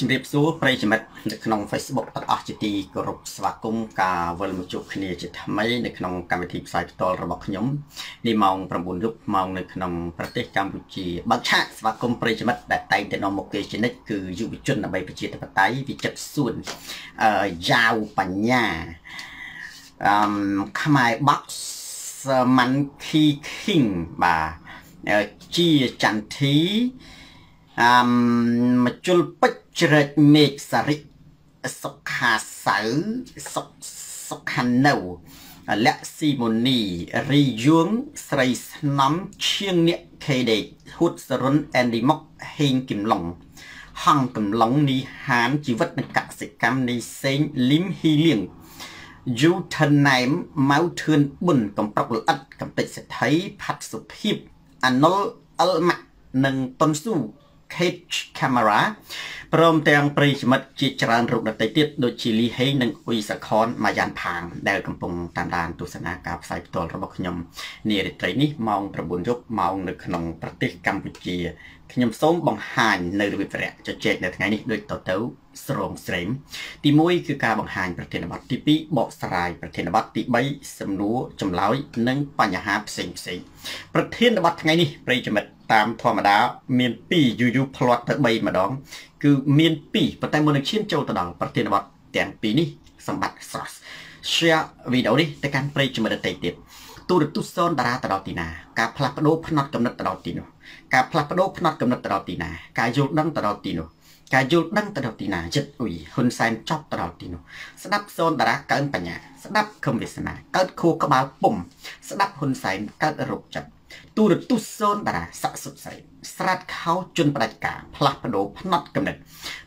ជម្រាបសួរប្រិយមិត្តនៅក្នុង Facebook ទាំងអស់ជាទីគោរពស្វាគមន៍ការវិលមកជួបគ្នាជាថ្មីនៅក្នុងកម្មវិធីផ្សាយផ្ទាល់របស់ខ្ញុំនេះម៉ោង9យប់ម៉ោងនៅក្នុងប្រទេសកម្ពុជាបើកឆាកស្វាគមន៍ប្រិយមិត្តដែលតែងតែនាំមកគេជានិច្ចគឺយុវជនដើម្បីប្រជាធិបតេយ្យវិចិត្រសួនអឺយ៉ាវបញ្ញាអឺខ្មែរបាក់សម៉ាន់ខីឃីងបាទជាចន្ទធីអឺមជុលពេជ្រ ជ្រែកមេឃសារិសុខាសៅសុខសុខានៅលក្ខស៊ីម៉ូនីរីយួងស្រីស្នំឈៀងអ្នកខេដេហ៊ុតសរុនអេនឌីមុកហេងគឹមឡុងហងកំឡុងនីហានជីវិតនិងកសិកម្មនីសេងលឹមហ៊ីលៀងយូថណែមម៉ៅធឿនប៊ុនកំប្រុកល្អិតកំពេចសេដ្ឋីផាត់សុភីបអានុលអលម៉ាក់និងតុនស៊ូ Cage Camera ព្រមទាំងប្រិយមិត្តជាច្រើនរូបដទៃទៀតដូចជាលីហេងនិងអ៊ុយសាខនម៉ាយ៉ានផាងដែលកំពុងតាមដានទស្សនាការផ្សាយផ្ទាល់របស់ខ្ញុំនារីត្រីនេះម៉ោង9យប់ម៉ោងនៅក្នុងប្រទេសកម្ពុជាខ្ញុំសូមបង្ហាញនៅរបៀបវរៈជជែកនៅថ្ងៃនេះដូចតទៅស្រងស្រេមទី1គឺការបង្ហាញប្រធានបទទី2បកស្រាយប្រធានបទទី3សំណួរចម្លើយនិងបញ្ហាផ្សេងផ្សេងប្រធានបទថ្ងៃនេះប្រិយមិត្ត តាមធម្មតាមាន2យូរយូរផ្លាត់ទៅ3ម្ដង គឺមាន2ប៉ុន្តែមុននឹងឈានចូលទៅដល់ប្រធានបទទាំងពីរនេះសម្បត្តិស្រស់ share វីដេអូនេះទៅកាន់ប្រិយមិត្តដទៃទៀតទូរទស្សន៍សនតារាទៅដល់ទីណាការផ្លាស់ប្ដូរផ្នត់កំណត់ទៅដល់ទីនោះការផ្លាស់ប្ដូរផ្នត់កំណត់ទៅដល់ទីណាការយល់ដឹងទៅដល់ទីនោះការយល់ដឹងទៅដល់ទីណាចិត្តអ៊ុយហ៊ុនសែនចប់ទៅដល់ទីនោះស្ដាប់សូនតារាកើនបញ្ញាស្ដាប់ខំវាសនាកើតខួរក្បាលពុំស្ដាប់ហ៊ុនសែនកើតរោគចិត្ត ទូរទស្សន៍សូនតារាស័កសុតស្រីស្រាតខោជន់ផ្ដាច់ការផ្លាស់ប្ដូរផ្នត់កំណត់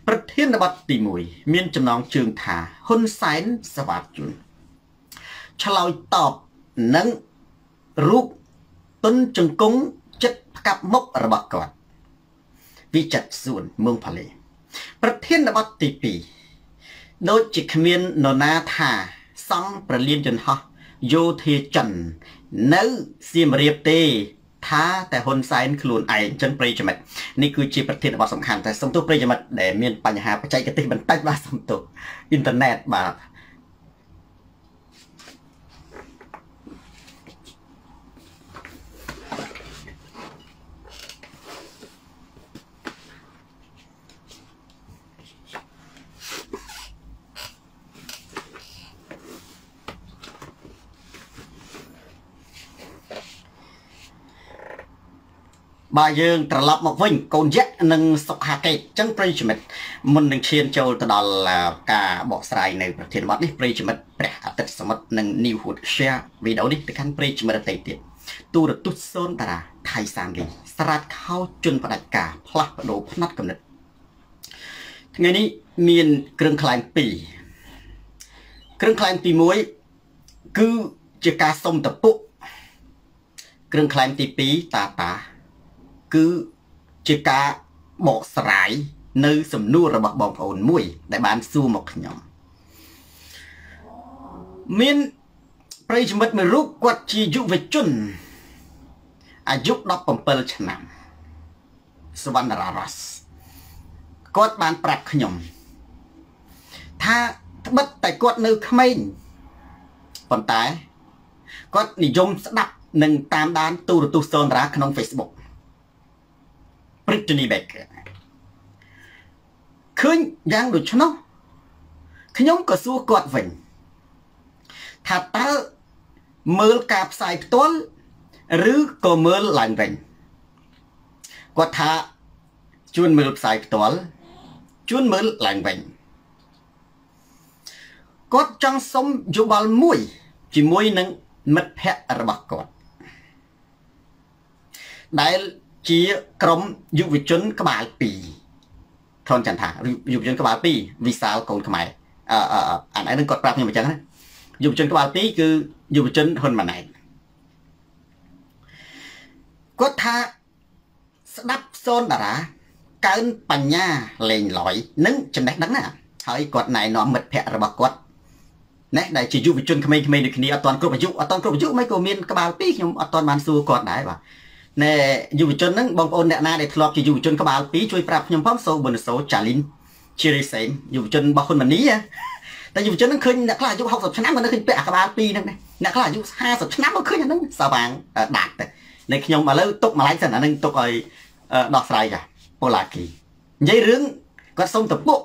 ប្រធានបទទី1មានចំណងជើងថាហ៊ុនសែនសវ៉ាប់ជុនឆ្លើយតបនឹងរូបទុនជង្គង់ចិត្តផ្កាប់មុខរបស់គាត់វិចិត្រសួនមឿងផលីប្រធានបទទី2ដូចជាគ្មាននរណាថាសង់ប្រលានយន្តហោះយោធាចិននៅសៀមរាបទេ ថាតែហ៊ុនសែនខ្លួនឯងចឹងប្រិយមិត្តនេះគឺជាប្រធានបទសំខាន់តែសំទោសប្រិយមិត្តដែលមានបញ្ហាបច្ចេកទេសបន្តិចបាទសំទោសអ៊ីនធឺណិតបាទ បាទយើងត្រឡប់មកវិញកូនយក្សនិងសុខាកេតអញ្ចឹងប្រិយមិត្តមុននឹងឈានចូលទៅដល់ការបកស្រាយនៅប្រធានបទនេះប្រិយមិត្តព្រះអាទិត្យសមុទ្រនិង New Hood Share វីដេអូនេះទៅកាន់ប្រិយមិត្តដទៃទៀតទូរទស្សន៍សូនតារាថៃសានលីស្រាតខោជន់ផ្ដាច់ការផ្លាស់ប្ដូរផ្នែកកំណត់ថ្ងៃនេះមានគ្រឿងខ្លែង2គ្រឿងខ្លែងទី1គឺជាការសុំតពុគ្រឿងខ្លែងទី2តាតា គឺជាការបកស្រាយនៅ សំណួររបស់បងប្អូនមួយ ដែលបានសួរមកខ្ញុំមានប្រិយមិត្តមួយរូបគាត់ជាយុវជនអាយុ17ឆ្នាំសវណ្ណរារសគាត់បានប្រាប់ខ្ញុំ ថាត្បិតតែគាត់នៅក្មេងប៉ុន្តែគាត់និយមស្ដាប់និងតាមដានទូរទស្សន៍សនរាក្នុង Facebook Brittany Baker ឃើញយ៉ាងដូច្នោះខ្ញុំក៏សួរគាត់វិញថាតើមើលការផ្សាយផ្ទាល់ឬក៏មើលឡើងវិញគាត់ថាជួនមើលផ្សាយផ្ទាល់ជួនមើលឡើងវិញគាត់ចង់សុំយោបល់មួយ ជាមួយនឹងមិត្តភ័ក្តិរបស់គាត់ដែល ជាក្រុមយុវជនក្បាល2ថនចន្ទថាយុវជនក្បាល2វិសាលកូនខ្មែរអឺអានេះនឹងគាត់ប្រាប់ខ្ញុំអញ្ចឹងណាយុវជនក្បាល2គឺយុវជនហ៊ុនម៉ាណែតគាត់ថាស្ដាប់សូនតារាកើនបញ្ញាលេងលយនិងចំណេះដឹងណាហើយគាត់ណែនាំមិត្តភ័ក្តិរបស់គាត់ណែដែលជាយុវជនក្មេងៗដូចគ្នាអត់ទាន់គ្រប់អាយុអត់ទាន់គ្រប់អាយុមិនក៏មានក្បាល2ខ្ញុំអត់ទាន់បានសួរគាត់ដែរបាទ ណែយុវជនហ្នឹងបងប្អូនអ្នកណាដែលធ្លាប់ជាយុវជនក្បាល2ជួយប្រាប់ខ្ញុំផងសូប៊ុនសូចាលីនជារិសែងយុវជនរបស់ហ៊ុនម៉ាណីតែយុវជននឹងឃើញអ្នកខ្លះអាយុ60ឆ្នាំមិនឃើញពាក់អាក្បាល2ហ្នឹងអ្នកខ្លះអាយុ50ឆ្នាំមកឃើញអាហ្នឹងសវាងដាច់ទៅនៅខ្ញុំឥឡូវទុកម្លាញ់សិនអាហ្នឹងទុកឲ្យដោះស្រាយចាប៉ូឡាគីនិយាយរឿងគាត់សុំតពុក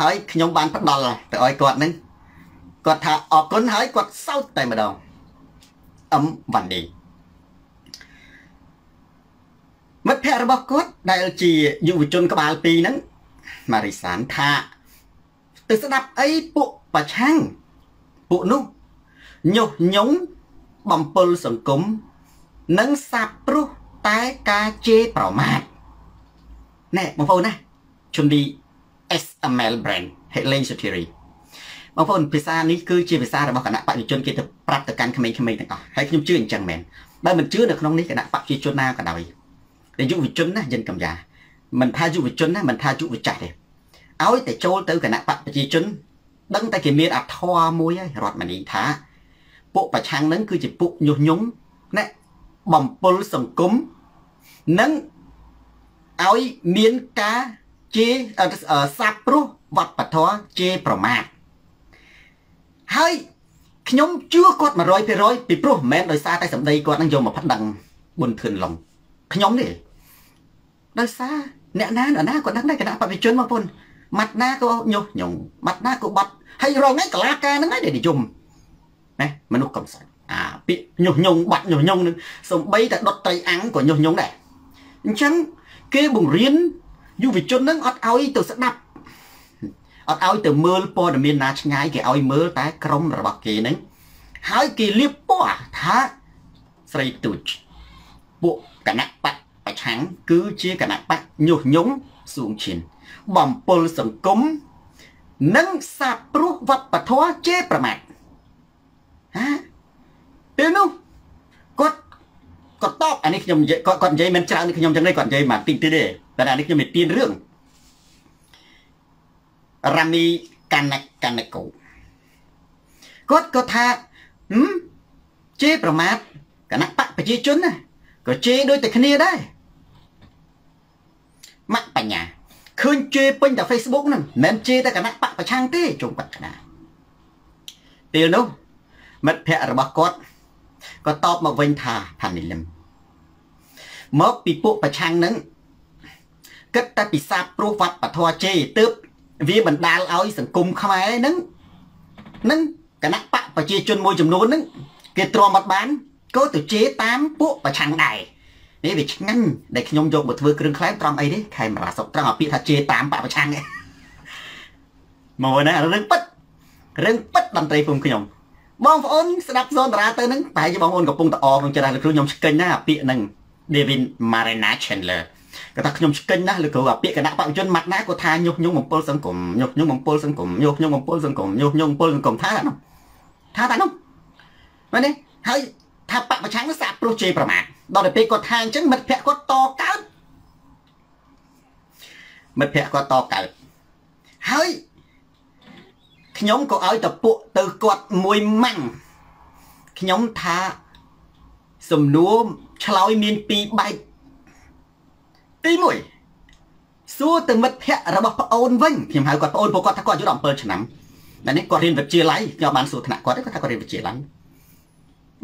ហើយខ្ញុំបានផ្ដល់ទៅឲ្យគាត់ហ្នឹងគាត់ថាអរគុណហើយគាត់សោតតែម្ដងអឹមវ៉ាន់ឌី មិត្តភ័ក្តិរបស់គាត់ដែលជាយុវជនក្បាល2ហ្នឹងម៉ារីសានថាទៅស្ដាប់អីពួកប្រឆាំងពួកនោះញុះញង់បំពល់សង្គមនិងសាបព្រោះតែការជេរប្រមាថណែបងប្អូនណាជំនី SML brand Helen Sotiri បងប្អូនភាសានេះគឺជាភាសារបស់គណៈបព្វជិជនគេទៅប្រាប់ទៅកាន់ក្មេងៗទាំងអស់ហើយខ្ញុំជឿអញ្ចឹងមែនបើមិនជឿនៅក្នុងនេះគណៈបព្វជិជនណាក៏ដោយ តែយុវជនណាយិនកំយ៉ាមិនថាយុវជនណាមិនថាយុវចាស់ទេឲ្យតែចូលទៅគណៈបកប្រជាជន ដឹងតែគេមានអធរមួយហើយរដ្ឋមនីថា ពួកប្រឆាំងនឹងគឺជាពួកញុះញង់ណាបំពល់សង្គមនិងឲ្យមានការជេរសាបព្រោះវត្តពធជេរប្រមាថហើយខ្ញុំជឿគាត់100%ពីព្រោះមិនមែនដោយសារតែសម្ដីគាត់នឹងយកមកប្តឹងប៊ុនធឿនឡុងខ្ញុំនេះ ដោយសារអ្នកណាអ្នកណាក៏ដឹងដែរគណៈបព្វជិជនបងប្អូនម៉ាត់ណាក៏ញុះញង់ម៉ាត់ណាក៏បាត់ហើយរងថ្ងៃកលាការហ្នឹងហើយដែលនិយមណាមនុស្សកំសត់អាពាក្យញុះញង់បាត់ញុះញង់នឹងសំបីតែដុតត្រីអាំងក៏ញុះញង់ដែរអញ្ចឹងគេបង្រៀនយុវជនហ្នឹងអត់ឲ្យទៅស្ដាប់អត់ឲ្យទៅមើលព័ត៌មានណាឆ្ងាយគេឲ្យមើលតែក្រុមរបស់គេហ្នឹងហើយគេលៀបពណ៌ថាស្រីទូចពួកគណៈបក ប្រឆាំងគឺជាគណៈបកញុះញង់សួងឈិនបំពល់សង្គមនិងសាបព្រោះវប្បធម៌ជេរប្រមាថហាពេលនោះគាត់គាត់តបអានេះខ្ញុំនិយាយគាត់គាត់និយាយមិនច្រើននេះខ្ញុំចឹងទេគាត់និយាយមកតិចទៀតទេតែអានេះខ្ញុំនិយាយរឿងរ៉ាមីកាណាកាណាកូគាត់ក៏ថាហឹមជេរប្រមាថគណៈបកប្រជាជនណា ក៏ជេរដូចតែគ្នាដែរម៉ាក់បញ្ញាឃើញជេរពេញតែ Facebook ហ្នឹងមិនមែនជេរតែគណៈបកប្រឆាំងទេជុំគាត់កណាពេលនោះមិត្តភ័ក្តិរបស់គាត់ក៏តបមកវិញថាផានីលឹមមកពីពួកប្រឆាំងហ្នឹងគិតតែពិសាព្រោះវត្តពធជេរទើបវាបណ្ដាលឲ្យសង្គមខ្មែរហ្នឹងនឹងគណៈបកប្រជាជនមួយចំនួនហ្នឹងគេទ្រាំអត់បាន ក៏ទៅជេរតាមពួកប្រឆាំងដែរនេះវាឆ្ងាញ់ដែលខ្ញុំយកមកធ្វើគ្រឿងក្លែមត្រង់អីទេខេមរាសុកត្រង់អាពាក្យថាជេរតាមបពប្រឆាំងឯងមកណារឿងពិតរឿងពិតតន្ត្រីពុំខ្ញុំបងប្អូនស្ដាប់សូនតារាទៅនឹងប្រហែលជាបងប្អូនកំពុងតអក្នុងចិត្តលោកគ្រូខ្ញុំឆ្កិញណាអាពាក្យហ្នឹង David Marina Chandler គាត់ថាខ្ញុំឆ្កិញណាស់លោកគ្រូអាពាក្យគណៈបព្វជនម៉ាត់ណាគាត់ថាញុះញង់បំពល់សង្គមញុះញង់បំពល់សង្គមញុះញង់បំពល់សង្គមញុះញង់បំពល់សង្គមថានោះថាតានោះមែនទេហើយ ថាបពប្រឆាំងសាព្រោះជេរប្រមាថដល់ទៅពេលគាត់ថាអញ្ចឹងមិត្តភក្តិគាត់តកើតមិត្តភក្តិគាត់តកើតហើយខ្ញុំក៏ឲ្យតពួកទៅគាត់មួយម៉ាំងខ្ញុំថាសំណួរឆ្លើយមានពីរបែបទី1សួរទៅមិត្តភ័ក្តិរបស់ប្អូនវិញខ្ញុំហៅគាត់ប្អូនព្រោះគាត់ថាគាត់អាយុ17ឆ្នាំតែនេះគាត់រៀនវិទ្យាល័យខ្ញុំបានសួរថ្នាក់គាត់គាត់ថាគាត់រៀនវិទ្យាល័យ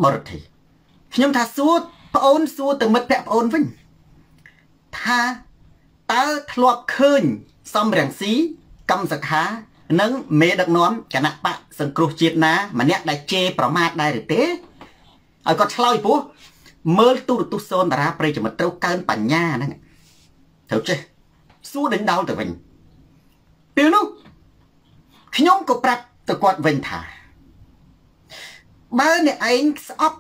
បរទេស ខ្ញុំថាសួរប្អូនសួរទៅមិត្តភ័ក្តិប្អូនវិញថាតើធ្លាប់ឃើញសំរងស៊ីកម្មសខានិងមេដឹកនាំគណៈបកសង្គ្រោះជាតិណា ម្នាក់ដែលជេរប្រមាថដែរឬទេឲ្យគាត់ឆ្លើយព្រោះមើលទូរទស្សន៍សូនតារាប្រិយមិត្តត្រូវកើនបញ្ញាហ្នឹងត្រូវចេះសួរដេញដោលទៅវិញពេលនោះខ្ញុំក៏ប្រាប់ទៅគាត់វិញថាបើអ្នកឯងស្អប់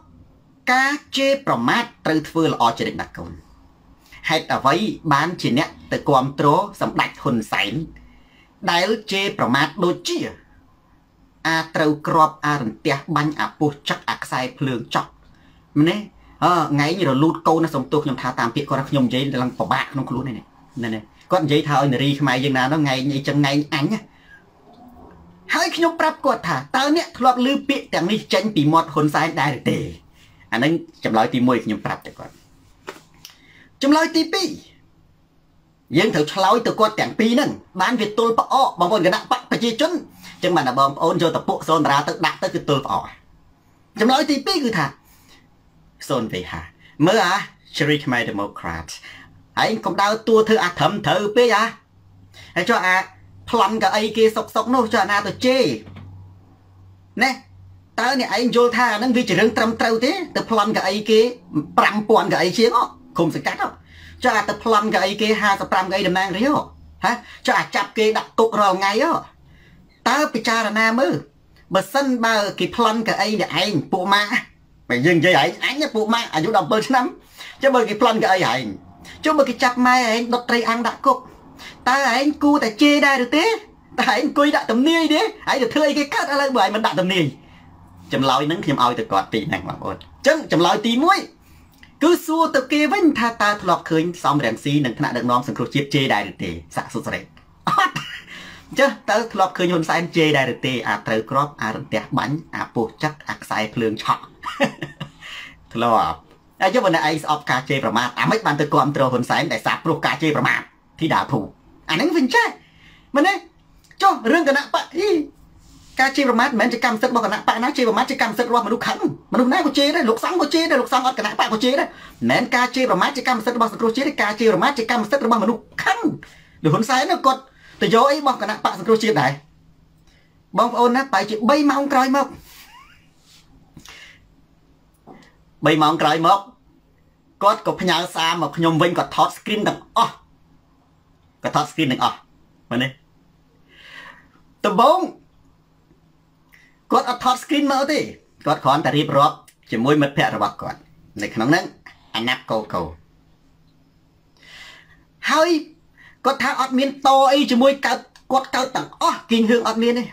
ការជេរប្រមាថត្រូវធ្វើល្អចរិតណាកូនហេតុអ្វីបានជាអ្នកទៅគ្រប់គ្រងសម្ដេចហ៊ុនសែនដែលជេរប្រមាថដូចជា អាត្រូវក្របអារន្ទះបាញ់អាពុះចឹកអាខ្សែភ្លើងចប់ម្នេះអឺថ្ងៃរលូតកូនសុំទោសខ្ញុំថាតាមពាក្យគាត់ខ្ញុំនិយាយឡើងពិបាកក្នុងខ្លួននេះនេះគាត់និយាយថាឲ្យនារីខ្មែរយើងណានោះថ្ងៃអីចឹងថ្ងៃអញហើយខ្ញុំប្រាប់គាត់ថាតើអ្នកធ្លាប់ឮពាក្យទាំងនេះចេញពីមាត់ហ៊ុនសែនដែរឬទេ អាហ្នឹងចម្លើយទី1ខ្ញុំប្រាប់ទៅគាត់ចម្លើយទី2យើងត្រូវឆ្លើយទៅគាត់ទាំងពីរហ្នឹងបានវាទល់ផ្អកបងប្អូនគណៈបកប្រជាជនចឹងបានតែបងប្អូនយកតពួកសូនតារាទៅដាក់ទៅគឺទល់ផ្អកចម្លើយទី2គឺថាសូនវេហាមើលអា Cherry Khmer Democrat ហើយកុំដើរតួធ្វើអាត្រឹមត្រូវពេកអាហើយចុះអាប្លន់កៅអីគេសុកសុកនោះចុះអាណាទៅជេណែ តើអ្នកឯងយល់ថាអានឹងវាជារឿងត្រឹមត្រូវទេទៅប្លន់កៅអីគេ5000កៅអីជាងគុំសង្កាត់ចុះអាទៅប្លន់កៅអីគេ55កៅអីតំណាងរាជហ៎ចុះអាចាប់គេដាក់គុករាល់ថ្ងៃតើពិចារណាមើលបើសិនបើគេប្លន់កៅអីអ្នកឯងពួកម៉ាបើយើងនិយាយឯងអញពួកម៉ាអាយុ17ឆ្នាំចុះបើគេប្លន់កៅអីឯងចុះបើគេចាប់ម៉ែឯងដុតត្រីអាំងដាក់គុកតើឯងគូតែជេរដែរឬទេតើឯងអង្គុយដាក់ទំនាយទេឯងទៅធ្វើអីគេកាត់ឥឡូវបើឯងមិនដាក់ទំនាយ ចម្លើយហ្នឹងខ្ញុំឲ្យទៅគាត់ទីហ្នឹងបងប្អូនអញ្ចឹងចម្លើយទី1គឺសួរទៅគេវិញថាតើធ្លាប់ឃើញសំរងស៊ីនិងថ្នាក់ដឹកនាំសង្គ្រោះជាតិជេរដែរឬទេសាក់សុសរេអត់ចាតើធ្លាប់ឃើញហ៊ុនសែនជេរដែរឬទេអាត្រូវក្របអារន្ទះបាញ់អាពោះចឹកអាខ្សែភ្លើងឆក់ធ្លាប់ហើយយកបងឯងស្អប់ការជេរប្រមាថអាមិនបានទៅគ្រប់គ្រងហ៊ុនសែនដែលសាបព្រោះការជេរប្រមាថធីតាភូអាហ្នឹងវិញចេះមែនទេចុះរឿងគណៈបកអី ការជេរប្រមាថមិនមែនជាកម្មសិទ្ធិរបស់គណៈបកណាជេរប្រមាថជាកម្មសិទ្ធិរបស់មនុស្សខឹងមនុស្សណាក៏ជេរដែរលោកសង្ឃក៏ជេរដែរលោកសង្ឃអត់គណៈបកក៏ជេរដែរមិនមែនការជេរប្រមាថជាកម្មសិទ្ធិរបស់សង្គ្រោះជាតិទេការជេរប្រមាថជាកម្មសិទ្ធិរបស់មនុស្សខឹងលោកហ៊ុនសែនគាត់ទៅយកអីរបស់គណៈបកសង្គ្រោះជាតិដែរបងប្អូនណាបែរជា3ម៉ោងក្រោយមក3ម៉ោងក្រោយមកគាត់ក៏ផ្ញើសារមកខ្ញុំវិញគាត់ថត screen ទាំងអស់គាត់ថត screen ទាំងអស់មើលនេះដំបង គាត់អត់ថត screen មកទេគាត់គ្រាន់តែរៀបរាប់ជាមួយមិត្តភ័ក្តិរបស់គាត់នៅក្នុងហ្នឹងអាណាប់កោកោហើយគាត់ថាអត់មានតអីជាមួយកើតគាត់កើតទាំងអស់គិញរឿងអត់មានទេ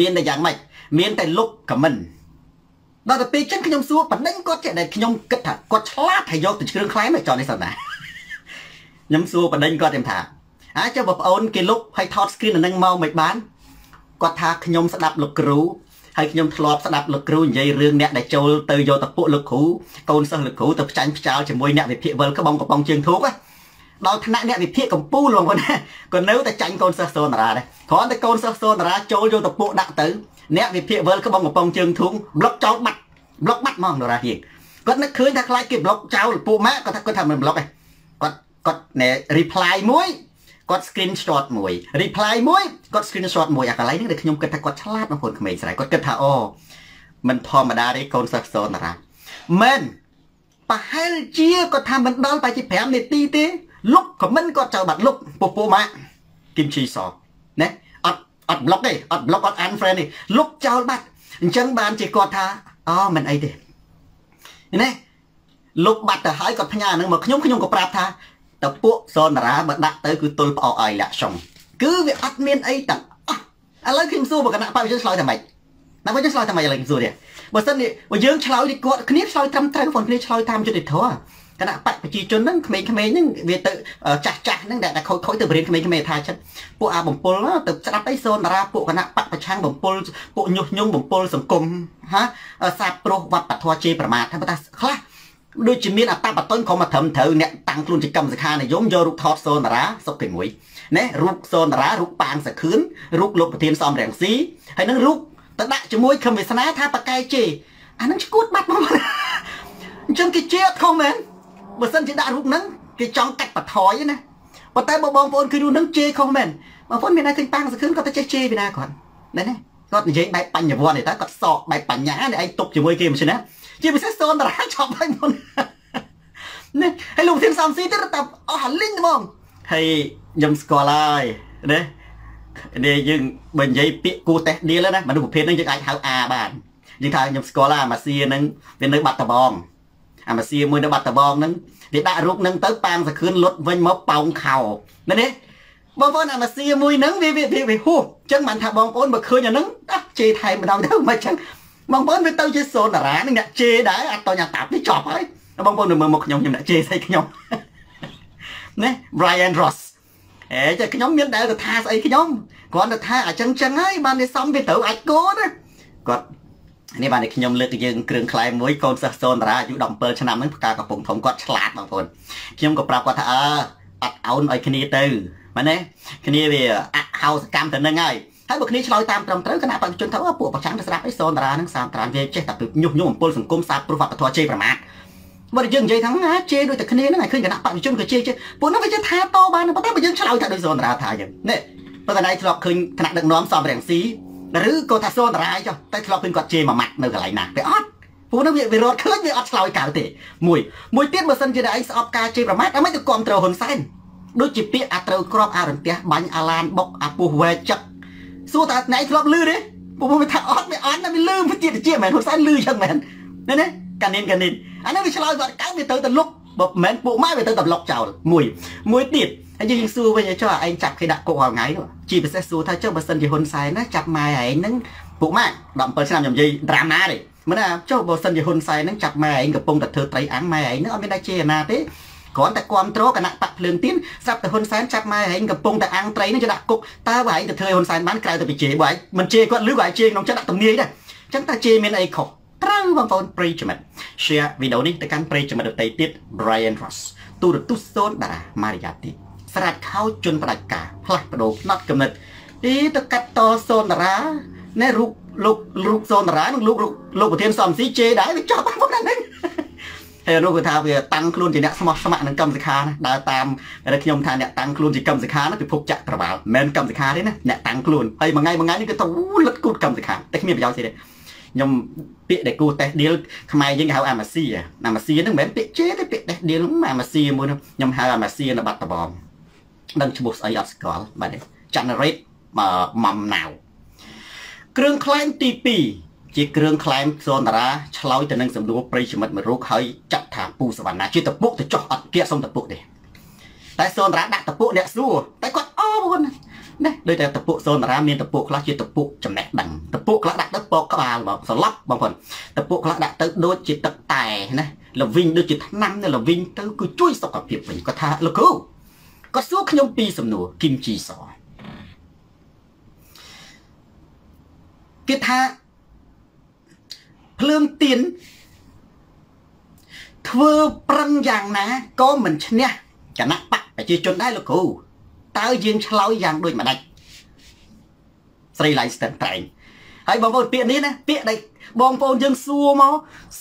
មានតែយ៉ាងម៉េចមានតែលុបខមមិនដល់ទៅពេលចឹងខ្ញុំសួរបណ្ដឹងគាត់ចេះដែលខ្ញុំគិតថាគាត់ឆ្លាតហើយយកទៅជ្រឿងខ្លែមកចោលនេះសិនណាខ្ញុំសួរបណ្ដឹងគាត់ខ្ញុំថាអាចបងប្អូនគេលុបហើយថត screen នៅនឹងមកមិនបានគាត់ថាខ្ញុំស្ដាប់លោកគ្រូ ហើយខ្ញុំធ្លាប់ស្ដាប់លោកគ្រូនិយាយរឿងអ្នកដែលចូលទៅយកតពួកលោកគ្រូកូនសិស្សលោកគ្រូទៅផ្ចាញ់ផ្ចាលជាមួយអ្នកវិភាគវិលក្បងកំប៉ុងជើងធូកដល់ថ្នាក់អ្នកវិភាគកម្ពុជាបងប្អូនក៏នៅតែចាញ់កូនសិស្សសូនតារាដែរគ្រាន់តែកូនសិស្សសូនតារាចូលយកតពួកដាក់ទៅអ្នកវិភាគវិលក្បងកំប៉ុងជើងធូងប្លុកចោលបាត់ប្លុកបាត់ហ្មងតារាហៀងគាត់នឹកឃើញថាខ្លាចគេប្លុកចោលពួកម៉ាក់គាត់ថាគាត់ថាមិនប្លុកទេគាត់គាត់ណែ reply មួយ គាត់ screenshot មួយ reply មួយគាត់ screenshot មួយអាកន្លែងនេះដែលខ្ញុំគិតថាគាត់ឆ្លាតបងប្អូនក្មេងស្រីគាត់គិតថាអូមិនធម្មតាទេកូនសិស្សសូនតារាមែនប្រហែលជាគាត់ថាមិនដល់តែជា5នាទីទេលុបខមមិនគាត់ចោលបាត់លុបពពោម៉ាក់គឹមឈីសណាអត់អត់ block ទេអត់ block អត់ unfriend ទេលុបចោលបាត់អញ្ចឹងបានជាគាត់ថាអូមិនអីទេណាលុបបាត់ទៅហើយគាត់ផ្ញើនឹងមកខ្ញុំខ្ញុំក៏ប្រាប់ថា តពួកសនតារាបើដាក់ទៅគឺទល់ផ្អកឲ្យលាក់ចុងគឺវាអត់មានអីទាំងអស់ឥឡូវខ្ញុំសួរបកណៈបព្វជិឆ្លើយថាម៉េចណាបើយើងឆ្លើយថាម៉េចឥឡូវខ្ញុំសួរនេះបើសិននេះបើយើងឆ្លើយនេះគាត់គ្នាឆ្លើយត្រឹមត្រូវបងគ្នាឆ្លើយតាមយុត្តិធម៌គណៈបកប្រជាជនហ្នឹងក្មេងៗហ្នឹងវាទៅចាស់ចាស់ហ្នឹងដែលខូចខូចទៅបរៀនក្មេងៗថាចិត្តពួកអាបំពល់ទៅស្ដាប់អីសូនតារាពួកគណៈបកប្រឆាំងបំពល់ពួកញុះញង់បំពល់សង្គមហាសាបព្រោះវត្តពធជេរប្រមាថថាថាខ្លះ ដូចជាមានអត្តបតុញក្រុមមកត្រឹមត្រូវអ្នកតាំងខ្លួនជាកម្មសខានិយមយករូបថតសូនតារាសុកទី1ណារូបសូនតារារូបប៉ាងសខឿនរូបលោកប្រធានសំរងស៊ីហើយនឹងរូបទៅដាក់ជាមួយខំវាសនាថាបកែជេអានឹងឈួតបាត់មកអញ្ចឹងគេជេអត់ខុសមែនបើសិនជាដាក់រូបហ្នឹងគេចង់កាត់បថយណាប៉ុន្តែបើបងប្អូនឃើញរូបហ្នឹងជេខុសមែនបងប្អូនមានតែឃើញប៉ាងសខឿនគាត់ទៅចេះជេពីណាគាត់ណែណាគាត់និយាយបែបបញ្ញវន្តទេតើគាត់សក់បែបបញ្ញានេះឯងទុកជាមួយគេមិនចឹងណា ជាពិសេសសូនតារាចប់ហើយមុននេះហើយលោកធានសំស៊ីទៀតតែអស់លីងហ្មងហើយខ្ញុំស្គាល់ហើយណានេះយើងបើនិយាយពាក្យគូតេះឌីលណាមនុស្សប្រភេទហ្នឹងយើងអាចហៅអាបានយើងថាខ្ញុំស្គាល់អាម៉ាស៊ីហ្នឹងវានៅបាត់ដបងអាម៉ាស៊ីមួយនៅបាត់ដបងហ្នឹងវាដាក់រូបហ្នឹងទៅប៉ាងសខឿនលុតវិញមកប៉ោងខោណានេះបងប្អូនអាម៉ាស៊ីមួយហ្នឹងវាវាវាហួសអញ្ចឹងបានថាបងប្អូនបើឃើញអាហ្នឹងអះជេរថែមម្ដងទៅមិនអញ្ចឹង បងប្អូនវាទៅជាសូនតារានឹងអ្នកជេរដែរអត់តញតាប់នេះចប់ហើយបងប្អូនមើលមកខ្ញុំខ្ញុំអ្នកជេរស្អីខ្ញុំណា Brian Ross អេតែខ្ញុំមានដែលទៅថាស្អីខ្ញុំគ្រាន់តែថាអញ្ចឹងចឹងហើយបានវាសំវាត្រូវអាចគោណាគាត់នេះបានខ្ញុំលើកយើងគ្រឿងខ្លែមួយកូនសិស្សសូនតារាអាយុ17ឆ្នាំហ្នឹងផ្កាកំពុងធំគាត់ឆ្លាតបងប្អូនខ្ញុំក៏ប្រាប់គាត់ថាអើអត់អោនឲ្យគ្នាទៅមែនទេគ្នាវាអហោសកម្មទៅនឹងហើយ ហើយបើគ្នាឆ្លើយតាមត្រឹមត្រូវគណៈបព្វជិជនថាពួកប្រចាំទៅស្ដាប់អីសូនតារានឹងសាមត្រានវាចេះតែញុះញង់អំពើសង្គមសាបព្រោះវប្បធម៌ជេរប្រមាថបើយើងនិយាយថាណាជេរដូចតែគ្នាហ្នឹងឲ្យឃើញគណៈបព្វជិជនក៏ជេរជេរពួកនោះវាចេះថាតបានប៉ុន្តែបើយើងឆ្លើយថាដូចសូនតារាថាអញ្ចឹងនេះប៉ុន្តែណៃធ្លាប់ឃើញគណៈដឹកនាំសំរងស៊ីឬក៏ថាសូនតារាចុះតែធ្លាប់ឃើញគាត់ជេរមួយម៉ាត់នៅកន្លែងណាតែអត់ពួកនោះវាវារត់ឃើញវាអត់ឆ្លើយកៅទេមួយមួយទៀតបើសិនជាឯងស្អប់ការជេរប្រមាថអីមិនទៅគ្រប់គ្រងហ៊ុនសែនដូចជាពាក្យអាត្រូវក្របអារន្ទះបាញ់អាឡានបុកអាពុះវែចឹក សួរតើណៃធ្លាប់លឺទេពួកវាថាអត់វាអត់ណាវាលឺវាជាតិជាមែនហ៊ុនសែនលឺចឹងមែនណាណាកានិនកានិនអានេះវាឆ្លើយគាត់កៅវាទៅទៅលុកបើមិនមែនពួកម៉ែវាទៅតែប្លុកចោលមួយមួយទៀតហើយយើងសួរវិញចុះឯងចាប់គេដាក់គុករាល់ថ្ងៃនោះជាពិសេសសួរថាចុះបើសិនជាហ៊ុនសែនណាចាប់ម៉ែឯងហ្នឹងពួកម៉ាក់17ឆ្នាំខ្ញុំនិយាយដ្រាម៉ាទេមិនណាចុះបើសិនជាហ៊ុនសែនហ្នឹងចាប់ម៉ែឯងកំពុងតែធ្វើត្រីអាំងម៉ែឯងហ្នឹងអត់មានដែរជាណាទេ គ្រាន់តែគ្រប់គ្រងគណៈបកភ្លើងទៀនស្រាប់តែហ៊ុនសែនចាប់ម៉ែឯងកំពុងតែអាំងត្រីហ្នឹងจะដាក់គុកតើបើឯងទៅធ្វើហ៊ុនសែនបានក្រៅទៅពីជេរបើឯងមិនជេរគាត់ឬក៏ឯងជេរក្នុងចិត្តដាក់ទំនាយដែរអញ្ចឹងតើជេរមានអីខុសត្រូវបងប្អូនប្រិយមិត្ត share វីដេអូនេះទៅកាន់ប្រិយមិត្តដទៃទៀត Brian Ross ទូរទស្សន៍សូនតារាម៉ារីយ៉ាទីស្រាច់ខោជន់ផ្ដាច់ការផ្លាស់ប្ដូរផ្នត់កំណត់អីទៅកាត់តសូនតារាណែរូបលោករូបសូនតារានិងលោកលោកប្រធានសំស៊ីជេដែរវាចប់បងហ្នឹង ហើយនោះគឺថាវាតាំងខ្លួនជាអ្នកស្មោះស្ម័គ្រនឹងកម្មសិក្ខាណាដើរតាមតែខ្ញុំថាអ្នកតាំងខ្លួនជាកម្មសិក្ខាណាពិភពចក្រវាលមិនមែនកម្មសិក្ខាទេណាអ្នកតាំងខ្លួនហើយមួយថ្ងៃមួយថ្ងៃនេះគឺទៅលិតគូតកម្មសិក្ខាតែគ្មានប្រយោជន៍ទេខ្ញុំពាក្យដែលគូតេសឌីលខ្មែរយើងគេហៅអាម៉ាស៊ីអាម៉ាស៊ីហ្នឹងមិនមែនពាក្យជេទេពាក្យតេសឌីលអាម៉ាស៊ីមួយខ្ញុំហៅអាម៉ាស៊ីនៅបាត់ដំបងដឹងឈ្មោះស្អីអត់ស្គាល់បាទ generate មកណាវគ្រឿងខ្លែងទី2 ជាគ្រឿងខ្លែងសនតារាឆ្លោយទៅនឹងសំណួរប្រិយមិត្តមួយរូបហើយចាត់ថាពូសវណ្ណាជាតពុកទៅចោះអត់គៀកសុំតពុកទេតែសនតារាដាក់តពុកអ្នកសួរតែគាត់អូបងណាដូចតែតពុកសនតារាមានតពុកខ្លះជាតពុកចំណេះដឹងតពុកខ្លះដាក់ទៅពកក្បាលបងសន្លប់បងប្អូនតពុកខ្លះដាក់ទៅដូចជាទឹកតែណាលវិញដូចជាថ្នាំនៅលវិញទៅគឺជួយសុខភាពវិញគាត់ថាលោកគ្រូគាត់សួរខ្ញុំពីសំណួរគីមជីសគេថា ភ្លើងទៀនធ្វើប្រឹងយ៉ាងណាក៏មិនឈ្នះគណៈបកប្រជាជនដែរលោកគ្រូតើយើងឆ្លើយយ៉ាងដូចម្ដេចស្រីឡៃស្ទឹងត្រែងហើយបងប្អូនពាក្យនេះណាពាក្យដែលបងប្អូនយើងសួរមក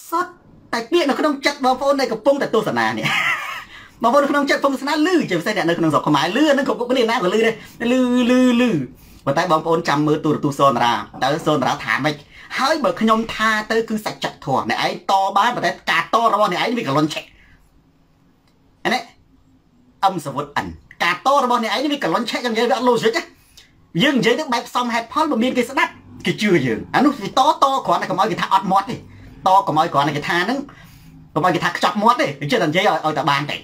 សតតែពាក្យនៅក្នុងចិត្តបងប្អូនដែលកំពុងតែទស្សនានេះបងប្អូននៅក្នុងចិត្តកំពុងទស្សនាលឺជាពិសេសអ្នកនៅក្នុងស្រុកខ្មែរលឺនឹងគ្រប់គ្រប់គ្នាណាក៏លឺដែរលឺលឺលឺប៉ុន្តែបងប្អូនចាំមើលទូរទស្សន៍សូនរាតើសូនរាថាម៉េច ហើយបើខ្ញុំថាទៅគឺសច្ចធម៌អ្នកឯងតបានប៉ុន្តែការតរបស់អ្នកឯងវាកលុនឆេកអានេះអឹមសវុតអិនការតរបស់អ្នកឯងវាកលុនឆេកយ៉ាងនិយាយវាអត់ logic យើងនិយាយទៅបែបសំហេតុផលបើមានគេស្ដាប់គេជឿយើងអានោះវាតតគ្រាន់តែកុំឲ្យគេថាអត់មាត់ទេតកុំឲ្យគ្រាន់តែគេថាហ្នឹងកុំឲ្យគេថាខ្ចប់មាត់ទេគេចិត្តតែនិយាយឲ្យតែបានទេ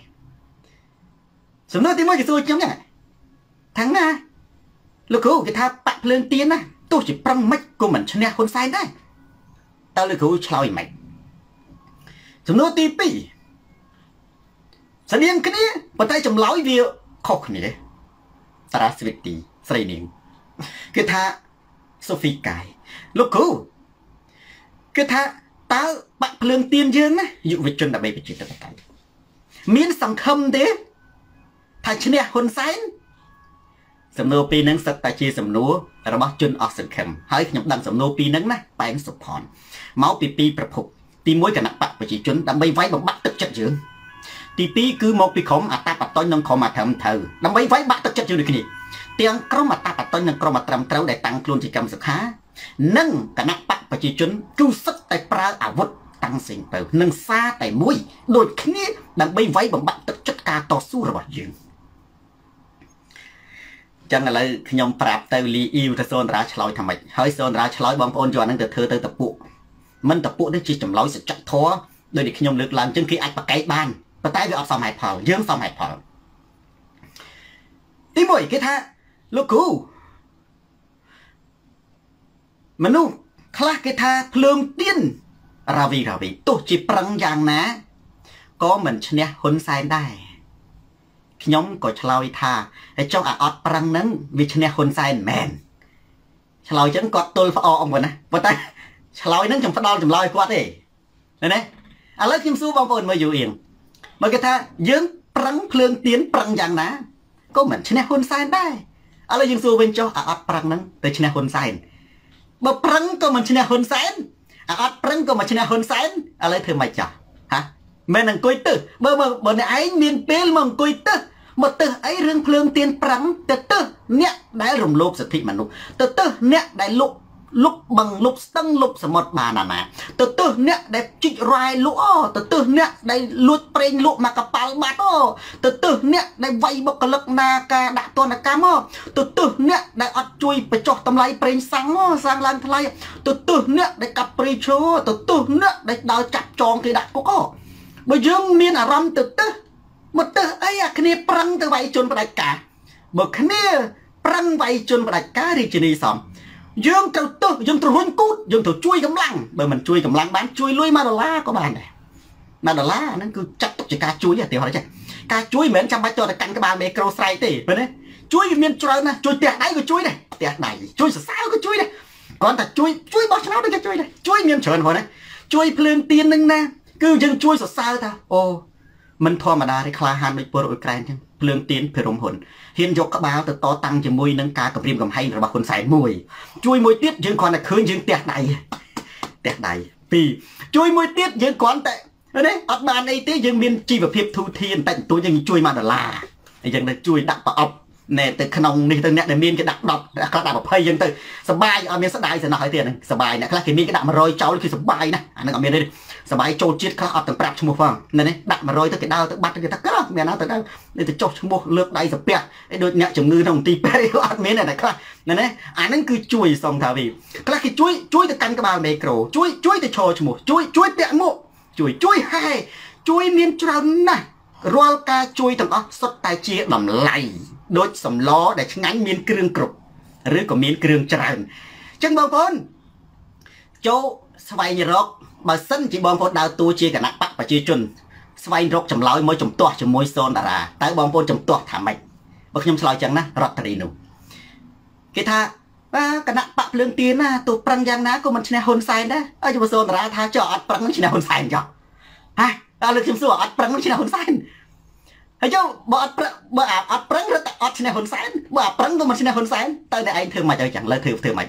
សំណួរទី1គេសួរខ្ញុំហ្នឹងថាំងណាលោកគ្រូគេថាបាក់ភ្លើងទៀនណា ទោះជាប្រឹងមិនក៏មិនឈ្នះហ៊ុនសែនដែរតើលោកគ្រូឆ្លើយមិនសំណួរទី2ស្តៀងគ្នាប៉ុន្តែចម្លើយវាខុសគ្នាតារាស្វីទីស្រីនាងគឺថាសូហ្វីកាយលោកគ្រូគឺថាតើបាក់ភ្លើងទៀនយើងណាយុវជនដើម្បីប្រជាធិបតេយ្យមានសង្ឃឹមទេថាឈ្នះហ៊ុនសែនសំណួរពីរហ្នឹងសិតតែជាសំណួរ របស់ជនអស់សង្ឃឹមហើយខ្ញុំដឹងសំណួរពីរហ្នឹងណាប៉ែនសុផនមកពីពីរប្រភពទី1គណៈបកប្រជាជនដើម្បីវាយបំបាក់ទឹកចិត្តយើងទី2គឺមកពីក្រុមអតាបតញ្ញនិងក្រុមអធម្មត្រូវដើម្បីវាយបាក់ទឹកចិត្តយើងដូចគ្នាទាំងក្រុមអតាបតញ្ញនិងក្រុមអត្រឹមត្រូវដែលតាំងខ្លួនជាកម្មសុខានិងគណៈបកប្រជាជនគឺសឹកតែប្រើអាវុធតាំងសេងពៅនិងសារតែមួយដូចគ្នាដើម្បីវាយបំបាក់ទឹកចិត្តការតស៊ូរបស់យើង ចឹងឥឡូវខ្ញុំប្រាប់ទៅលីអ៊ីវទៅសូនតារាឆ្លើយថាម៉េចហើយសូនតារាឆ្លើយបងប្អូនយកអាហ្នឹងទៅធ្វើទៅតពុកមិនតពុកនេះជាចម្លើយសច្ចធម៌ដោយដែលខ្ញុំលើកឡើងចឹងគេអាចប្រកែកបានប៉ុន្តែវាអត់សមហេតុផលយើងសមហេតុផលទី1គេថាលោកគ្រូមនុស្សខ្លះគេថាភ្លើងទៀនរាវីរាវីទោះជាប្រឹងយ៉ាងណាក៏មិនឈ្នះហ៊ុនសែនដែរ ខ្ញុំក៏ឆ្លើយថាហើយចុះអាអត់ប្រឹងហ្នឹងវាឈ្នះហ៊ុនសែនមែនឆ្លើយចឹងគាត់ទល់ផ្អកអមគាត់ណាប៉ុន្តែឆ្លើយហ្នឹងខ្ញុំផ្ដាល់ចម្លើយគាត់ទេណាឥឡូវខ្ញុំសួរបងប្អូនមើលយូរអៀងមកគេថាយើងប្រឹងភ្លើងទៀនប្រឹងយ៉ាងណាក៏មិនឈ្នះហ៊ុនសែនដែរឥឡូវយើងសួរវិញចុះអាអត់ប្រឹងហ្នឹងទៅឈ្នះហ៊ុនសែនបើប្រឹងក៏មិនឈ្នះហ៊ុនសែនអាអត់ប្រឹងក៏មិនឈ្នះហ៊ុនសែនឥឡូវធ្វើម៉េចចាស់ហាមិនអង្គុយទៅបើបើអ្នកឯងមានពេលមកអង្គុយទៅ មកទៅអីរឿងភ្លើងទៀនប្រឹងទៅទៅអ្នកដែលរំលោភសិទ្ធិមនុស្សទៅទៅអ្នកដែលលុកលុបបឹងលុបស្ទឹងលុបសមុទ្របានណាណាទៅទើសអ្នកដែលជីករ៉ែលក់អូទៅទើសអ្នកដែលលួចប្រេងលក់មកកប៉ាល់បាត់អូទៅទើសអ្នកដែលវាយបុគ្គលិកណាការដាក់ទណ្ឌកម្មអូទៅទើសអ្នកដែលអត់ជួយបញ្ចុះតម្លៃប្រេងសាំងអូសាំងឡើងថ្លៃទៅទើសអ្នកដែលកាប់ព្រៃឈើទៅទើសអ្នកដែលដើរចាប់ចងគេដាក់គុកអូបើយើងមានអារម្មណ៍ទៅទើស មកទើសអីអាគ្នាប្រឹងទៅវាយជនផ្ដាច់ការបើគ្នាប្រឹងវាយជនផ្ដាច់ការរាជនីសំយើងត្រូវទើសយើងត្រូវរុញគូតយើងត្រូវជួយកម្លាំងបើមិនជួយកម្លាំងបានជួយលុយ1ដុល្លារក៏បានដែរ1ដុល្លារហ្នឹងគឺចាត់ទុកជាការជួយទេហ៎ចេះការជួយមិនមែនចាំបាច់ទៅតែកាន់ក្បាលមេក្រូស្រែកទេមែនទេជួយវាមានច្រើនណាស់ជួយផ្ទះដៃក៏ជួយដែរផ្ទះដៃជួយសរសើរក៏ជួយដែរគ្រាន់តែជួយជួយបោះឆ្នោតក៏ជួយដែរជួយមានច្រើនហ្នឹងណាជួយភ្លើងទៀននឹងណាគឺយើងជួយសរសើរថាអូ មិនធម្មតាទេក្លាហានដូចពលអ៊ុយក្រែនចឹងភ្លើងទៀនភិរមហ៊ុនហ៊ានយកក្បាលទៅតតាំងជាមួយនឹងការគម្រាមកំហែងរបស់ហ៊ុនសែនមួយជួយមួយទៀតយើងគ្រាន់តែឃើញយើងផ្ទះដៃផ្ទះដៃពីរជួយមួយទៀតយើងគ្រាន់តែនេះអត់បានអីទេយើងមានជីវភាពធូរធានតែទួយើងជួយ1ដុល្លារអញ្ចឹងទៅជួយដាក់ប្រអប់ ណែទៅក្នុងនេះទៅអ្នកដែលមានគេដាក់10ខ្លះដាក់20យើងទៅសបាយអត់មានស្ដាយសំណោះឲ្យទៀតហ្នឹងសបាយអ្នកខ្លះគេមានគេដាក់100ចោលគឺសបាយណាអាហ្នឹងអត់មានទេសបាយចូលជាតិខ្លះអត់ទាំងប្រាប់ឈ្មោះផងណែនេះដាក់100ទៅគេដើរទៅបាត់គេថាក្រោះមានណាទៅដើរទៅចុះឈ្មោះលើកដៃសាពះឯដូចអ្នកជំងឺក្នុងទីពេទ្យអត់មានតែខ្លះណែនេះអាហ្នឹងគឺជួយសុំថាវីខ្លះគេជួយជួយទៅកាន់ក្បាលមេក្រូជួយជួយទៅឈរឈ្មោះជួយជួយពាក់មួកជួយជួយហែជួយមានច្រើនណាស់រាល់ការជួយទាំងអស់សុទ្ធតែជាតម្លៃ ដូចសម្លដែលឆ្ងាញ់មានគ្រឿងគ្រប់ឬក៏មានគ្រឿងច្រើនអញ្ចឹងបងប្អូនចូលស្វែងរកបើសិនជាបងប្អូនដើរតួជាគណៈបកប្រជាជន ស្វែងរកចម្លើយមួយចំទាស់ជាមួយសូនតារាតើបងប្អូនចំទាស់ថាម៉េចបើខ្ញុំឆ្លើយចឹងណារដ្ឋរីនោះគេថាបាទគណៈបកភ្លើងទៀនណាទោះប្រឹងយ៉ាងណាក៏មិនឈ្នះហ៊ុនសែនដែរអើជំសូនតារាថាចុះអត់ប្រឹងឈ្នះហ៊ុនសែនចុះហ៎ដល់លើខ្ញុំសួរអត់ប្រឹងឈ្នះហ៊ុនសែន ហើយចុះបើអត់ប្រឹងបើអត់ប្រឹងឬតែអត់ឈ្នះហ៊ុនសែនបើអត់ប្រឹងក៏មិនឈ្នះហ៊ុនសែនតើអ្នកឯងធ្វើមិនឲ្យចឹងលើធ្វើធ្វើមិន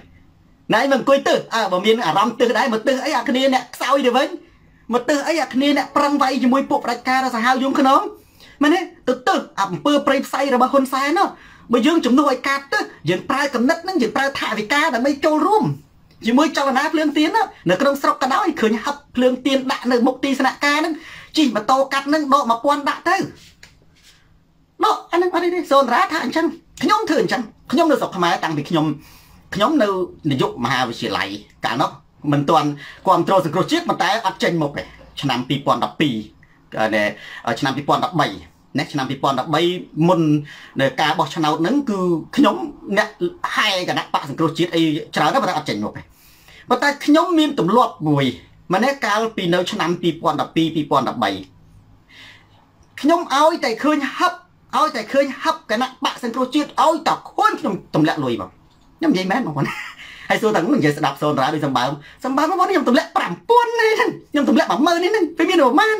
ណែមកអង្គុយទឹះអើបើមានអារម្មណ៍ទឹះដែរមកទឹះអីអាគ្នាអ្នកខ្សោយទៅវិញមកទឹះអីអាគ្នាអ្នកប្រឹងវាយជាមួយពួកផ្ដាច់ការសាហាវយងខ្នងមែនទេទៅទឹះអាអំពើប្រៃផ្សៃរបស់ហ៊ុនសែននោះបើយើងជំនួសឲ្យការទឹះយើងប្រើកំណត់ហ្នឹងយើងប្រើថាវិការដើម្បីចូលរួមជាមួយចលនាភ្លើងទៀននៅក្នុងស្រុកក៏ដោយឃើញហឹបភ្លើងទៀនដាក់នៅមុខទីស្នាក់ការហ្នឹងជិះម៉ូតូកាត់ហ្នឹងដក1000ដាក់ទៅ ដកអាហ្នឹងអត់ទេសូនរាថាអញ្ចឹងខ្ញុំធ្វើអញ្ចឹងខ្ញុំនៅស្រុកខ្មែរតាំងពីខ្ញុំខ្ញុំនៅនាយកមហាវិទ្យាល័យកាលនោះមិនទាន់គ្រប់គ្រងសង្គ្រោះជាតិប៉ុន្តែអត់ចេញមុខទេឆ្នាំ2012ដែលឆ្នាំ2013ណាឆ្នាំ2013មុននៅការបោះឆ្នោតហ្នឹងគឺខ្ញុំអ្នកហែគណៈបកសង្គ្រោះជាតិអីច្រើនតែប៉ុន្តែអត់ចេញមុខទេប៉ុន្តែខ្ញុំមានទម្លាប់មួយម្នេះកាលពីនៅឆ្នាំ2012 2013ខ្ញុំឲ្យតែឃើញហឹប ឲ្យតែឃើញហឹបគណៈបកសង្គ្រោះជាតិឲ្យតែឃើញខ្ញុំទម្លាក់លុយមកខ្ញុំនិយាយមែនបងប្អូនហើយសួរតានឹងនិយាយស្ដាប់សូនរ៉ាដូចសម្បើមសម្បើមបងប្អូនខ្ញុំទម្លាក់5000នេះខ្ញុំទម្លាក់10000នេះពេលមានប្រហែល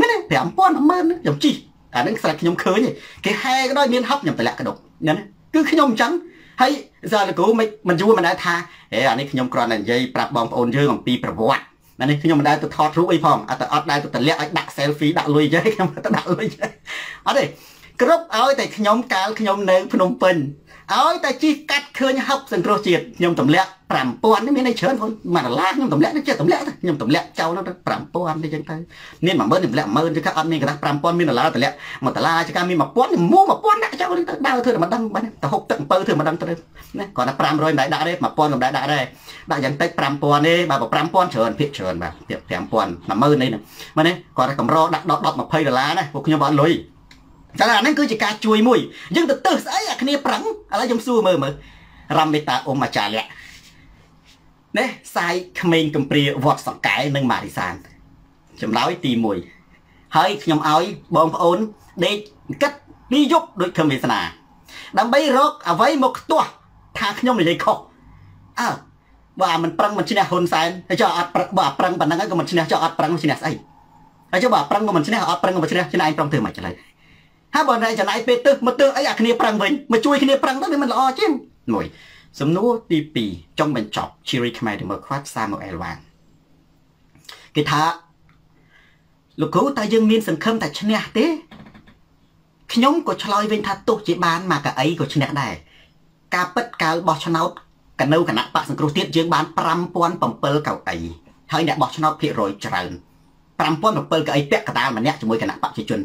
មែនទេ5000 10000ខ្ញុំជីអានឹងស្រាប់ខ្ញុំឃើញគេហែក៏ដោយមានហឹបខ្ញុំទម្លាក់កដុកណាគឺខ្ញុំអញ្ចឹងហើយសារលោកគ្រូមិនមិនយួរមិនដែរថាហេអានេះខ្ញុំគ្រាន់តែនិយាយប្រាប់បងប្អូនយើងអំពីប្រវត្តិអានេះខ្ញុំមិនដែលទៅថតរូបអីផងអត់ទៅអត់ដែលទៅតម្លាក់ឲ្យដាក់ selfie ដាក់លុយទេខ្ញុំទៅដាក់លុយអត់ទេ គ្រប់ឲ្យតែខ្ញុំកាលខ្ញុំនៅភ្នំពេញឲ្យតែជីកាត់ឃើញហឹបសង្គ្រោះជាតិខ្ញុំទម្លាក់5000នេះមានន័យច្រើនមួយដុល្លារខ្ញុំទម្លាក់នេះចេះទម្លាក់ខ្ញុំទម្លាក់ចោលទៅ5000នេះចឹងទៅមាន10000ទម្លាក់10000ចឹងអត់មានក្រដាស់5000មានដុល្លារទម្លាក់1ដុល្លារចឹងមាន1000មូ1000ដាក់ចោលទៅដើរធ្វើតែមិនដឹងបាញ់ទៅហុកទឹកអំពៅធ្វើមិនដឹងទៅណាគាត់ថា500មិនដែរដាក់ទេ1000ក៏មិនដែរដាក់ដែរដាក់យ៉ាងតិច5000ទេបើ5000ច្រើនភាគច្រើនបាទ5000 10000នេះមែនទេគាត់ថាកម្រដាក់ដល់10 20ដុល្លារណាពួកខ្ញុំអត់លុយ តែអាហ្នឹងគឺជាការជួយមួយយើងទៅទៅស្អីអាគ្នាប្រឹងឥឡូវខ្ញុំសួរមើលមើលរំមេតាអ៊ុំអាចារ្យនេះសាយក្មេងកំព្រាវត្តសង្កែនិងម៉ារីសានចម្លើយទី1ហើយខ្ញុំឲ្យបងប្អូនដេកគិតពីយប់ដូចខ្ញុំវាសនា ដើម្បីរកអ្វីមកខ្ទាស់ថាខ្ញុំនិយាយខុសអើបើមិនប្រឹងមិនឈ្នះហ៊ុនសែនហើយចុះអត់ប្រឹងបើប្រឹងប៉ុណ្ណឹងហើយក៏មិនឈ្នះចុះអត់ប្រឹងឈ្នះស្អីហើយចុះបើប្រឹងក៏មិនឈ្នះអត់ប្រឹងក៏មិនឈ្នះឈ្នះឯងប្រឹងធ្វើមិនឆ្លើយ ហើយបើណែចំណាយពេលទឹះមកទឹះអីអាគ្នាប្រឹងវិញមកជួយគ្នាប្រឹងទៅវាមិនល្អជាងមួយសំណួរទី2ចុងបញ្ចប់ជីរីខ្មែរទៅមើលខ្វាត់សាម៉ូអែលវ៉ាងគេថាលោកគ្រូតើយើងមានសង្ឃឹមតែឈ្នះទេខ្ញុំក៏ឆ្លើយវិញថាទោះជាបានមកកៅអីក៏ឈ្នះដែរការពិតកាលបោះឆ្នោតកនៅគណៈបកសង្គ្រោះទៀតយើងបាន5007កៅអីហើយអ្នកបោះឆ្នោតភាគរយច្រើន 5007កៅអីពាក់កដាលម្នាក់ជាមួយគណៈបកប្រជាជន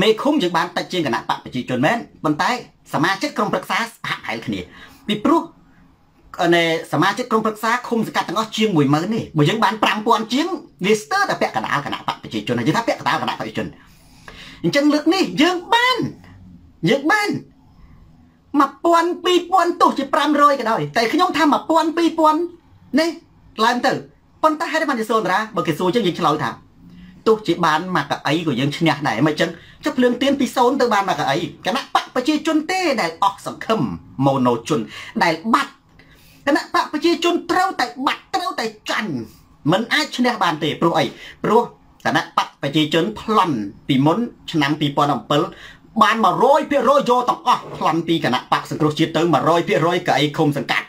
មេឃុំយើងបានតិចជាងគណៈបកប្រជាជនមែនប៉ុន្តែសមាជិកក្រុមប្រឹក្សាសហហែលគ្នាពីព្រោះនៅសមាជិកក្រុមប្រឹក្សាឃុំសង្កាត់ទាំងអស់ជាង10000នេះបើយើងបាន5000ជាងវាស្ទើរតែពាក់កណ្ដាលគណៈបកប្រជាជនយើងថាពាក់កណ្ដាលគណៈបកប្រជាជនអញ្ចឹងលើកនេះយើងបានយើងបាន1000 2000ទោះជា500ក៏ដោយតែខ្ញុំថា1000 2000នេះឡើងទៅប៉ុន្តែហេតុបានជាសូនតារាបើគេសួរចឹងយើងឆ្លើយថា ទោះជាបានមកកៅអីក៏យើងឈ្នះដែរមិនអញ្ចឹងចុះភ្លើងទៀនពី0ទៅបានមកកៅអីគណៈបកប្រជាជនទេដែលអស់សង្ឃឹមម៉ូណូជនដែលបាត់គណៈបកប្រជាជនត្រូវតែបាត់ត្រូវតែចាញ់មិនអាចឈ្នះបានទេព្រោះអីព្រោះគណៈបកប្រជាជនប្លន់ពីមុនឆ្នាំ2007បាន100%យកទាំងអស់ប្លន់ពីគណៈបកសង្គ្រោះជាតិទៅ100%កៅអីឃុំសង្កាត់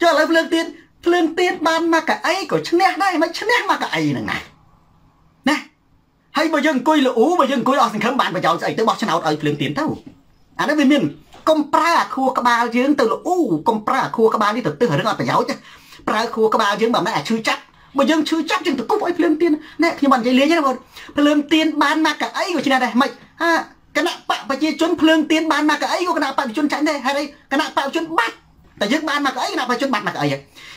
ចុះឥឡូវភ្លើងទៀនភ្លើងទៀនបានមកកៅអីក៏ឈ្នះដែរមិនឈ្នះមកកៅអីហ្នឹងណាណា ហើយបើយើងអង្គុយលូបើយើងអង្គុយអស់សង្ឃឹមបានប្រយោជន៍ស្អីទៅបោះឆ្នោតឲ្យភ្លើងទៀនទៅអានេះវាមានកុំប្រើអាខួរក្បាលយើងទៅលូកុំប្រើអាខួរក្បាលនេះទៅទឹះរឿងអត់ប្រយោជន៍ប្រើខួរក្បាលយើងបើមិនអាឈឺចាប់បើយើងឈឺចាប់យើងទៅគប់ឲ្យភ្លើងទៀនណែខ្ញុំបាននិយាយលេងណាបងភ្លើងទៀនបានមកកៅអីក៏ឈ្នះដែរមិនហាគណៈបកប្រជាជនភ្លើងទៀនបានមកកៅអីក៏គណៈបកប្រជាជនចាញ់ដែរហេតុអីគណៈបកប្រជាជនបាត់តែយើងបានមកកៅអីគណៈបកប្រជាជនបាត់មកកៅអី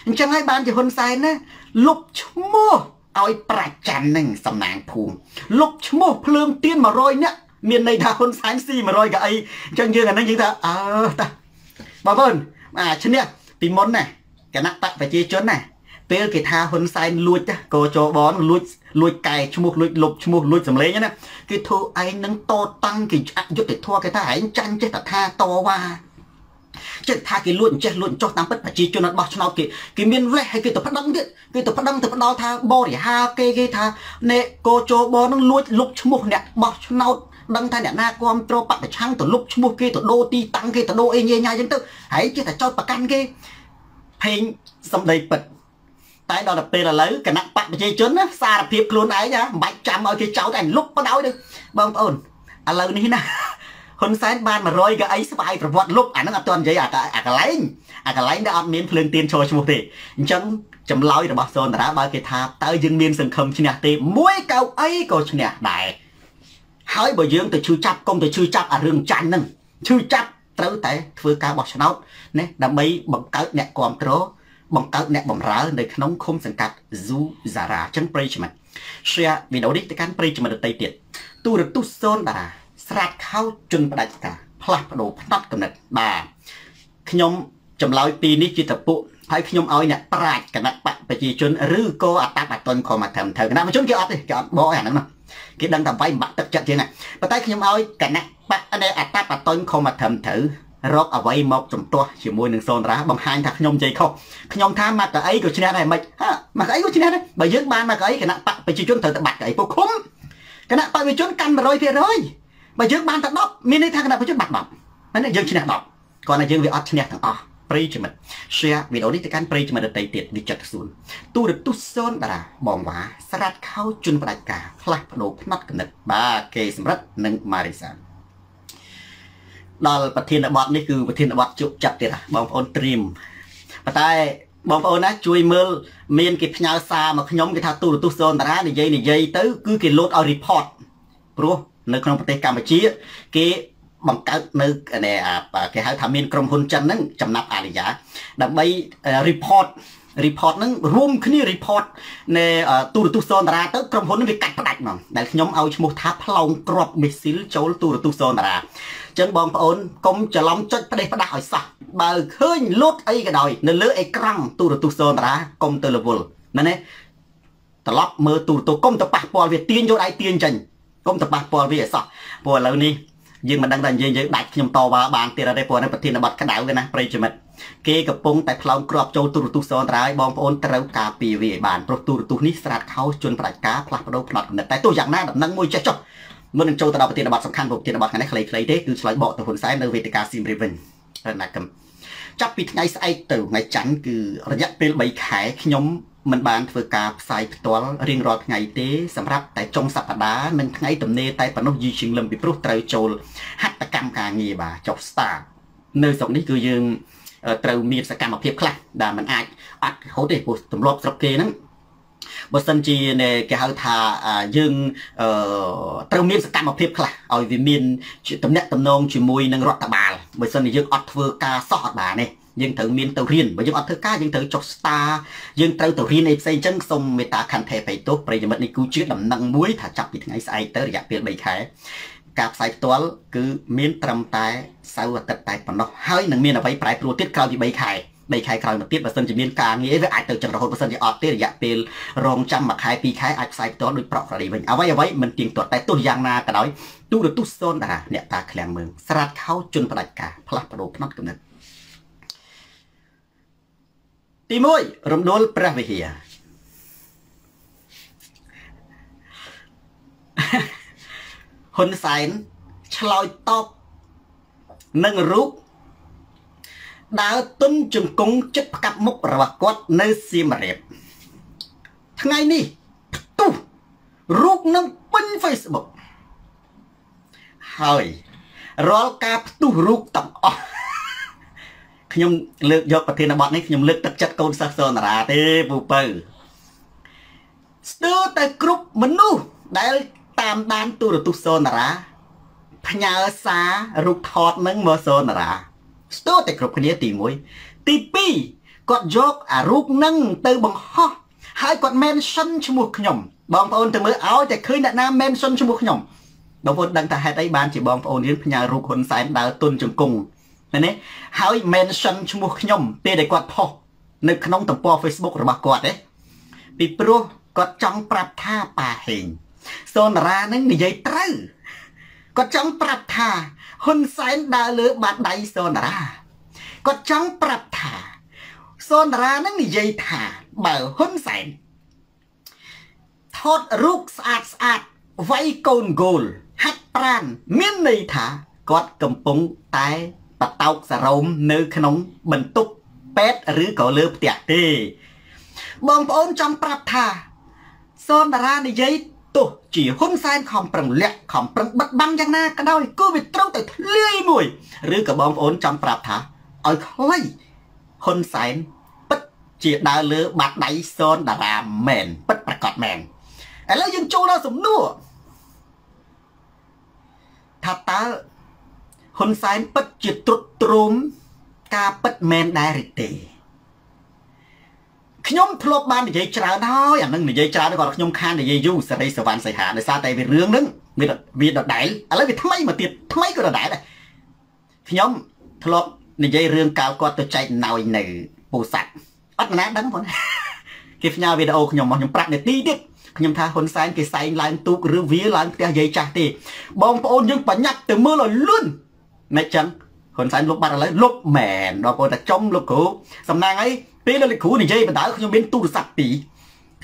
អញ្ចឹងហើយបានជាហ៊ុនសែនណាលុបឈ្មោះ ឲ្យប្រជានឹងសំណាងភូមិលុបឈ្មោះភ្លើងទៀន100នាក់មានន័យថាហ៊ុនសែនស៊ី100កៅអីអញ្ចឹងយើងអានឹងយើងថាអើតាបងប្អូនអាឈ្នះពីមុនណាគណៈបកប្រជាជនណាពេលគេថាហ៊ុនសែនលួចកោចបនលួចលួចកែឈ្មោះលួចលុបឈ្មោះលួចសម្លេងណាគេធ្វើឯងនឹងតតាំងគេអយុត្តិធម៌គេថាឯងចាញ់ចេះតែថាតវ៉ា ចិត្តថាគេលួចចេះលួចចោះតាមពិតប្រជាជនអត់បោះឆ្នោតគេគេមានលេសហើយគេទៅប្តឹងទៀតគេទៅប្តឹងទៅផ្ដល់ថាបរិហាគេគេថាអ្នកកោចបនឹងលួចលុបឈ្មោះអ្នកបោះឆ្នោតដឹងថាអ្នកណាគ្រប់ត្របពប្រឆាំងទៅលុបឈ្មោះគេទៅដូរទីតាំងគេទៅដូរអីញ៉ៃញ៉ៃអញ្ចឹងទៅហើយចេះតែចោតប្រកាន់គេភេងសំដីពិតតែដល់ទៅពេលឥឡូវគណៈបកប្រជាជនណាសារភាពខ្លួនឯងណាមិនបាច់ចាំឲ្យគេចោទឯងលុបបដ ாய் ទេបងប្អូនឥឡូវនេះណា ហ៊ុនសែនបាន100កៅអីស្បាយប្រវត្តិលុបអាហ្នឹងអត់ទាន់និយាយអាកន្លែងអាកន្លែងដែលអត់មានភ្លើងទៀនចូលឈ្មោះទេអញ្ចឹងចម្លើយរបស់សូនតារាបើគេថាតើយើងមានសង្ឃឹមឈ្នះទេមួយកៅអីក៏ឈ្នះដែរហើយបើយើងទៅឈឺចាប់កុំទៅឈឺចាប់អារឿងចាញ់ហ្នឹងឈឺចាប់ត្រូវតែធ្វើការបោះឆ្នោតណាដើម្បីបង្កើតអ្នកគ្រប់គ្រងបង្កើតអ្នកបម្រើនៅក្នុងឃុំសង្កាត់ Zoo Zara ចឹងប្រិយមិត្ត share វីដេអូនេះទៅកាន់ប្រិយមិត្តដទៃទៀតទូរទស្សន៍សូនតារា ស្រាតខោជន់ផ្ដាច់ការផ្លាស់ប្ដូរផ្នត់កំណត់បាទខ្ញុំចម្លើយពីនេះជាតពុហើយខ្ញុំឲ្យអ្នកប្រាជ្ញគណៈបកប្រជាជនឬក៏អតបអតុនខមធម្មទៅគណៈប្រជាជនគេអត់ទេគេអត់បកអាហ្នឹងណាគេដឹងតែវាយបាក់ទឹកចិត្តជាងហ្នឹងប៉ុន្តែខ្ញុំឲ្យគណៈបកនៃអតបអតុនខមធម្មទៅរកអ្វីមកចំទាស់ជាមួយនឹងសូនរាបង្ហាញថាខ្ញុំនិយាយខុសខ្ញុំថាមកកៅអីក៏ឈ្នះដែរមិនហាមកកៅអីក៏ឈ្នះដែរបើយើងបានមកកៅអីគណៈបកប្រជាជនត្រូវតែបាត់កៅអីពុកឃុំគណៈបកប្រជាជនកាន់100% បើយើងបានតែ10មានន័យថាគណៈប្រជាជនបាត់10ហ្នឹងយើងឈ្នះ10គាត់ថាយើងវាអត់ឈ្នះទាំងអស់ប្រិយមិត្ត share វីដេអូនេះទៅកាន់ប្រិយមិត្តដទៃទៀតវិចិត្រសួនទូរទស្សន៍សូនតារាបងវ៉ាស្រាត់ខោជន់ផ្ដាច់ការផ្លាស់ប្ដូរផ្នែកកណិត បាទគេសម្រិតនិងម៉ារីសាដល់ប្រធានបទនេះគឺប្រធានបទជក់ចាប់ទៀតបងប្អូនត្រៀមប៉ុន្តែបងប្អូនណាជួយមើលមានគេផ្ញើសារមកខ្ញុំគេថាទូរទស្សន៍សូនតារានិយាយនិយាយទៅ គឺគេលោតឲ្យ report ព្រោះ នៅក្នុងប្រទេសកម្ពុជា គេបង្កើតនៅគេហៅថាមានក្រុមហ៊ុនចិនហ្នឹងចំណាប់អារិយាដើម្បី report report ហ្នឹងរួមគ្នា report នៃទូរទស្សន៍សនតារាទៅក្រុមហ៊ុនហ្នឹងវាកាត់ផ្ដាច់ហ្មងដែលខ្ញុំឲ្យឈ្មោះថាផ្លោងក្របមីស៊ីលចូលទូរទស្សន៍សនតារាអញ្ចឹងបងប្អូនកុំច្រឡំចុចផ្ដេសផ្ដាស់ឲ្យសោះបើឃើញលូតអីក៏ដោយនៅលើអេក្រង់ទូរទស្សន៍សនតារាកុំទៅរវល់មែនទេត្រឡប់មើលទូរទស្សន៍កុំទៅប៉ះពាល់វាទាញយកដៃទាញចេញ កុំទៅប៉ះពាល់វាឲ្យសោះព្រោះឥឡូវនេះយើងមិនដឹងថាយើងយើងដាច់ខ្ញុំតវ៉ាបានទៀតអត់ទេព្រោះនេះប្រធានបတ်ក្តៅទេណាប្រិយមិត្តគេកំពុងតែផ្លោងគ្រាប់ចូលទូរទស្សន៍សនត្រាយបងប្អូនត្រូវការពីវាឲ្យបានព្រោះទូរទស្សន៍នេះស្រាតខោជន់ផ្ដាច់ការផ្លាស់ប្ដូរផ្នត់គំនិតតែទោះយ៉ាងណាដំណឹងមួយចេះចុះមុននឹងចូលទៅដល់ប្រធានបទសំខាន់ប្រធានបទខាងនេះខ្លីៗទេគឺឆ្លើយបកទៅហ៊ុនសែននៅវេទិកាស៊ីមរីវិញណាកំចាប់ពីថ្ងៃស្អែកទៅថ្ងៃច័ន្ទគឺរយៈពេល3ខែខ្ញុំ មិនបានធ្វើការផ្សាយផ្ទាល់រៀងរាល់ថ្ងៃទេសម្រាប់តែចុងសប្តាហ៍និងថ្ងៃទំនេរតែប៉ុណ្ណោះយីជាងលឹមពីព្រោះត្រូវចូលហត្ថកម្មការងារបាទចុះ start នៅស្រុកនេះគឺយើងត្រូវមានសកម្មភាពខ្លះដែលมันអាចអត់រហូតទេព្រោះទម្លាប់ស្រុកគេហ្នឹងបើសិនជាគេហៅថាយើងត្រូវមានសកម្មភាពខ្លះឲ្យវាមានតំណែងតំណងជាមួយនឹងរដ្ឋបាលបើសិនជាយើងអត់ធ្វើការសោះអត់បានទេ យើងត្រូវមានទៅរៀនបើយើងអត់ធ្វើការយើងត្រូវចុះ star យើងត្រូវទៅរៀនអីផ្សេងអញ្ចឹងសូមមេត្តាខន្តីបៃទោសប្រិយមិត្តនេះគូជាដំណឹងមួយថាចាប់ពីថ្ងៃស្អែកទៅរយៈពេល3ខែការផ្សាយផ្ទាល់គឺមានត្រឹមតែសៅរ៍អាទិត្យតែប៉ុណ្ណោះហើយនឹងមានអ្វីប្រែប្រួលទៀតក្រោយពី3ខែ3ខែក្រោយមកទៀតបើសិនជាមានការងារវាអាចទៅចឹងរហូតបើសិនជាអត់ទេរយៈពេលរងចាំមួយខែពីរខែអាចផ្សាយផ្ទាល់ដោយប្រកបរីវិញអ្វីអ្វីមិនទៀងទាត់តែទោះយ៉ាងណាក៏ដោយទូរទស្សន៍សូនតារាអ្នកតាឃ្លាំងមើងស្រាតខោជន់ផ្ដាច់ការផ្លាស់ប្ដូរផ្នត់កំណត់ ទី1រំដួលព្រះវិហារហ៊ុនសែនឆ្លើយតបនឹងរូបដើរទុនជង្គង់ចិត្តផ្កាប់មុខរបស់គាត់នៅសៀមរាបថ្ងៃនេះផ្ទុះរូបនឹងពេញ Facebook ហើយរាល់ការផ្ទុះរូបទាំងអស់ ខ្ញុំលើកយកប្រធានបទនេះខ្ញុំលើកទឹកចិត្តកូនសិស្សសនារាទេពូពៅស្ទើរតែគ្រប់មនុស្សដែលតាមដានទូរទស្សន៍សនារាផ្ញើសាររូបថតនឹងមកសនារាស្ទើរតែគ្រប់គ្នាទី1ទី2គាត់យកអារូបនឹងទៅបង្ហោះហើយគាត់ mention ឈ្មោះខ្ញុំបងប្អូនទៅមើលឲ្យតែឃើញអ្នកណា mention ឈ្មោះខ្ញុំបងប្អូនដឹងថាហេតុអីបានជាបងប្អូនយើងផ្ញើរូបហ៊ុនសែនដើរទុនជង្គង់ ណានេះហើយ mention ឈ្មោះខ្ញុំពេលដែលគាត់ផុសនៅក្នុងទំព័រ Facebook របស់គាត់ទេពីព្រោះគាត់ចង់ប្រាប់ថាប៉ាហេងសូនរានឹងនិយាយត្រូវគាត់ចង់ប្រាប់ថាហ៊ុនសែនដើរលើបាតដៃសូនរាគាត់ចង់ប្រាប់ថាសូនរានឹងនិយាយថាបើហ៊ុនសែនថតរូបស្អាតស្អាតវាយកូនគោលហាត់ប្រានមានន័យថាគាត់កំពុងតែ បតោកសរោមនៅក្នុងបន្ទប់ពេទ្យឬក៏លើផ្ទះទេបងប្អូនចង់ប្រាប់ថាសូនតារានិយាយទោះជាហ៊ុនសែនខំប្រឹងលាក់ខំប្រឹងបិទបាំងយ៉ាងណាក៏ដោយគឺវាត្រូវតែធ្លាយមួយឬក៏បងប្អូនចង់ប្រាប់ថាឲ្យខ្លីហ៊ុនសែនពិតជាដើរលើបាត់ដៃសូនតារាមែនពិតប្រកបមែនឥឡូវយើងចូលដល់សំណួរថាតើ ហ៊ុនសែនពិតជាទ្រុឌទ្រោមការពិតមែនដែរឬទេខ្ញុំធ្លាប់បាននិយាយច្រើនហើយអានឹងនិយាយច្រើនគាត់ខ្ញុំខាននិយាយយូរសេរីសវណ្ណសីហាដោយសារតែវារឿងហ្នឹងវាវាដដែលឥឡូវវាថ្មីមកទៀតថ្មីក៏ដដែលដែរខ្ញុំធ្លាប់និយាយរឿងកាលគាត់ទៅចែកណយនៅពូសាត់អត់ណាដឹងផងគេផ្ញើវីដេអូខ្ញុំមកខ្ញុំប្រាប់នាទីទៀតខ្ញុំថាហ៊ុនសែនគេសែងឡើងទូកឬវាឡើងផ្ទះយាយចាស់ទេបងប្អូនយើងបញ្ញាប់ទៅមើលឲ្យលឿន មិនចឹងហ៊ុនសែនលុបបាត់ឥឡូវលុបមែនដល់គាត់តែចំលោកគ្រូសំណាងអីពេលលោកគ្រូនិយាយបណ្ដៅខ្ញុំមានទូរស័ព្ទពីរ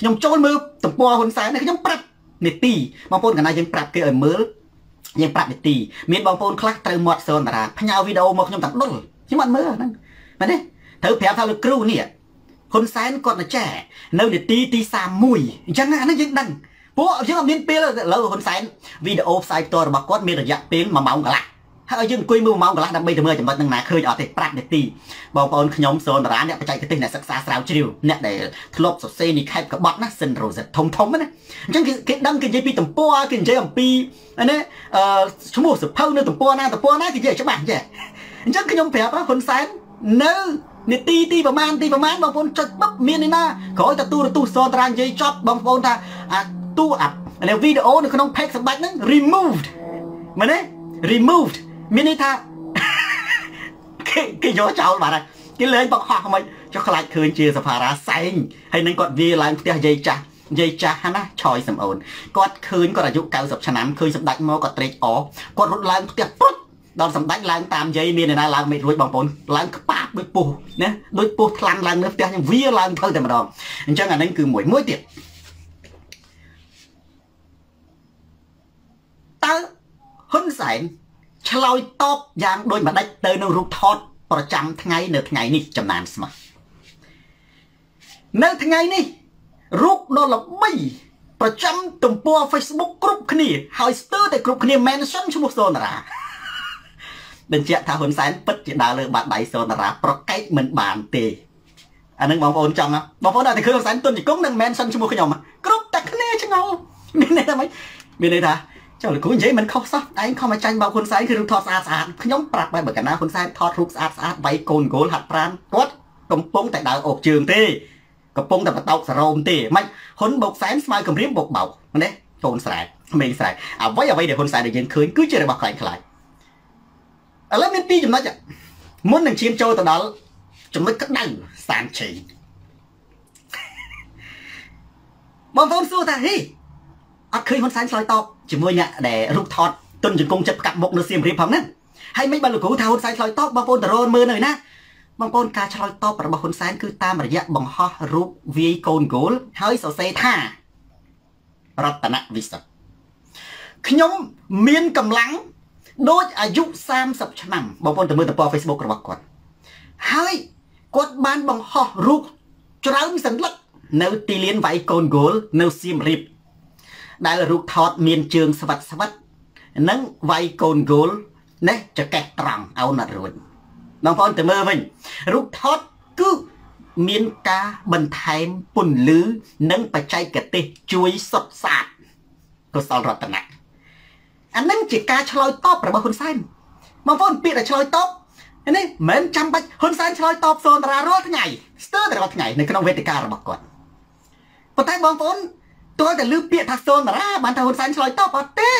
ខ្ញុំចូលមើលទំព័រហ៊ុនសែនខ្ញុំប្រាប់នីតិបងប្អូនកណ្ដាលយើងប្រាប់គេឲ្យមើលយើងប្រាប់នីតិមានបងប្អូនខ្លះត្រូវមាត់សនតារាផ្ញើវីដេអូមកខ្ញុំទាំងដុលខ្ញុំអត់មើលហ្នឹងមែនទេត្រូវប្រាប់ថាលោកគ្រូនេះហ៊ុនសែនគាត់នៅចែនៅនីតិទី31អញ្ចឹងអានេះយើងដឹងពួកយើងអត់មានពេលឥឡូវហ៊ុនសែនវីដេអូផ្សាយផ្ទាល់របស់គាត់មានរយៈពេល1ម៉ោងកន្លះ ហើយយើងអង្គុយមើលម៉ោងកន្លះដើម្បីទៅមើលចំណុចនឹងណាឃើញអត់ទេប្រាប់នាទីបងប្អូនខ្ញុំសូនតារាអ្នកបច្ចេកទេសអ្នកសិក្សាស្រាវជ្រាវអ្នកដែលធ្លាប់សរសេរនីខេតក្បត់ណាសិនរ៉ូសិតធំធំណាអញ្ចឹងគេដឹងគេនិយាយពីទំព័រគេនិយាយអំពីណាអឺឈ្មោះសភៅនៅទំព័រណាទំព័រណាគេនិយាយច្បាស់ចេះអញ្ចឹងខ្ញុំប្រាប់ហ៊ុនសែននៅនីតិទីប្រមាណទីប្រមាណបងប្អូនចុចបឹបមានឯណាក្រោយតែទូរទស្សន៍សតារានិយាយចប់បងប្អូនថាអាទូអាវីដេអូនៅក្នុង page សម្បត្តិហ្នឹង removed មែនទេ removed មានន័យថាគេគេយកចោលបាត់ហើយគេលេងបង្ហោះមិនចុះខ្លាចឃើញជាសភារាសែងហើយនឹងគាត់វាឡើងផ្ទះយាយចាស់យាយចាស់ណាឆយសំអូនគាត់ឃើញគាត់អាយុ90ឆ្នាំឃើញសម្ដេចមកគាត់ត្រេកអរគាត់រត់ឡើងផ្ទះពុតដល់សម្ដេចឡើងតាមយាយមានអ្នកណាឡើងមិនរួចបងប្អូនឡើងខ្ប៉ាបដូចពុះណាដូចពុះថ្លាំងឡើងនៅផ្ទះហ្នឹងវាឡើងទៅតែម្ដងអញ្ចឹងអានេះគឺមួយមួយទៀតតើហ៊ុនសែន ឆ្លើយតបយ៉ាងដូចម្ដេចទៅនឹងរូបថតប្រចាំថ្ងៃនៅថ្ងៃនេះចំណានស្មោះនៅថ្ងៃនេះរូបដ៏ល្បីប្រចាំទំព័រ Facebook គ្រប់គ្នាហើយស្ទើរតែគ្រប់គ្នា mention ឈ្មោះសូនារាបញ្ជាក់ថាហ៊ុនសែនពិតជាដើរលើបាតដៃសូនារាប្រកែកមិនបានទេអានឹងបងប្អូនចង់បងប្អូនតែឃើញហ៊ុនសែនទុនជង្គង់នឹង mention ឈ្មោះខ្ញុំគ្រប់តែគ្នាឆ្ងល់មានន័យថាម៉េចមានន័យថា ចុះលោកគ្រូនិយាយមិនខុសសោះឯងខំមកចាញ់បោកហ៊ុនសែនគឺរូបថតស្អាតស្អាតខ្ញុំប្រាប់បែបបើកាលណាហ៊ុនសែនថតរូបស្អាតស្អាតវាយកូនគោលហាត់ប្រានគាត់កំពុងតែដើរអូបជើងទេកំពុងតែបតោកសរោមទេមិនហ៊ុនបោកសែនស្មើគម្រាមបោកបោកណាកូនស្រែក្មេងស្រែអ្វីអ្វីដែលហ៊ុនសែនដែលយើងឃើញគឺជារបស់ខ្លាំងខ្លាយឥឡូវមានពីរចំណុចមុននឹងឈានចូលទៅដល់ចំណុចក្តៅសានជ័យបងប្អូនសួរថាហេអត់ឃើញហ៊ុនសែនឆ្លើយតប ជាមួយអ្នកដែលរូបថតទុនជង្គង់ចិត្តផ្កាប់មុខនៅសៀមរាបផងហ្នឹងហើយមិនបានលោកគ្រូថាហ៊ុនសែនឆ្លើយតបបងប្អូនតរនមើលនៅណាបងប្អូនការឆ្លើយតបរបស់ហ៊ុនសែនគឺតាមរយៈបង្ហោះរូបវាយកូនគោលហើយសរសេរថារតនវិសិទ្ធខ្ញុំមានកម្លាំងដូចអាយុ30ឆ្នាំបងប្អូនទៅមើលទំព័រ Facebook របស់គាត់ហើយគាត់បានបង្ហោះរូបច្រើនសន្លឹកនៅទីលានវាយកូនគោលនៅសៀមរាប ដែលរូបថតមានជើងស្វិតស្វិតនិងវាយកូនគោលនេះចកេះត្រង់អោនអត់រួចបងប្អូនទៅមើលវិញរូបថតគឺមានការបន្ថែមពន្លឺនិងបច្ចេកទេសជួយសុទ្ធសាធកុសលរតនៈអានឹងជាការឆ្លើយតបរបស់ហ៊ុនសែនបងប្អូនពាក្យដែលឆ្លើយតបនេះមិនចាំបាច់ហ៊ុនសែនឆ្លើយតបសូនតារារាល់ថ្ងៃស្ទើរតែរាល់ថ្ងៃនៅក្នុងវេទិការបស់គាត់ប៉ុន្តែបងប្អូន ទោះតែលើពាក្យថាសូនតារាបានថាហ៊ុនសែនឆ្លើយតបអត់ទេឥ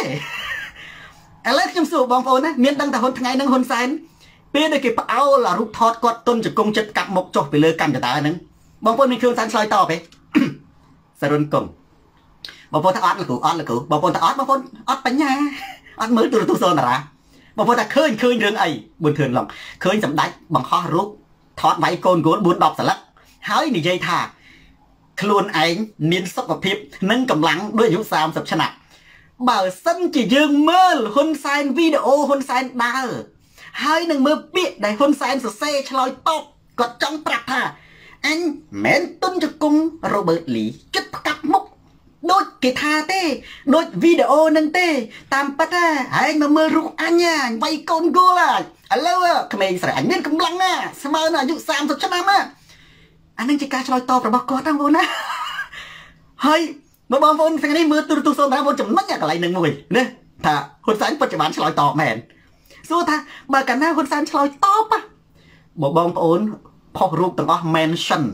ឡូវខ្ញុំសួរបងប្អូនណាមានដឹងថាហ៊ុនថ្ងៃនឹងហ៊ុនសែនពេលដែលគេផ្អោលរូបថតគាត់ទុនជង្គង់ចិត្តកាប់មុខចុះពីលើកម្មចតាហ្នឹងបងប្អូនមានខ្លួនសានឆ្លើយតបទេសរុនគង់បងប្អូនថាអត់លោកគ្រូអត់លោកគ្រូបងប្អូនថាអត់បងប្អូនអត់បញ្ញាអត់មើលទូរទស្សន៍សូនតារាបងប្អូនថាឃើញឃើញរឿងអីប៊ុនធឿនឡងឃើញសម្ដេចបង្ហោះរូបថតវាយកូនកូន4 10សន្លឹកហើយនិយាយថា ខ្លួនឯងមានសុខភាព និងកម្លាំងដូចអាយុ30ឆ្នាំបើសិនជាយើងមើលហ៊ុនសែនវីដេអូហ៊ុនសែនដើរហើយនឹងមើលពាក្យដែលហ៊ុនសែនសរសេរឆ្លើយតបគាត់ចង់ប្រាប់ថាអញមិនទុនជង្គង់រ៉ូបឺតលីចិត្តផ្កាប់មុខដូចគេថាទេដូចវីដេអូនឹងទេ តាមពិតហែងមកមើលរូបអញអញវាយកូនគោលឥឡូវក្មេងស្រីអញមានកម្លាំងណាស្មើនឹងអាយុ30ឆ្នាំណា អានឹងជាការឆ្លើយតបរបស់គាត់ហ្នឹងបងណាហើយមើលបងប្អូនថ្ងៃនេះមើលទូរទស្សន៍សូមតាមបងចំណុចកន្លែងនឹងមួយណាថាហ៊ុនសែនពិតជាបានឆ្លើយតបមែនសួរថាបើកាលណាហ៊ុនសែនឆ្លើយតបបើបងប្អូនផុសរូបទាំងអស់ mention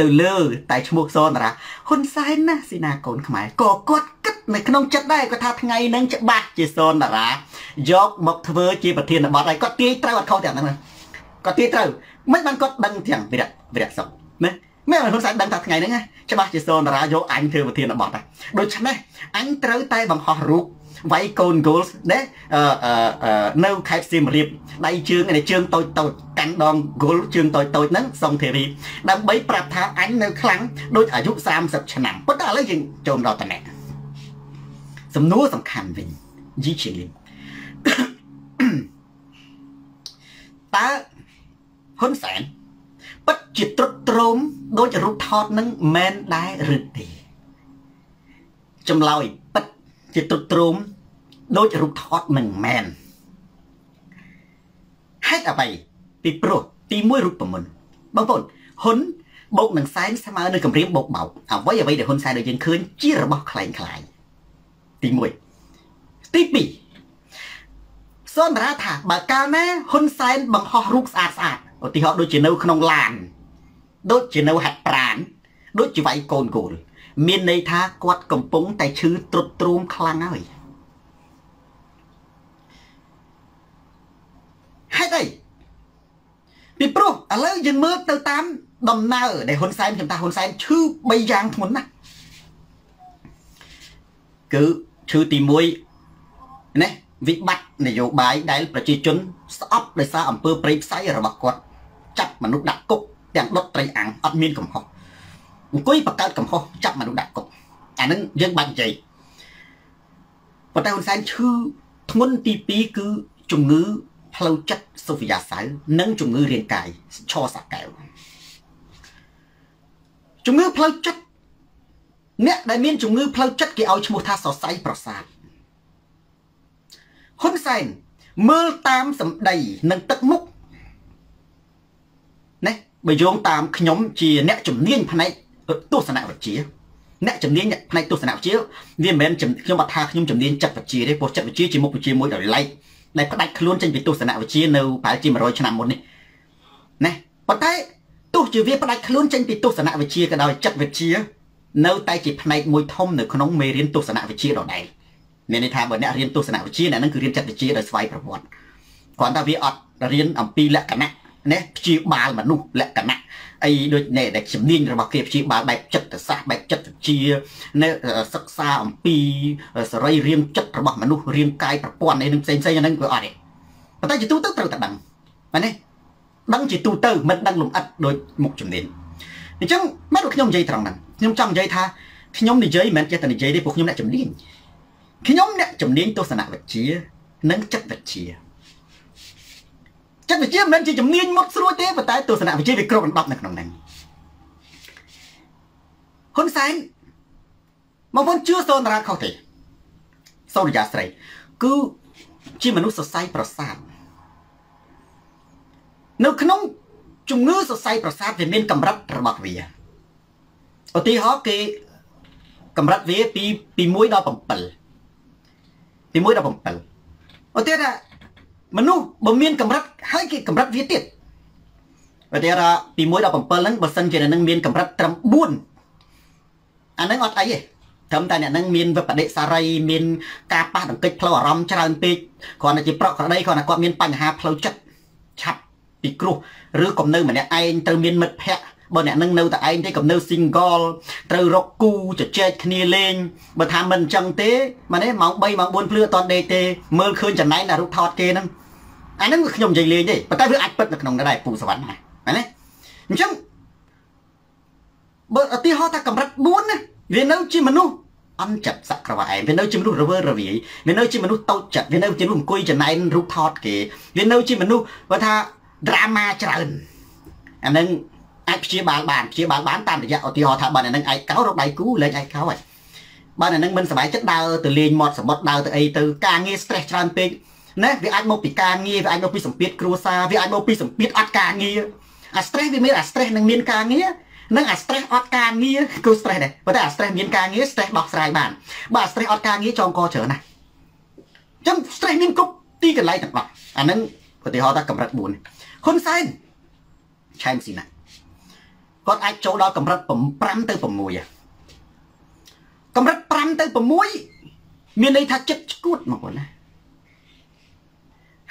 ទៅលើ តែឈ្មោះសនតារាហ៊ុនសែនណាស៊ីណាកូនខ្មែរក៏គាត់គិតនៅក្នុងចិត្តដែរគាត់ថាថ្ងៃហ្នឹងច្បាស់ជាសនតារាយកមកធ្វើជាប្រធានបទហើយគាត់ទាយត្រូវអត់ខុសទាំងហ្នឹងគាត់ទាយត្រូវមិនបានគាត់ដឹងទាំងវិរៈវិរៈសុខ ណាមែនហ៊ុនសែនដឹងថាថ្ងៃហ្នឹងច្បាស់ជាសនតារាយកអញធ្វើប្រធានបទដែរដូច្នេះអញត្រូវតែបង្ហោះរូបវាយកូនគោលណាអឺនៅខេត្តសៀមរាបដៃជើងឯជើងតូចតូចកាន់ដងគោលជើងតូចតូចហ្នឹងសុងធីរីដើម្បីប្រាប់ថាអញនៅខ្លាំងដូចអាយុ30ឆ្នាំប៉ុន្តែឥឡូវយើងចូលដល់តំណែងសំណួរសំខាន់វិញយីជាលីតើហ៊ុនសែន ពិតជាត្រុតត្រោមដូចរូបថតនឹងមែនដែរឬទេចម្លើយពិតជាទ្រុឌទ្រោមដូចរូបថតមិនមែនហេតុអ្វីពីព្រោះទី1រូបមន្តបងប្អូនហ៊ុនបូកនឹងសែនស្មើនឹងកម្រាមបូកបោកអ្វីអ្វីដែលហ៊ុនសែនដែលយើងឃើញជារបស់ខ្លែងខ្លាយទី1ទី2សន្តារាថាបើកាលណាហ៊ុនសែនបង្ហោះរូបស្អាតស្អាត ឧទាហរណ៍ដូចជានៅក្នុងឡានដូចជានៅហាត់ប្រានដូចជាវាយកូនកូលមានន័យថាគាត់កំពុងតែឈឺទ្រុឌទ្រោមខ្លាំងហើយហេតុអីពីព្រោះឥឡូវយើងមើលទៅតាមដំណើរដែលហ៊ុនសែនខ្ញុំថាហ៊ុនសែនឈឺ3យ៉ាងធ្ងន់ណាស់គឺឈឺទី1ណាវិបត្តិនយោបាយដែលប្រជាជនស្អប់ដោយសារអំពើព្រៃផ្សៃរបស់គាត់ ចាប់មនុស្សដាក់គុកទាំងដុតត្រីអាំងអត់មានកំហុសអង្គុយបង្កើតកំហុសចាប់មនុស្សដាក់គុកអានឹងយើងបាច់និយាយប៉ុន្តែហ៊ុនសែនឈឺធ្ងន់ទី2គឺជំងឺផ្លូវចិត្តសូហ្វីយ៉ាសៅនិងជំងឺរាងកាយឈរសាកែវជំងឺផ្លូវចិត្តអ្នកដែលមានជំងឺផ្លូវចិត្តគេឲ្យឈ្មោះថាសរសៃប្រសាទហ៊ុនសែនមើលតាមសម្ដីនិងទឹកមុខណា បើយោងតាមខ្ញុំជាអ្នកជំនាញផ្នែកទស្សនវិជ្ជាអ្នកជំនាញផ្នែកទស្សនវិជ្ជាវាមិនមែនខ្ញុំអត់ថាខ្ញុំជំនាញចិត្តវិជ្ជាទេព្រោះចិត្តវិជ្ជាជាមុខវិជ្ជាមួយដោយឡែកដែលផ្ដាច់ខ្លួនចេញពីទស្សនវិជ្ជានៅប្រហែលជា100ឆ្នាំមុននេះណាប៉ុន្តែទោះជាវាផ្ដាច់ខ្លួនចេញពីទស្សនវិជ្ជាក៏ដោយចិត្តវិជ្ជា នៅតែជាផ្នែកមួយធំនៅក្នុងមេរៀនទស្សនវិជ្ជាដដែលមានន័យថាបើអ្នករៀនទស្សនវិជ្ជាអ្នកនឹងគឺរៀនចិត្តវិជ្ជាដោយស្វ័យប្រវត្តិគ្រាន់តែវាអត់រៀនអំពីលក្ខណៈ ណាព្យាបាលមនុស្សលក្ខណៈអីដូចនេះដែលជំនាញរបស់គេព្យាបាលបែបចិត្តសាស្ត្របែបចិត្តវិទ្យានៅសិក្សាអំពីសរីរាង្គចិត្តរបស់មនុស្សរាងកាយប្រព័ន្ធនេះនឹងផ្សេងផ្សេងហ្នឹងគឺអត់ទេប៉ុន្តែជាទូទៅត្រូវតែដឹងមែនទេដឹងជាទូទៅមិនដឹងលំអិតដូចមុខជំនាញអញ្ចឹងមិនខ្ញុំនិយាយត្រង់ហ្នឹងខ្ញុំចង់និយាយថាខ្ញុំនិយាយមិនចេះតែនិយាយទេពួកខ្ញុំអ្នកជំនាញខ្ញុំអ្នកជំនាញទស្សនវិជ្ជា និងចិត្តវិទ្យា ចិត្តវិទ្យាមិនមែនជាជំនាញមុតស្រួលទេប៉ុន្តែទស្សនវិជ្ជាវាគ្របដណ្ដប់នៅក្នុងហ្នឹងហ៊ុនសែនមកវិញជឿសូនរាខុសទេសូរិយាស្រីគឺជាមនុស្សសរសៃប្រសាទនៅក្នុងជំងឺសរសៃប្រសាទវាមានកម្រិតរបស់វាឧទាហរណ៍គេកម្រិតវាពីពី1ដល់7ពី1ដល់7ឧទាហរណ៍ មនុស្សបើមានកម្រិតហើយគេកម្រិតវាទៀតឧទាហរណ៍ពី1ដល់7ហ្នឹងបើសិនជាអ្នកនឹងមានកម្រិតត្រឹម4អាហ្នឹងអត់អីទេត្រឹមតែអ្នកនឹងមានវិបដិសារីមានការប៉ះទង្គិចផ្លូវអារម្មណ៍ច្រើនពេកគ្រាន់តែជាប្រកក្រដីគ្រាន់តែគាត់មានបញ្ហាផ្លូវចិត្តឆាប់ពីគ្រោះឬក៏នៅម្នាក់ឯងត្រូវមានមិត្តភ័ក្តិបើអ្នកនឹងនៅតែឯងទេកំនៅ single ត្រូវរកគូជជែកគ្នាលេងបើថាមិនអញ្ចឹងទេម៉េចម៉ោង3ម៉ោង4ភ្លឺអត់តដេកទេមើលឃើញចំណែងតែរូបថតគេហ្នឹង អាហ្នឹងវាខ្ញុំនិយាយលេងទេប៉ុន្តែវាអាចពិតនៅក្នុងដែរពូសវណ្ណណាហ្នឹងណាអញ្ចឹងបើឧទាហរណ៍ថាកម្រិត4ណាវានៅជាមនុស្សអន់ចិត្តសក្រវ៉ាអែមវានៅជាមនុស្សរវើរវាយវានៅជាមនុស្សតូចចិត្តវានៅជាមនុស្សអង្គុយចំណែនរូបថតគេវានៅជាមនុស្សបើថា drama ច្រើនអាហ្នឹងអាចព្យាបាលបានព្យាបាលបានតាមរយៈឧទាហរណ៍ថាបើអាហ្នឹងឯកកោរកដៃគូលែងឯកកោហើយបើអាហ្នឹងមិនសុខចិត្តដើរទៅលេងមាត់សមុទ្រដើរទៅអីទៅការងារ stress ច្រើនពេក ណាវាអាចមកពីការងារវាអាចមកពីសម្ពាធគ្រួសារវាអាចមកពីសម្ពាធអត់ការងារអា stress វាមានអា stress នឹងមានការងារនិងអា stress អត់ការងារគឺ stress ដែរប៉ុន្តែអា stress មានការងារ stress ដោះស្រាយបានបើអា stress អត់ការងារចងកច្រើនណាស់អញ្ចឹង stress មានគ្រប់ទីកន្លែងទាំងអស់អានឹងឧទាហរណ៍ថាកម្រិត4ហ៊ុនសែនឆែមស៊ីណាគាត់អាចចូលដល់កម្រិត5ទៅ6កម្រិត5ទៅ6មានន័យថាចិត្តឈួតមកបងណា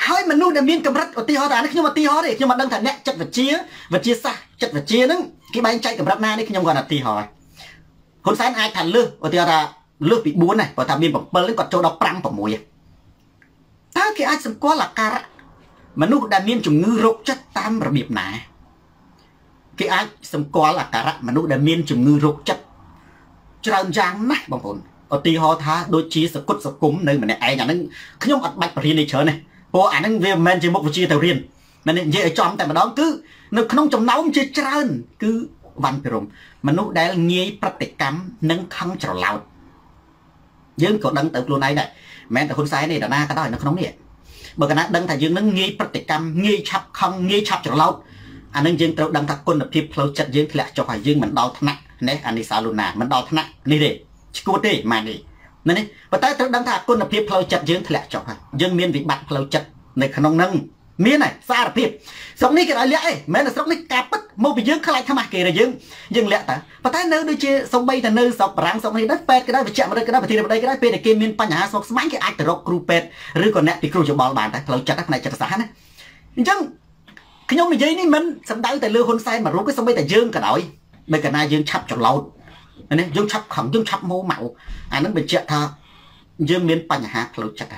ហើយមនុស្សដែលមានកម្រិតឧទាហរណ៍តែនេះខ្ញុំឧទាហរណ៍ទេខ្ញុំមិនដឹងថាអ្នកចិត្តវិទ្យាវិទ្យាសាស្ត្រចិត្តវិទ្យាហ្នឹងគេបែងចែកកម្រិតណានេះខ្ញុំគាត់ឧទាហរណ៍ហ៊ុនសែនអាចថាលើសឧទាហរណ៍ថាលើសពី4ណាបើថាមាន7ហ្នឹងគាត់ចូលដល់5 6តើគេអាចសម្គាល់អាការៈមនុស្សដែលមានជំងឺរោគចិត្តតាមរបៀបណាគេអាចសម្គាល់អាការៈមនុស្សដែលមានជំងឺរោគចិត្តច្រើនយ៉ាងណាស់បងប្អូនឧទាហរណ៍ថាដូចជាសគុតសគុំនៅម្នាក់ឯងអាហ្នឹងខ្ញុំអត់បាច់បរិញ្ញានេះច្រើនទេ ព្រោះអាហ្នឹងវាមិនមែនជាមុខវិជ្ជាទៅរៀនមែននិយាយឲ្យចំតែម្ដងគឺនៅក្នុងចំណោមជាច្រើន គឺវ៉ាន់ពិរមមនុស្សដែលងាយប្រតិកម្មនិងខឹងច្រឡោតយើងក៏ដឹងទៅខ្លួនឯងដែរមិនមែនតែហ៊ុនសែនទេតាណាក៏ដោយនៅក្នុងនេះបើកណាដឹងថាយើងនឹងងាយប្រតិកម្មងាយឆាប់ខឹងងាយឆាប់ច្រឡោតអានឹងយើងត្រូវដឹងថាគុណភាពផ្លូវចិត្តយើងធ្លាក់ចុះហើយយើងមិនដល់ថ្នាក់នេះអានិសាលូណាមិនដល់ថ្នាក់នេះទេឈួតទេម៉ានេះ ណានេះប៉ុន្តែត្រូវដឹងថាគុណភាពផ្លូវចិត្តយើងធ្លាក់ចុះហើយយើងមានវិបត្តិផ្លូវចិត្តនៅក្នុងនឹងមានហើយសារភាពស្រុកនេះគេឲ្យលាក់ឯងមិនមែនស្រុកនេះការពិតមកពីយើងខ្លាចខ្មាស់គេតែយើងយើងលាក់តាប៉ុន្តែនៅដូចជាសំបីតែនៅស្រុកបារាំងស្រុកនេះដែរពេទ្យក៏ដែរវិជ្ជមរិទ្ធក៏ដែរប្រធានបតីក៏ដែរពេលដែលគេមានបញ្ហាស្មុគស្មាញគេអាចទៅរកគ្រូពេទ្យឬក៏អ្នកពីគ្រូច្បល់បានតែផ្លូវចិត្តផ្នែកចិត្តសាស្ត្រណាអញ្ចឹងខ្ញុំនិយាយនេះមិនសំដៅតែលើហ៊ុនសែនមួយរូបទេសូម្បីតែយើងក៏ដោយបើកាលណាយើងឆាប់ច្រឡោត នេះយើងឆាប់ខំយើងឆាប់ម៉ូម៉ៅអានឹងបញ្ជាក់ថាយើងមានបញ្ហាផ្លូវចិត្ត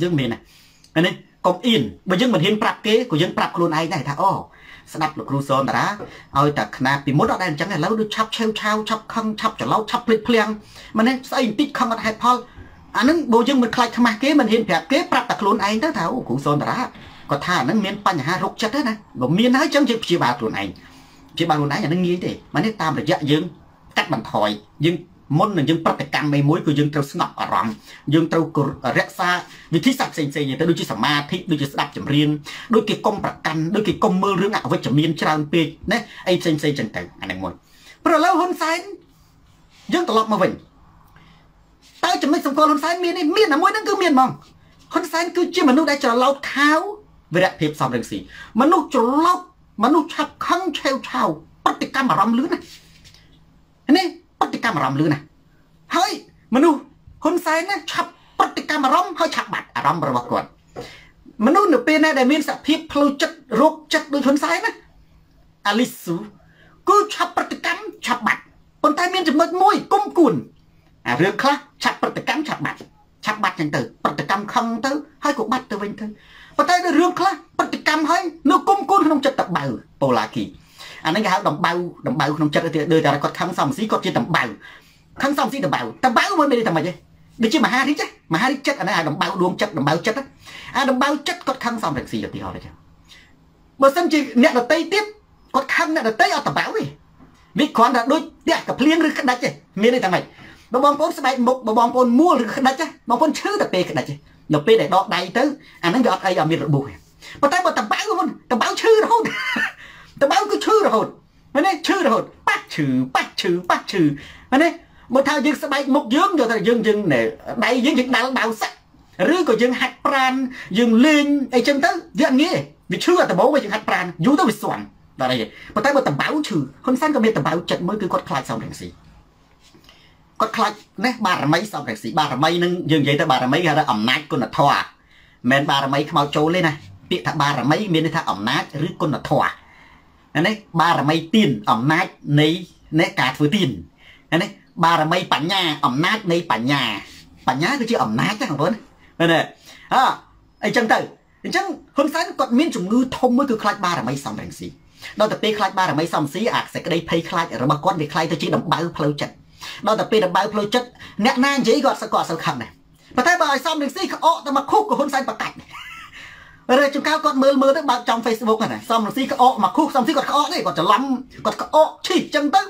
យើងមានណានេះកុំអៀនបើយើងមិនហ៊ានប្រាប់គេក៏យើងប្រាប់ខ្លួនឯងដែរថាអូស្ដាប់លោកគ្រូសនតារាឲ្យតែខ្នាពីមុនអត់ដែរអញ្ចឹងឥឡូវដូចឆាប់ឆេវឆាវឆាប់ខឹងឆាប់ច្រឡោតឆាប់ភ្លេចភ្លាំងមិននេះស្អីបន្តិចខឹងអត់ហេតុផលអាហ្នឹងបើយើងមិនខ្លាចខ្មាស់គេមិនហ៊ានប្រាប់គេប្រាប់តែខ្លួនឯងទៅថាអូគ្រូសូនតារាគាត់ថាអាហ្នឹងមានបញ្ហារោគចិត្តណាបើមានហើយចឹងយើងព្យាបាលខ្លួនឯងព្យាបាលខ្លួនឯងអាហ្នឹងងាយទេមកនេះតាមរយៈយើង កាត់បន្ថយយើងមុននឹងយើងប្រតិកម្មមួយមួយគឺយើងត្រូវស្ងប់អារម្មណ៍យើងត្រូវរក្សាវិធីសាស្ត្រផ្សេងផ្សេងទៅដូចជាសមាធិដូចជាស្ដាប់ចម្រៀងដូចគេកុំប្រកាន់ដូចគេកុំមើលរឿងអវិជ្ជមានច្រើនពេកណាអីផ្សេងផ្សេងចឹងទៅអាហ្នឹងមុនព្រោះឥឡូវហ៊ុនសែនយើងត្រឡប់មកវិញតើចំណុចសម្គាល់ហ៊ុនសែនមាននេះមានតែមួយហ្នឹងគឺមានហ្មងហ៊ុនសែនគឺជាមនុស្សដែលច្រឡោតខោវិរៈភាពសំរងស៊ីមនុស្សច្រឡោតមនុស្សឆាប់ខឹងឆេវឆាវប្រតិកម្មអារម្មណ៍លឿនណា នេះប្រតិកម្មអារម្មណ៍លឿនណាហើយមនុស្សហ៊ុនសែនណាឆាប់ប្រតិកម្មអារម្មណ៍ហើយឆាប់បាត់អារម្មណ៍របស់គាត់មនុស្សនៅពេលណាដែលមានសភាពផ្លូវចិត្តរោគចិត្តដូចហ៊ុនសែនណាអាលីស៊ូគឺឆាប់ប្រតិកម្មឆាប់បាត់ប៉ុន្តែមានចំណុចមួយគុំគួនអារឿងខ្លះឆាប់ប្រតិកម្មឆាប់បាត់ឆាប់បាត់ចឹងទៅប្រតិកម្មខឹងទៅហើយក៏បាត់ទៅវិញទៅប៉ុន្តែរឿងខ្លះប្រតិកម្មហើយនៅគុំគួនក្នុងចិត្តតបៅប៉ូឡាគី អានេះគេហៅដំបៅដំបៅក្នុងចិត្តទៅដូចតែគាត់ខឹងសំស៊ីគាត់ជាដំបៅខឹងសំស៊ីដំបៅដំបៅមើលនេះតែមិនទេដូចជាមហារាជមហារាជចិត្តអានេះអាដំបៅដួងចិត្តដំបៅចិត្តអាដំបៅចិត្តគាត់ខឹងសំរងស៊ីឧទាហរណ៍ទេបើសិនជាអ្នកដតីទៀតគាត់ខឹងអ្នកដតីអត់ដំបៅទេវាគ្រាន់តែដូចផ្ទះកាភ្លៀងឬក្តាច់ទេមានន័យថាម៉េចបើបងប្អូនស្បែកមុខបើបងប្អូនមួលឬក្តាច់បងប្អូនឈឺតែពេលក្តាច់នៅពេលដែលដកដៃទៅអាហ្នឹងវាអត់អីអត់មានរបួសទេប៉ុន្តែបើតបៅមុនតបៅឈឺរហូត តបៅគឺឈឺរហូតមែនទេឈឺរហូតប៉ាក់ឈឺប៉ាក់ឈឺប៉ាក់ឈឺមែនទេបើថាយើងស្បែកមុខយើងយកថាយើងយើងដៃយើងយើងដាល់បៅសាក់ឬក៏យើងហាត់ប្រានយើងលេងអីចឹងទៅវាអត់ងាយវាឈឺអាដំបូងយើងហាត់ប្រានយូរទៅវាស្វាន់ដល់អីប៉ុន្តែបើតបៅឈឺហ៊ុនសែនក៏មានតបៅចិត្តមួយគឺគាត់ខ្លាចសំរងស៊ីគាត់ខ្លាចនេះបារមីសំរងស៊ីបារមីនឹងយើងនិយាយទៅបារមីគេថាអំណាចគុណធម៌មិនមែនបារមីខ្មោចចូលទេណាពាក្យថាបារមីមានន័យថាអំណាចឬគុណធម៌ នេះបារមីទានអំណាចនៃនៃការធ្វើទាននេះបារមីបញ្ញាអំណាចនៃបញ្ញា បញ្ញាគឺជាអំណាចណាបងប្អូនមែនទេអអញ្ចឹងទៅអញ្ចឹងហ៊ុនសែនគាត់មានជំងឺធំមួយគឺខ្លាចបារមីសំរងស៊ីដល់តែពេលខ្លាចបារមីសំស៊ីអាសេចក្តីភ័យខ្លាចរបស់គាត់វាខ្លាយទៅជាដំបៅផ្លូវចិត្តដល់តែពេលដំបៅផ្លូវចិត្តអ្នកណានិយាយគាត់សឹកគាត់សឹកខឹងដែរប៉ុន្តែបើឲ្យសំរងស៊ីក្អកទៅមកខុសក៏ហ៊ុនសែនប្រកាច់ រើជួនកាលគាត់មើលមើលទៅបើកចំ Facebook ហ្នឹងសំរងស៊ីក្អកមកខុសសំស៊ីគាត់ក្អកទេគាត់ច្រឡំគាត់ក្អកឈីចឹងទៅ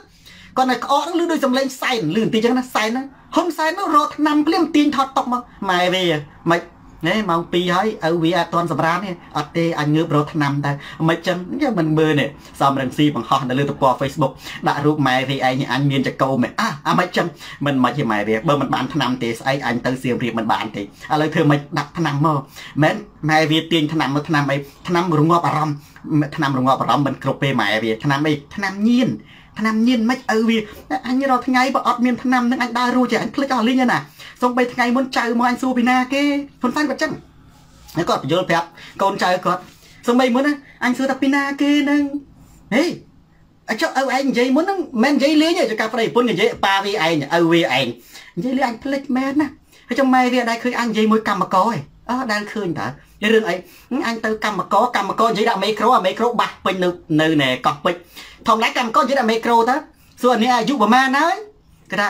គាត់នៅក្អកហ្នឹងលឺដូចសំឡេងសែនលឺបន្តិចចឹងណាសែនហ្នឹងហ៊ុនសែននោះរកឆ្នាំភ្លាមទាញថតតុកមកម៉ែវាមិន ណែម៉ោង2ហើយឪវាអត់ទាន់សម្រានទេអត់ទេអញងើបរកឆ្នាំដែរមិនចឹងមិនមើលនេះសំរងស៊ីបង្ហោះនៅលើទំព័រ Facebook ដាក់រូបម៉ែវាឯងអញមានចកោមែអាអាមិនចឹងមិនមិនជាម៉ែវាបើមិនបានឆ្នាំទេស្អែកអញទៅសៀមរាបមិនបានទេឥឡូវធ្វើមិនដាក់ឆ្នាំមកមែនម៉ែវាទាញឆ្នាំមកឆ្នាំអីឆ្នាំរងាប់អារម្មណ៍ឆ្នាំរងាប់អារម្មណ៍មិនគ្រប់ពេលម៉ែវាឆ្នាំអីឆ្នាំញៀនឆ្នាំញៀនមិនឪវាអញរាល់ថ្ងៃបើអត់មានឆ្នាំនឹងអញដើររួចទេអញភ្លេចអស់លីងណា សូម្បីថ្ងៃមុនចៅមកអញសួរពីណាគេហ៊ុនសែនគាត់ចឹងហើយគាត់បញ្យល់ប្រាប់កូនចៅគាត់សូម្បីមុនអញសួរថាពីណាគេនឹងហេអចុះឪឯងនិយាយមុនហ្នឹងមិននិយាយលេងទេចកាប្រិយពុននិយាយប៉ាវាឯងឪវាឯងនិយាយលេងអញភ្លេចមែនណាហើយចុះម៉ែវាដែរឃើញអញនិយាយមួយកម្មករឯងអើដែលឃើញតើរឿងអីអញទៅកម្មករកម្មករនិយាយដាក់មេក្រូអាមេក្រូបាសពេញនៅនៅណែកោះពេជ្រធម្មតាកម្មករនិយាយដាក់មេក្រូទៅសួរនេះអាយុប្រហែលហើយគេថា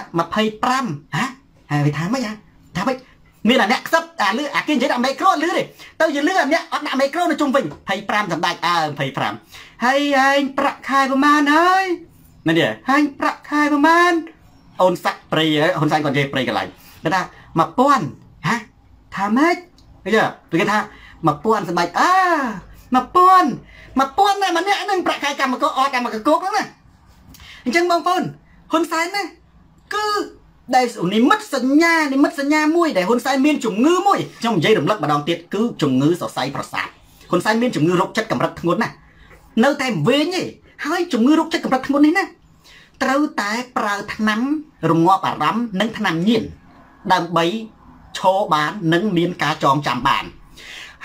25ហ៎ ហើយវាថាម៉េចហ៎ថាម៉េចមានអាអ្នកខ្សឹបអាលឺអាគេនិយាយដាក់មេក្រូលឺទេទៅជាលឺអាអ្នកអត់ដាក់មេក្រូនៅជុំវិញ25សម្ដេចអើ25ហើយឯងប្រាក់ខែប្រហែលហើយមែនទេហើយប្រាក់ខែប្រហែលអូនសាក់ព្រៃហ៊ុនសែនគាត់និយាយព្រៃកន្លែងគេថា1000ហ៎ថាម៉េចឃើញទេគេថា1000សម្ដេចអើ1000 1000ណាម្នាក់ហ្នឹងប្រាក់ខែកម្មករអត់កម្មករគោកហ្នឹងណាអញ្ចឹងបងប្អូនហ៊ុនសែនណាគឺ ដែលនិមិត្តសញ្ញានិមិត្តសញ្ញាមួយដែលហ៊ុនសែនមានជំងឺមួយខ្ញុំនិយាយរំលឹកម្ដងទៀតគឺជំងឺសរសៃប្រសាទហ៊ុនសែនមានជំងឺរោគចិត្តកម្រិតធ្ងន់ណាស់នៅតែវិញទេហើយជំងឺរោគចិត្តកម្រិតធ្ងន់នេះណាត្រូវតែប្រើថ្នាំរងាប់អារម្មណ៍និងថ្នាំញៀនដើម្បីឈរបាននិងមានការចងចាំបាន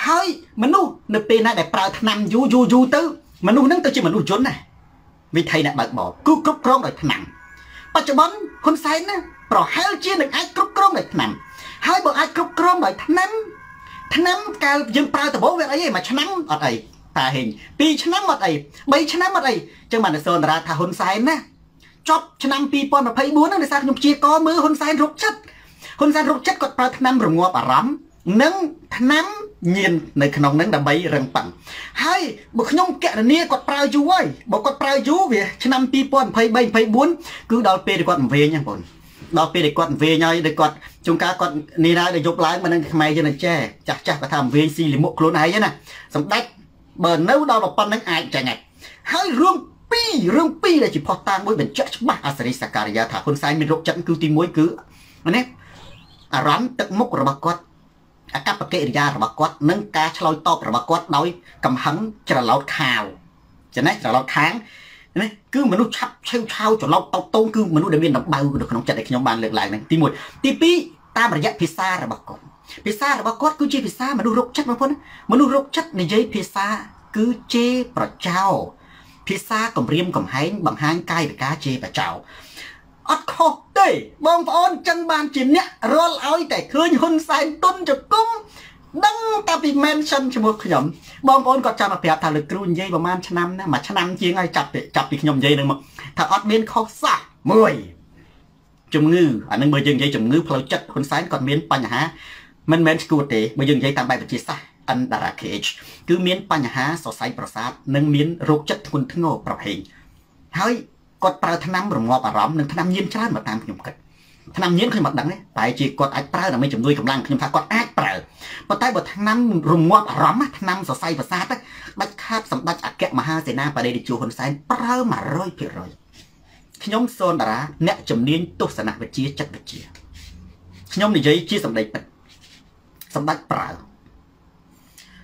ហើយមនុស្សនៅពេលណាដែលប្រើថ្នាំយូរយូរយូរទៅមនុស្សហ្នឹងទៅជាមនុស្សយន្តណាវិធីអ្នកបើកបរគឺគ្រប់គ្រងដោយថ្នាំបច្ចុប្បន្នហ៊ុនសែនណា ប្រហែលជានឹងអាចគ្រប់គ្រងដោយថ្នាំហើយបើអាចគ្រប់គ្រងដោយថ្នាំថ្នាំកាលយើងប្រើដំបូងវាអីមួយឆ្នាំអត់អីតាហេង2ឆ្នាំអត់អី3ឆ្នាំអត់អីចឹងបានសនតារាថាហ៊ុនសែនណាចប់ឆ្នាំ2024ហ្នឹងដោយសារខ្ញុំព្យាករមើលហ៊ុនសែនរុកចិត្តហ៊ុនសែនរកចិត្តគាត់ប្រើថ្នាំរងាប់អារម្មណ៍និងថ្នាំញៀននៅក្នុងនឹងដើម្បីរឹងប៉ឹងហើយបើខ្ញុំកណនីគាត់ប្រើយូរហើយបើគាត់ប្រើយូរវាឆ្នាំ2023 24គឺដល់ពេលគាត់វែងហ្នឹងបង ដល់ពេលគាត់វែងហើយដូចគាត់ជួនកាលគាត់នេះណាដែលយប់ឡើងមកនឹងខ្មែរយើងចេះចាស់ចាស់គាត់ថាវែងស៊ីលិមុខខ្លួនឯងណាសម្ដេចបើនៅដល់ប៉ុណ្្នឹងអាចចាញ់ហើយរឿងពីររឿងពីរដែលជាផុសតាងមួយបញ្ជាក់ច្បាស់អសរិសការីយ៉ាថាហ៊ុនសែនមានរោគចិត្តគឺទី1គឺនេះអារម្មណ៍ទឹកមុខរបស់គាត់អកប្បកិរិយារបស់គាត់និងការឆ្លើយតបរបស់គាត់ដោយកំហឹងច្រឡោតខាវចំណេះច្រឡោតខាង ណាគឺមនុស្សឆាប់ឆេវឆាវច្រឡោតតោតូនគឺមនុស្សដែលមានដំបៅនៅក្នុងចិត្តដែលខ្ញុំបានលើកឡើងហ្នឹងទី1ទី2តាមរយៈភាសារបស់គាត់ភាសារបស់គាត់គឺជាភាសាមនុស្សរកចិត្តបងប្អូនមនុស្សរកចិត្តនិយាយភាសាគឺជេរប្រចោភាសាគម្រាមកំហែងបង្ហាញកាយវិការជេរប្រចោអត់ខុសទេបងប្អូនចឹងបានជាអ្នករលឲ្យតែឃើញហ៊ុនសែនទុនជង្គង់ ដឹងតែពី mention ឈ្មោះខ្ញុំបងប្អូនគាត់ចាំមកប្រាប់ថាលោកគ្រូនិយាយប្រហែលឆ្នាំណាមួយឆ្នាំជាងហើយចាប់ពីចាប់ពីខ្ញុំនិយាយនឹងមកថាអត់មានខុសសោះមួយជំងឺអានឹងបើយើងនិយាយជំងឺផ្លូវចិត្តហ៊ុនសែនគាត់មានបញ្ហាមិនមែនស្គួតទេបើយើងនិយាយតាមបែបវិទ្យាសាស្ត្រ NDRH គឺមានបញ្ហាសរសៃប្រសាទនិងមានរោគចិត្តធ្ងន់ធ្ងរប្រភេទហើយគាត់ប្រើថ្នាំរងាប់អារម្មណ៍និងថ្នាំញៀនច្រើនមកតាមខ្ញុំគិត ថ្នាំញៀនខ្ញុំមិនដឹងទេតែជាគាត់អាចប្រើដើម្បីជំនួយកម្លាំងខ្ញុំថាគាត់អាចប្រើប៉ុន្តែបើថ្នាំរងាប់អារម្មណ៍ថ្នាំសរសៃប្រសាទដាច់ខាតសម្ដេចអគ្គមហាសេនាបតីតេជោហ៊ុនសែនប្រើ100%ខ្ញុំសូនតារាអ្នកជំនាញទស្សនវិជ្ជាចិត្តវិទ្យាខ្ញុំនិយាយជាសម្ដីពិតសម្ដេចប្រើ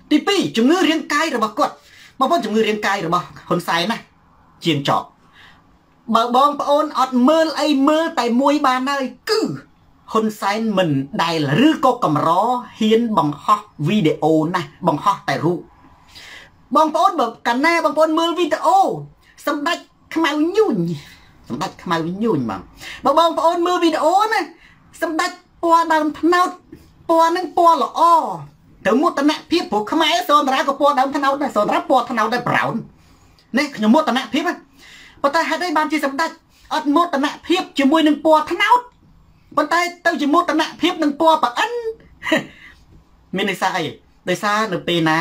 ទី2ជំងឺរាងកាយរបស់គាត់បងប្អូនជំងឺរាងកាយរបស់ហ៊ុនសែនណាជាងចប់ បើបងប្អូនអត់មើលអីមើលតែមួយបានហើយគឺហ៊ុនសែនមិនដែលឬក៏កម្រហ៊ានបង្ហោះវីដេអូណាស់បង្ហោះតែរូបបងប្អូនបើកាលណាបងប្អូនមើលវីដេអូសម្ដេចខ្មៅញូញសម្ដេចខ្មៅញូញហ្មងបើបងប្អូនមើលវីដេអូណាសម្ដេចពណ៌ដើមថ្នោតពណ៌ហ្នឹងពណ៌ល្អទៅមោទនភាពព្រោះខ្មែរសូនតារាក៏ពណ៌ដើមថ្នោតដែរសូនតារាពណ៌ថ្នោតដែរប្រោននេះខ្ញុំមោទនភាពហ្នឹង ប៉ុន្តែហេតុអីបានជាសម្ដេចអត់មោទនភាពជាមួយនឹងពណ៌ថ្នោតប៉ុន្តែទៅជាមោទនភាពនឹងពណ៌ប្រអិនមានន័យថាអីដោយសារនៅពេលណា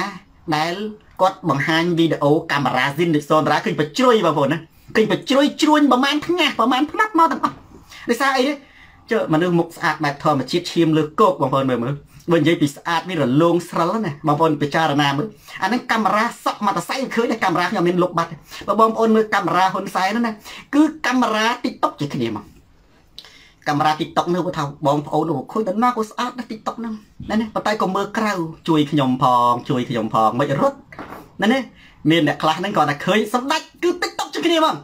ដែលគាត់បង្ហាញវីដេអូកាមេរ៉ាស៊ីនដូចសនតារាឃើញបជ្រុយបងប្អូនណាឃើញបជ្រុយជ្រួញប្រហែលថ្ងាសប្រហែលផ្នែកមកទាំងអស់ដោយសារអីទេចុះមនុស្សមុខស្អាតបែបធម្មជាតិឈាមលើគោកបងប្អូនមើលមើល បើនិយាយពីស្អាតវារលោងស្រិលណាបងប្អូនពិចារណាមើលអាហ្នឹងកាមេរ៉ាសក់មកតសៃឃើញតែកាមេរ៉ាខ្ញុំមានលុបបាត់បើបងប្អូនមើលកាមេរ៉ាហ៊ុនសែនណាគឺកាមេរ៉ា TikTok ជាគ្នាមកកាមេរ៉ា TikTok នោះគាត់ថាបងប្អូនឃើញតែណាក៏ស្អាតដែរ TikTok ហ្នឹងណានេះប៉ុន្តែក៏មើលក្រៅជួយខ្ញុំផងជួយខ្ញុំផងមិនរត់ណានេះមានអ្នកខ្លះហ្នឹងគាត់ថាឃើញសម្ដេចគឺ TikTok ជាគ្នាមក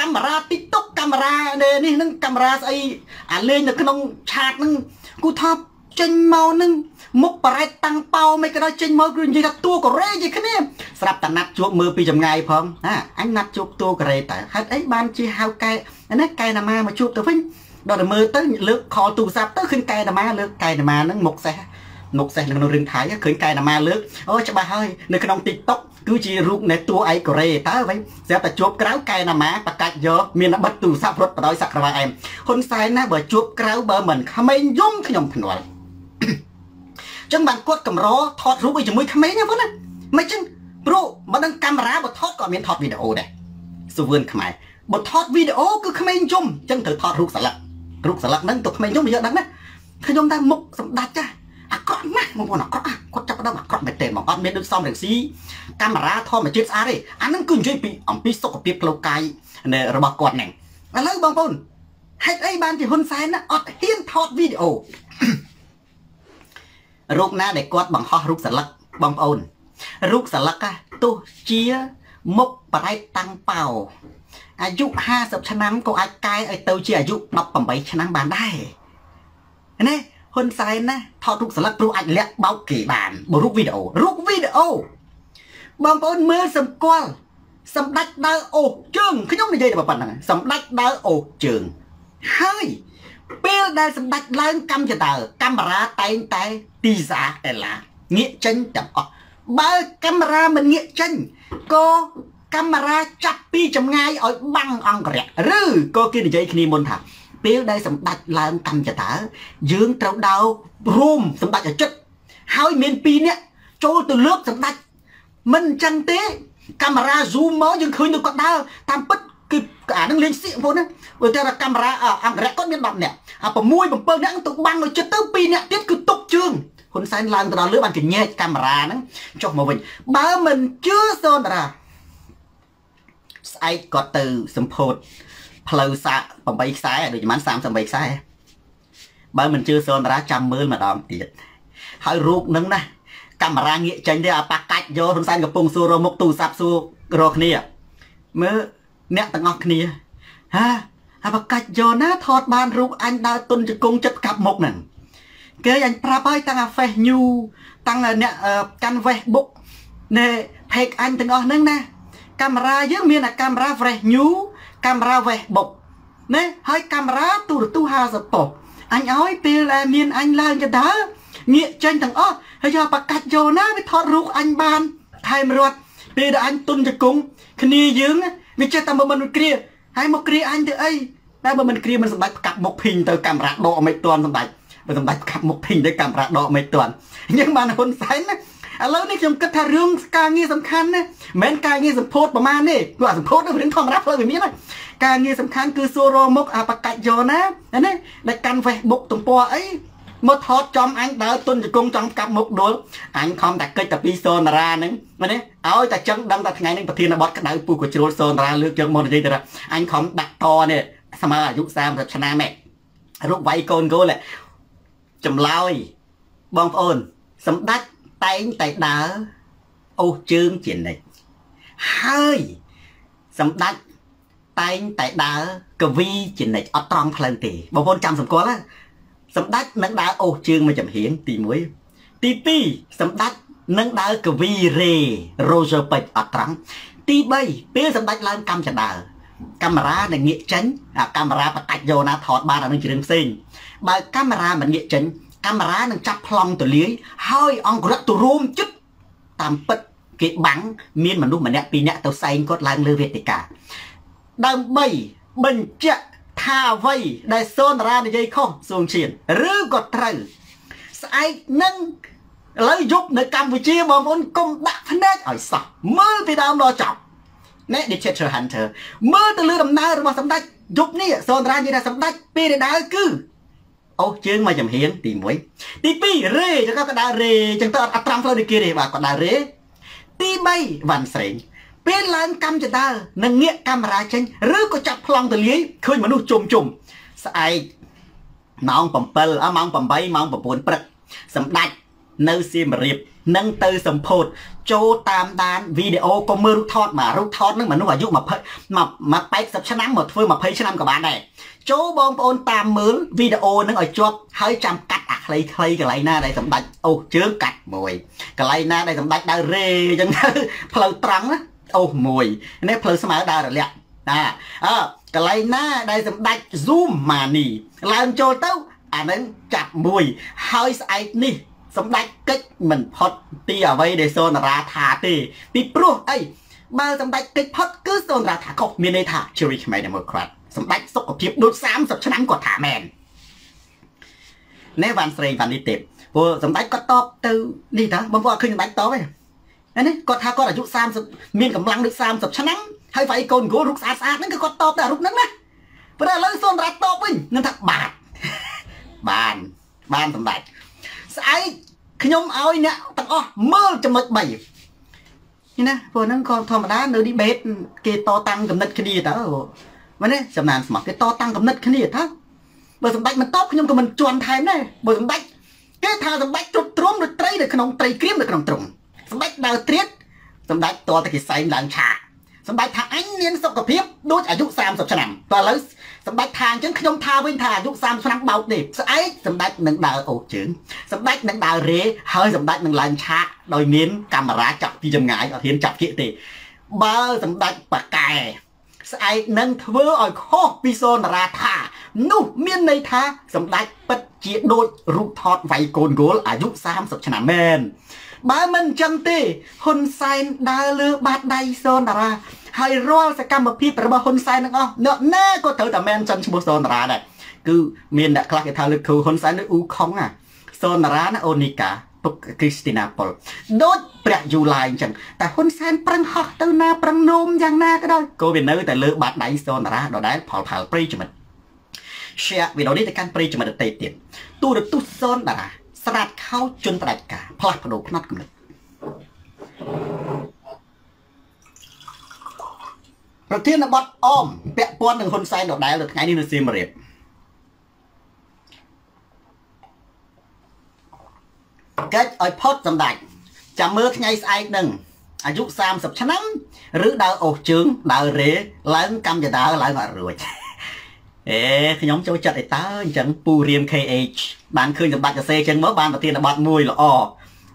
កាមេរ៉ា TikTok កាមេរ៉ានេះហ្នឹងកាមេរ៉ាស្អីអាលេងនៅក្នុងឆាតហ្នឹងគូថា ចេញមកនឹងមុខបរ៉ែតតាំងប៉ោមិនក៏ដល់ចេញមកគឺនិយាយថាតួកូរ៉េជាគ្នាស្រាប់តែណាត់ជួបមើលពីចម្ងាយផងណាអញណាត់ជួបតួកូរ៉េតើហេតុអីបានជាហៅកែណាកែណាម៉ាមកជួបទៅវិញដល់តែមើលទៅលើកខលទូរស័ព្ទទៅឃើញកែណាម៉ាលើកកែណាម៉ាហ្នឹងមុខសេះមុខសេះនៅក្នុងរឿងថៃឃើញកែណាម៉ាលើកអូច្បាស់ហើយនៅក្នុង TikTok គឺជារូបនៃតួឯកូរ៉េតើវិញស្រាប់តែជួបក្រៅកែណាម៉ាបកាច់យកមានបិទទូរស័ព្ទរត់បដោយសក្រវាអែមហ៊ុនសែនណាបើជួបក្រៅបើមិនក្មេងយំខ្ញុំភ្នាល់ ចឹងបានគាត់កម្រថតរូបឲ្យជាមួយក្មេងណាបងណាមិនចឹងព្រោះបើដឹងកាមេរ៉ាបើថតក៏មានថតវីដេអូដែរសវឿនខ្មែរបើថតវីដេអូគឺក្មេងយំចឹងត្រូវថតរូបស្លឹករូបស្លឹកហ្នឹងទៅក្មេងយំយកដឹងណាខ្ញុំតែមុខសម្ដេចចាអាក្រក់ណាស់បងប្អូនអាក្រក់គាត់ចាប់ដើមអាក្រក់មែនទេបងអត់មានដូចសំរងស៊ីកាមេរ៉ាធម្មជាតិស្អាតទេអាហ្នឹងគឺនិយាយពីអំពីសុខភាពផ្លូវកាយរបស់គាត់ហ្នឹងឥឡូវបងប្អូនហេតុអីបានជាហ៊ុនសែនអត់ហ៊ានថតវីដេអូ រូបណាដែលគាត់បង្ហោះរូបសន្លឹកបងប្អូនរូបសន្លឹកទោះជាមុខប្រែកតាំងប៉ោអាយុ50ឆ្នាំក៏អាចកែឲ្យទៅជាអាយុ18ឆ្នាំបានដែរណាហ៊ុនសែនណាថតរូបសន្លឹកព្រោះអាចលាក់បោកគេបានបើរូបវីដេអូរូបវីដេអូបងប្អូនមើលសម្គាល់សម្ដេចដើរអូសជើងខ្ញុំនិយាយតែប៉ុណ្្នឹងសម្ដេចដើរអូសជើងហើយ ពេលដែលសម្ដេចឡើងកម្មចដើកាមេរ៉ាតែងតែទីសាអេឡាងាកចេញទាំងអស់បើកាមេរ៉ាមិនងាកចេញក៏កាមេរ៉ាចាប់ពីចម្ងាយឲ្យបាំងអង្គរៈឬក៏គេនិយាយគ្នាមុនថាពេលដែលសម្ដេចឡើងកម្មចតាយើងត្រូវដើររួមសម្ដេចឲ្យចិត្តហើយមាន2នាក់ចូលទៅលើកសម្ដេចមិនអញ្ចឹងទេកាមេរ៉ា zoom មកយើងឃើញទៅគាត់ដើរតាមពិត គឺអានឹងលេងសៀកបងណាបើតែកាមេរ៉ាអង្គរៈគាត់មាន10នាក់អា6 7នាក់ទៅបាំងឲ្យចិត្តទៅ2នាក់ទៀតគឺទុកជើងហ៊ុនសែនឡើងទៅដល់លើបានកញែកកាមេរ៉ាហ្នឹងចុះមកវិញបើមិនជឿសូនតារាស្អែកគាត់ទៅសម្ពោធផ្លូវសាក8ខ្សែដូចប្រហែល38ខ្សែបើមិនជឿសូនតារាចាំមើលម្ដងទៀតហើយរូបនឹងណាកាមេរ៉ាងាកចេញទេអាប៉ាកាច់យកហ៊ុនសែនកំពុងសួររមុខទូរស័ព្ទសួររកគ្នាមើល អ្នកទាំងអស់គ្នាហាអាប៉ាកាច់យកណាថតបានរូបអញដើរទុនជង្គង់ចិត្តកាប់មុខហ្នឹងគេអញប្រាប់ហើយតាំងអា Face New តាំងអ្នកកាន់ Facebook ណែ page អញទាំងអស់ហ្នឹងណាកាមេរ៉ាយើងមានអាកាមេរ៉ា Fresh New កាមេរ៉ា Facebook ណែហើយកាមេរ៉ាទូរទស្សន៍50ប៉ុអញឲ្យពេលដែលមានអញឡើងទៅដើរងាកចេញទាំងអស់ហើយយកបកាច់យកណាវាថតរូបអញបានថែមរត់ពេលដែលអញទុនជង្គង់គ្នាយើង វាចេះតែមិនគ្រាហើយមកគ្រាអញទៅអីតែបើមិនគ្រាមិនសម្បាច់កាប់មុខភីងទៅកាមេរ៉ាដកមិនទាន់សម្បាច់បើសម្ដេចកាប់មុខភីងទៅកាមេរ៉ាដកមិនទាន់អញ្ចឹងបានហ៊ុនសែនណាឥឡូវនេះខ្ញុំគិតថារឿងការងារសំខាន់ណាមិនមែនការងារសម្ពោធប្រមាណទេព្រោះអាសម្ពោធនឹងរឿងធម្មតាផ្លូវវាមានណាការងារសំខាន់គឺសួររមុខអាបកាច់យកណាណាដែលកាន់ Facebook ទំព័រអី មកថតចំអញដើរទុនជង្គង់ចង់កាប់មុខដួលអញខំតែកិច្ចតែពីសូនារាហ្នឹងមែនទេឲ្យតែចឹងដឹងតែថ្ងៃនេះប្រធានបទក្តៅពុះក៏ជ្រុលសូនារាលើកជើងមកនិយាយទៅអញខំដាក់តនេះស្មើអាយុ30ឆ្នាំឯងរូបវាយកូនគោលចម្លើយបងប្អូនសម្ដេចតែងតែដើរអូសជើងជានិច្ចហើយសម្ដេចតែងតែដើរកវីជានិច្ចអត់ត្រង់ផ្លូវទេបងប្អូនចាំសម្គាល់ណា សម្ដេចនឹងដើរអូសជើងមកចំហៀងទី1ទី2សម្ដេចនឹងដើរកវីរេរ៉ូសឺពេចអត់ត្រង់ទី3ពេលសម្ដេចឡើងកម្មចដើកាមេរ៉ានឹងងាកចេញអាកាមេរ៉ាបកាច់យកណាថតបានអានឹងជារឿងផ្សេងបើកាមេរ៉ាមិនងាកចេញកាមេរ៉ានឹងចាប់ប្លង់ទលាយហើយអង្គរៈទៅរួមចិត្តតាមពិតគេបាំងមានមនុស្សម្នាក់ពីរនាក់ទៅសែងគាត់ឡើងលើវេទិកាដើម្បីបញ្ជាក់ ថាអ្វីដែលសូនរានិយាយខុសសួងឈៀនឬក៏ត្រូវស្អែកនឹងឥឡូវយប់នៅកម្ពុជាបងប្អូនគុំដាក់ភ្នែកឲ្យសោះមើលពីដើមដល់ចប់ណែ The Chatter Hunter មើលទៅលើដំណើររបស់សម្ដេចយប់នេះសូនរានិយាយថាសម្ដេចពេលដែលដើរគឺអូសជើងមកចំហៀងទី1ទី2រេចឹងក៏ដើររេចឹងទៅអត់ត្រង់ផ្លូវដូចគេទេបាទក៏ដើររេទី3វ៉ាន់ស្រេង ពេលឡើងកម្មចដាលនឹងងាកកាមេរ៉ាចេញឬក៏ចាប់ប្លង់ទលាយឃើញមនុស្សជុំជុំស្អែកម៉ោង7អម៉ោង8ម៉ោង9ព្រឹកសម្ដេចនៅសៀមរាបនឹងទៅសម្ពោធចូលតាមដានវីដេអូក៏មើលរូបថតមករូបថតនឹងមនុស្សអាយុ20មក80ឆ្នាំមកធ្វើ20ឆ្នាំក៏បានដែរចូលបងប្អូនតាមមើលវីដេអូនឹងឲ្យជាប់ហើយចាំកាត់អាខ្លីៗកន្លែងណាដែលសម្ដេចអូសជើងកាត់មួយកន្លែងណាដែលសម្ដេចដើររេអញ្ចឹងផ្លូវត្រង់ណា អូសមួយនេះផ្លូវស្មើដើររលាក់ណាអើកន្លែងណាដែលសម្ដេច zoom ម៉ានីឡើងចូលទៅអានឹងចាប់មួយហើយស្អែកនេះសម្ដេចកិច្ចមិនផុតពីអ្វីដែលសូនរាថាទេពីព្រោះអីបើសម្ដេចកិច្ចផុតគឺសូនរាថាខុសមានន័យថាជ្រីខ្មែរ Democrat សម្ដេចសុខភាពដូច30ឆ្នាំគាត់ថាមែនណែវ៉ាន់ស្រេងវ៉ាន់នេះទេព្រោះសម្ដេចគាត់តបទៅនេះតាបងប្អូនឃើញសម្ដេចតបទេ នេះគាត់ថាគាត់អាយុ30មានកម្លាំងដូច30ឆ្នាំហើយវាយកូនគោរូបស្អាតស្អាតហ្នឹងគឺគាត់តបតែរូបហ្នឹងណាប៉ុន្តែឥឡូវសូនរាតបវិញនឹងថាបាទបានបានសម្ដេចស្អែកខ្ញុំឲ្យអ្នកទាំងអស់មើលចំណុច3នេះណាព្រោះហ្នឹងក៏ធម្មតានៅ debate គេតតាំងកំណត់គ្នាតើមែនទេចំណានស្មោះគេតតាំងកំណត់គ្នាថាបើសម្ដេចមិនតបខ្ញុំក៏មិនជន់ថែមដែរបើសម្ដេចគេថាសម្ដេចទ្រុបទ្រំដូចត្រីនៅក្នុងត្រីក្រៀមនៅក្នុងទ្រុង សម្ដេចដើរត្រៀតសម្ដេចតតែគេសែងឡើងឆាកសម្ដេចថាអញមានសុខភាពដូចអាយុ30ឆ្នាំតើឥឡូវសម្ដេចថាអញ្ចឹងខ្ញុំថាវិញថាអាយុ30ឆ្នាំបោកទេស្អែកសម្ដេចនឹងដើរអូសជើងសម្ដេចនឹងដើររេហើយសម្ដេចនឹងឡើងឆាកដោយមានកាមេរ៉ាចាប់ពីចម្ងាយអត់ហ៊ានចាប់គៀកទេបើសម្ដេចបកែស្អែកនឹងធ្វើឲ្យខុសពីសូនរាថានោះមានន័យថាសម្ដេចពិតជាដូចរូបថតវាយកូនគោលអាយុ30ឆ្នាំមែន បើមិនអញ្ចឹងទេហ៊ុនសែនដើរលើបាតដៃសូនតារាហហើយរាល់សកម្មភាពរបស់ហ៊ុនសែនទាំងអស់អ្នកណាក៏ត្រូវតែមែនចិនឈ្មោះសនរាដែរគឺមានអ្នកខ្លះគេថាលើកគ្រូហ៊ុនសែននៅអ៊ូខុងណាសនរាណាអូនីកាពុកគ្រីស្ទីណាប៉ុលដូចព្រះយូឡាយអញ្ចឹងតែហ៊ុនសែនប្រឹងហោះទៅណាប្រឹងនោមយ៉ាងណាក៏ដោយក៏វានៅតែលើបាតដៃសនរាដដែលផលផលព្រៃចមិត share វីដេអូនេះទៅកាន់ប្រិយមិត្តដទៃទៀតទូរទស្សន៍សនតារា ស្រាតខោជន់ផ្ដាច់ការផ្លាស់ប្ដូរផ្នត់គំនិតប្រធានបទអមពាក់ព័ន្ធនឹងហ៊ុនសែនដដែលនៅថ្ងៃនេះនៅសៀមរាបកិច្ចឲ្យផុតសម្ដេចចាំមើលថ្ងៃស្អែកនឹងអាយុ30ឆ្នាំ ឬដើរអូសជើងដើររេឡើងកម្មយដាឡើងអត់រួច អេខ្ញុំចូលចិត្តឯតើអញ្ចឹងពូរៀម KH បានឃើញសម្បត្តិកសេអញ្ចឹងមកបានប្រធានបទមួយល្អ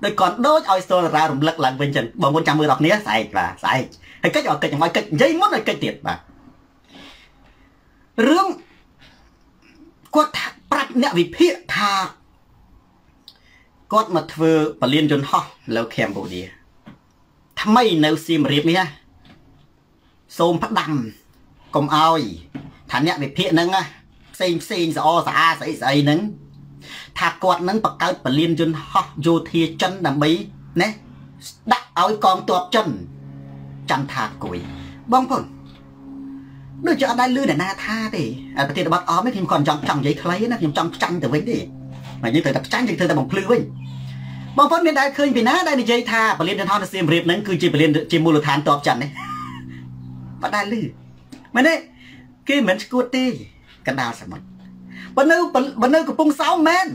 ដូចគាត់ដូចឲ្យស្ទល់រារំលឹកឡើងវិញអញ្ចឹងបងប្អូនចាំមើលដល់គ្នាស្អែកបាទស្អែកហើយកិច្ចឲ្យកិច្ចឲ្យកិច្ចនិយាយមុនឲ្យកិច្ចទៀតបាទរឿងគាត់ប្រាប់អ្នកវិភាគថាគាត់មកធ្វើពលានយន្តហោះលើកម្ពុជាថ្មីនៅសៀមរាបនេះណាសូមផ្ដាំកុំឲ្យ ថាអ្នកវិភាគហ្នឹងផ្សេងផ្សេងស្អស្អាស្អីស្អីហ្នឹងថាគាត់នឹងបង្កើតពលានយន្តហោះយោធាចិនដើម្បីណាដាក់ឲ្យកងទ័ពចិនចន្ទថាគួយបងប្អូនដូចជាអត់ដែលលឺអ្នកណាថាទេប្រធានបទអមនេះខ្ញុំគាត់ចង់ចង់និយាយខ្លីណាខ្ញុំចង់ចាញ់ទៅវិញទេមកយើងត្រូវតែចាញ់យើងត្រូវតែបំភ្លឺវិញបងប្អូនមានដែលឃើញពីណាដែលនិយាយថាពលានយន្តហោះនៅសៀមរាបហ្នឹងគឺជាពលានជាមូលដ្ឋានតបចិនទេបាត់ដែលលឺមែនទេ គេមិនស្គួតទេកណ្ដាលសមុទ្របើនៅបើនៅកំពង់សោមមែន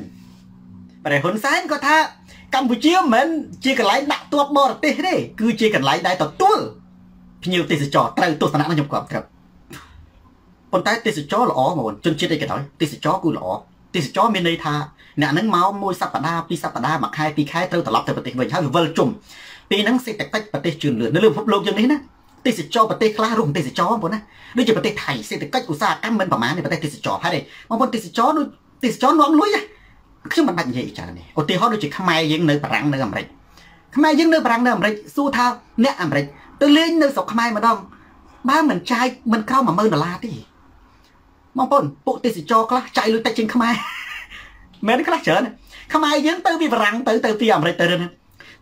ប្រែហ៊ុនសែនគាត់ថាកម្ពុជាមិនមែនជាកន្លែងដាក់ទ័ពបរទេសទេគឺជាកន្លែងដែលទទួលភ្ញៀវទេសចរត្រូវទស្សនៈខ្ញុំគាត់ត្រូវប៉ុន្តែទេសចរល្អហ្មងជនជាតិអីក៏ដោយទេសចរគឺល្អទេសចរមានន័យថាអ្នកហ្នឹងមកមួយសប្តាហ៍ពីរសប្តាហ៍មួយខែពីរខែត្រូវត្រឡប់ទៅប្រទេសវិញហើយវិលជុំពេលហ្នឹងសេដ្ឋកិច្ចប្រទេសជឿនលឿននៅលើពិភពលោកយើងនេះណា ទេសចរប្រទេសខ្លះរួមទេសចរបងប្អូនណាដូចជាប្រទេសថៃសេដ្ឋកិច្ចឧស្សាហកម្មមិនប្រមាណទេប្រទេសទេសចរហើយបងប្អូនទេសចរដូចទេសចរនាំលុយខ្ញុំមិនបាច់និយាយច្រើននេះឧទាហរណ៍ដូចជាខ្មែរយើងនៅបារាំងនៅអាមេរិកខ្មែរយើងនៅបារាំងនៅអាមេរិកសួរថាអ្នកអាមេរិកទៅលេងនៅស្រុកខ្មែរម្ដងបើមិនចាយមិនក្រោម10000ដុល្លារទេបងប្អូនពួកទេសចរខ្លះចាយលុយតិចជាងខ្មែរមែនខ្លះច្រើនខ្មែរយើងទៅពីបារាំងទៅទៅពីអាមេរិកទៅនេះ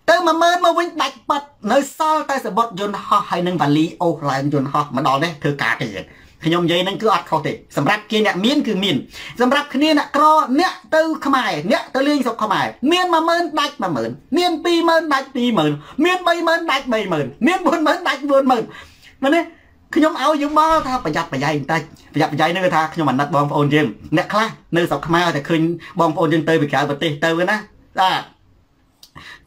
ទៅ10000មកវិញដាច់បាត់នៅសល់តែសបុតយន្តហោះហើយនឹងវ៉ាលីអូសឡើងយន្តហោះមកដល់នេះធ្វើការទៀតខ្ញុំនិយាយនឹងគឺអត់ខុសទេសម្រាប់គេអ្នកមានគឺមានសម្រាប់គ្នាអ្នកក្រអ្នកទៅខ្មែរអ្នកទៅលេងស្រុកខ្មែរមាន10000ដាច់10000មាន20000ដាច់20000មាន30000ដាច់30000មាន40000ដាច់40000មែនទេខ្ញុំឲ្យយើងមកថាប្រយ័ត្នប្រយែងបន្តិចប្រយ័ត្នប្រយែងនឹងថាខ្ញុំអាណិតបងប្អូនយើងអ្នកខ្លះនៅស្រុកខ្មែរតែឃើញបងប្អូនយើងទៅពីក្រៅប្រទេសទៅណាបាទ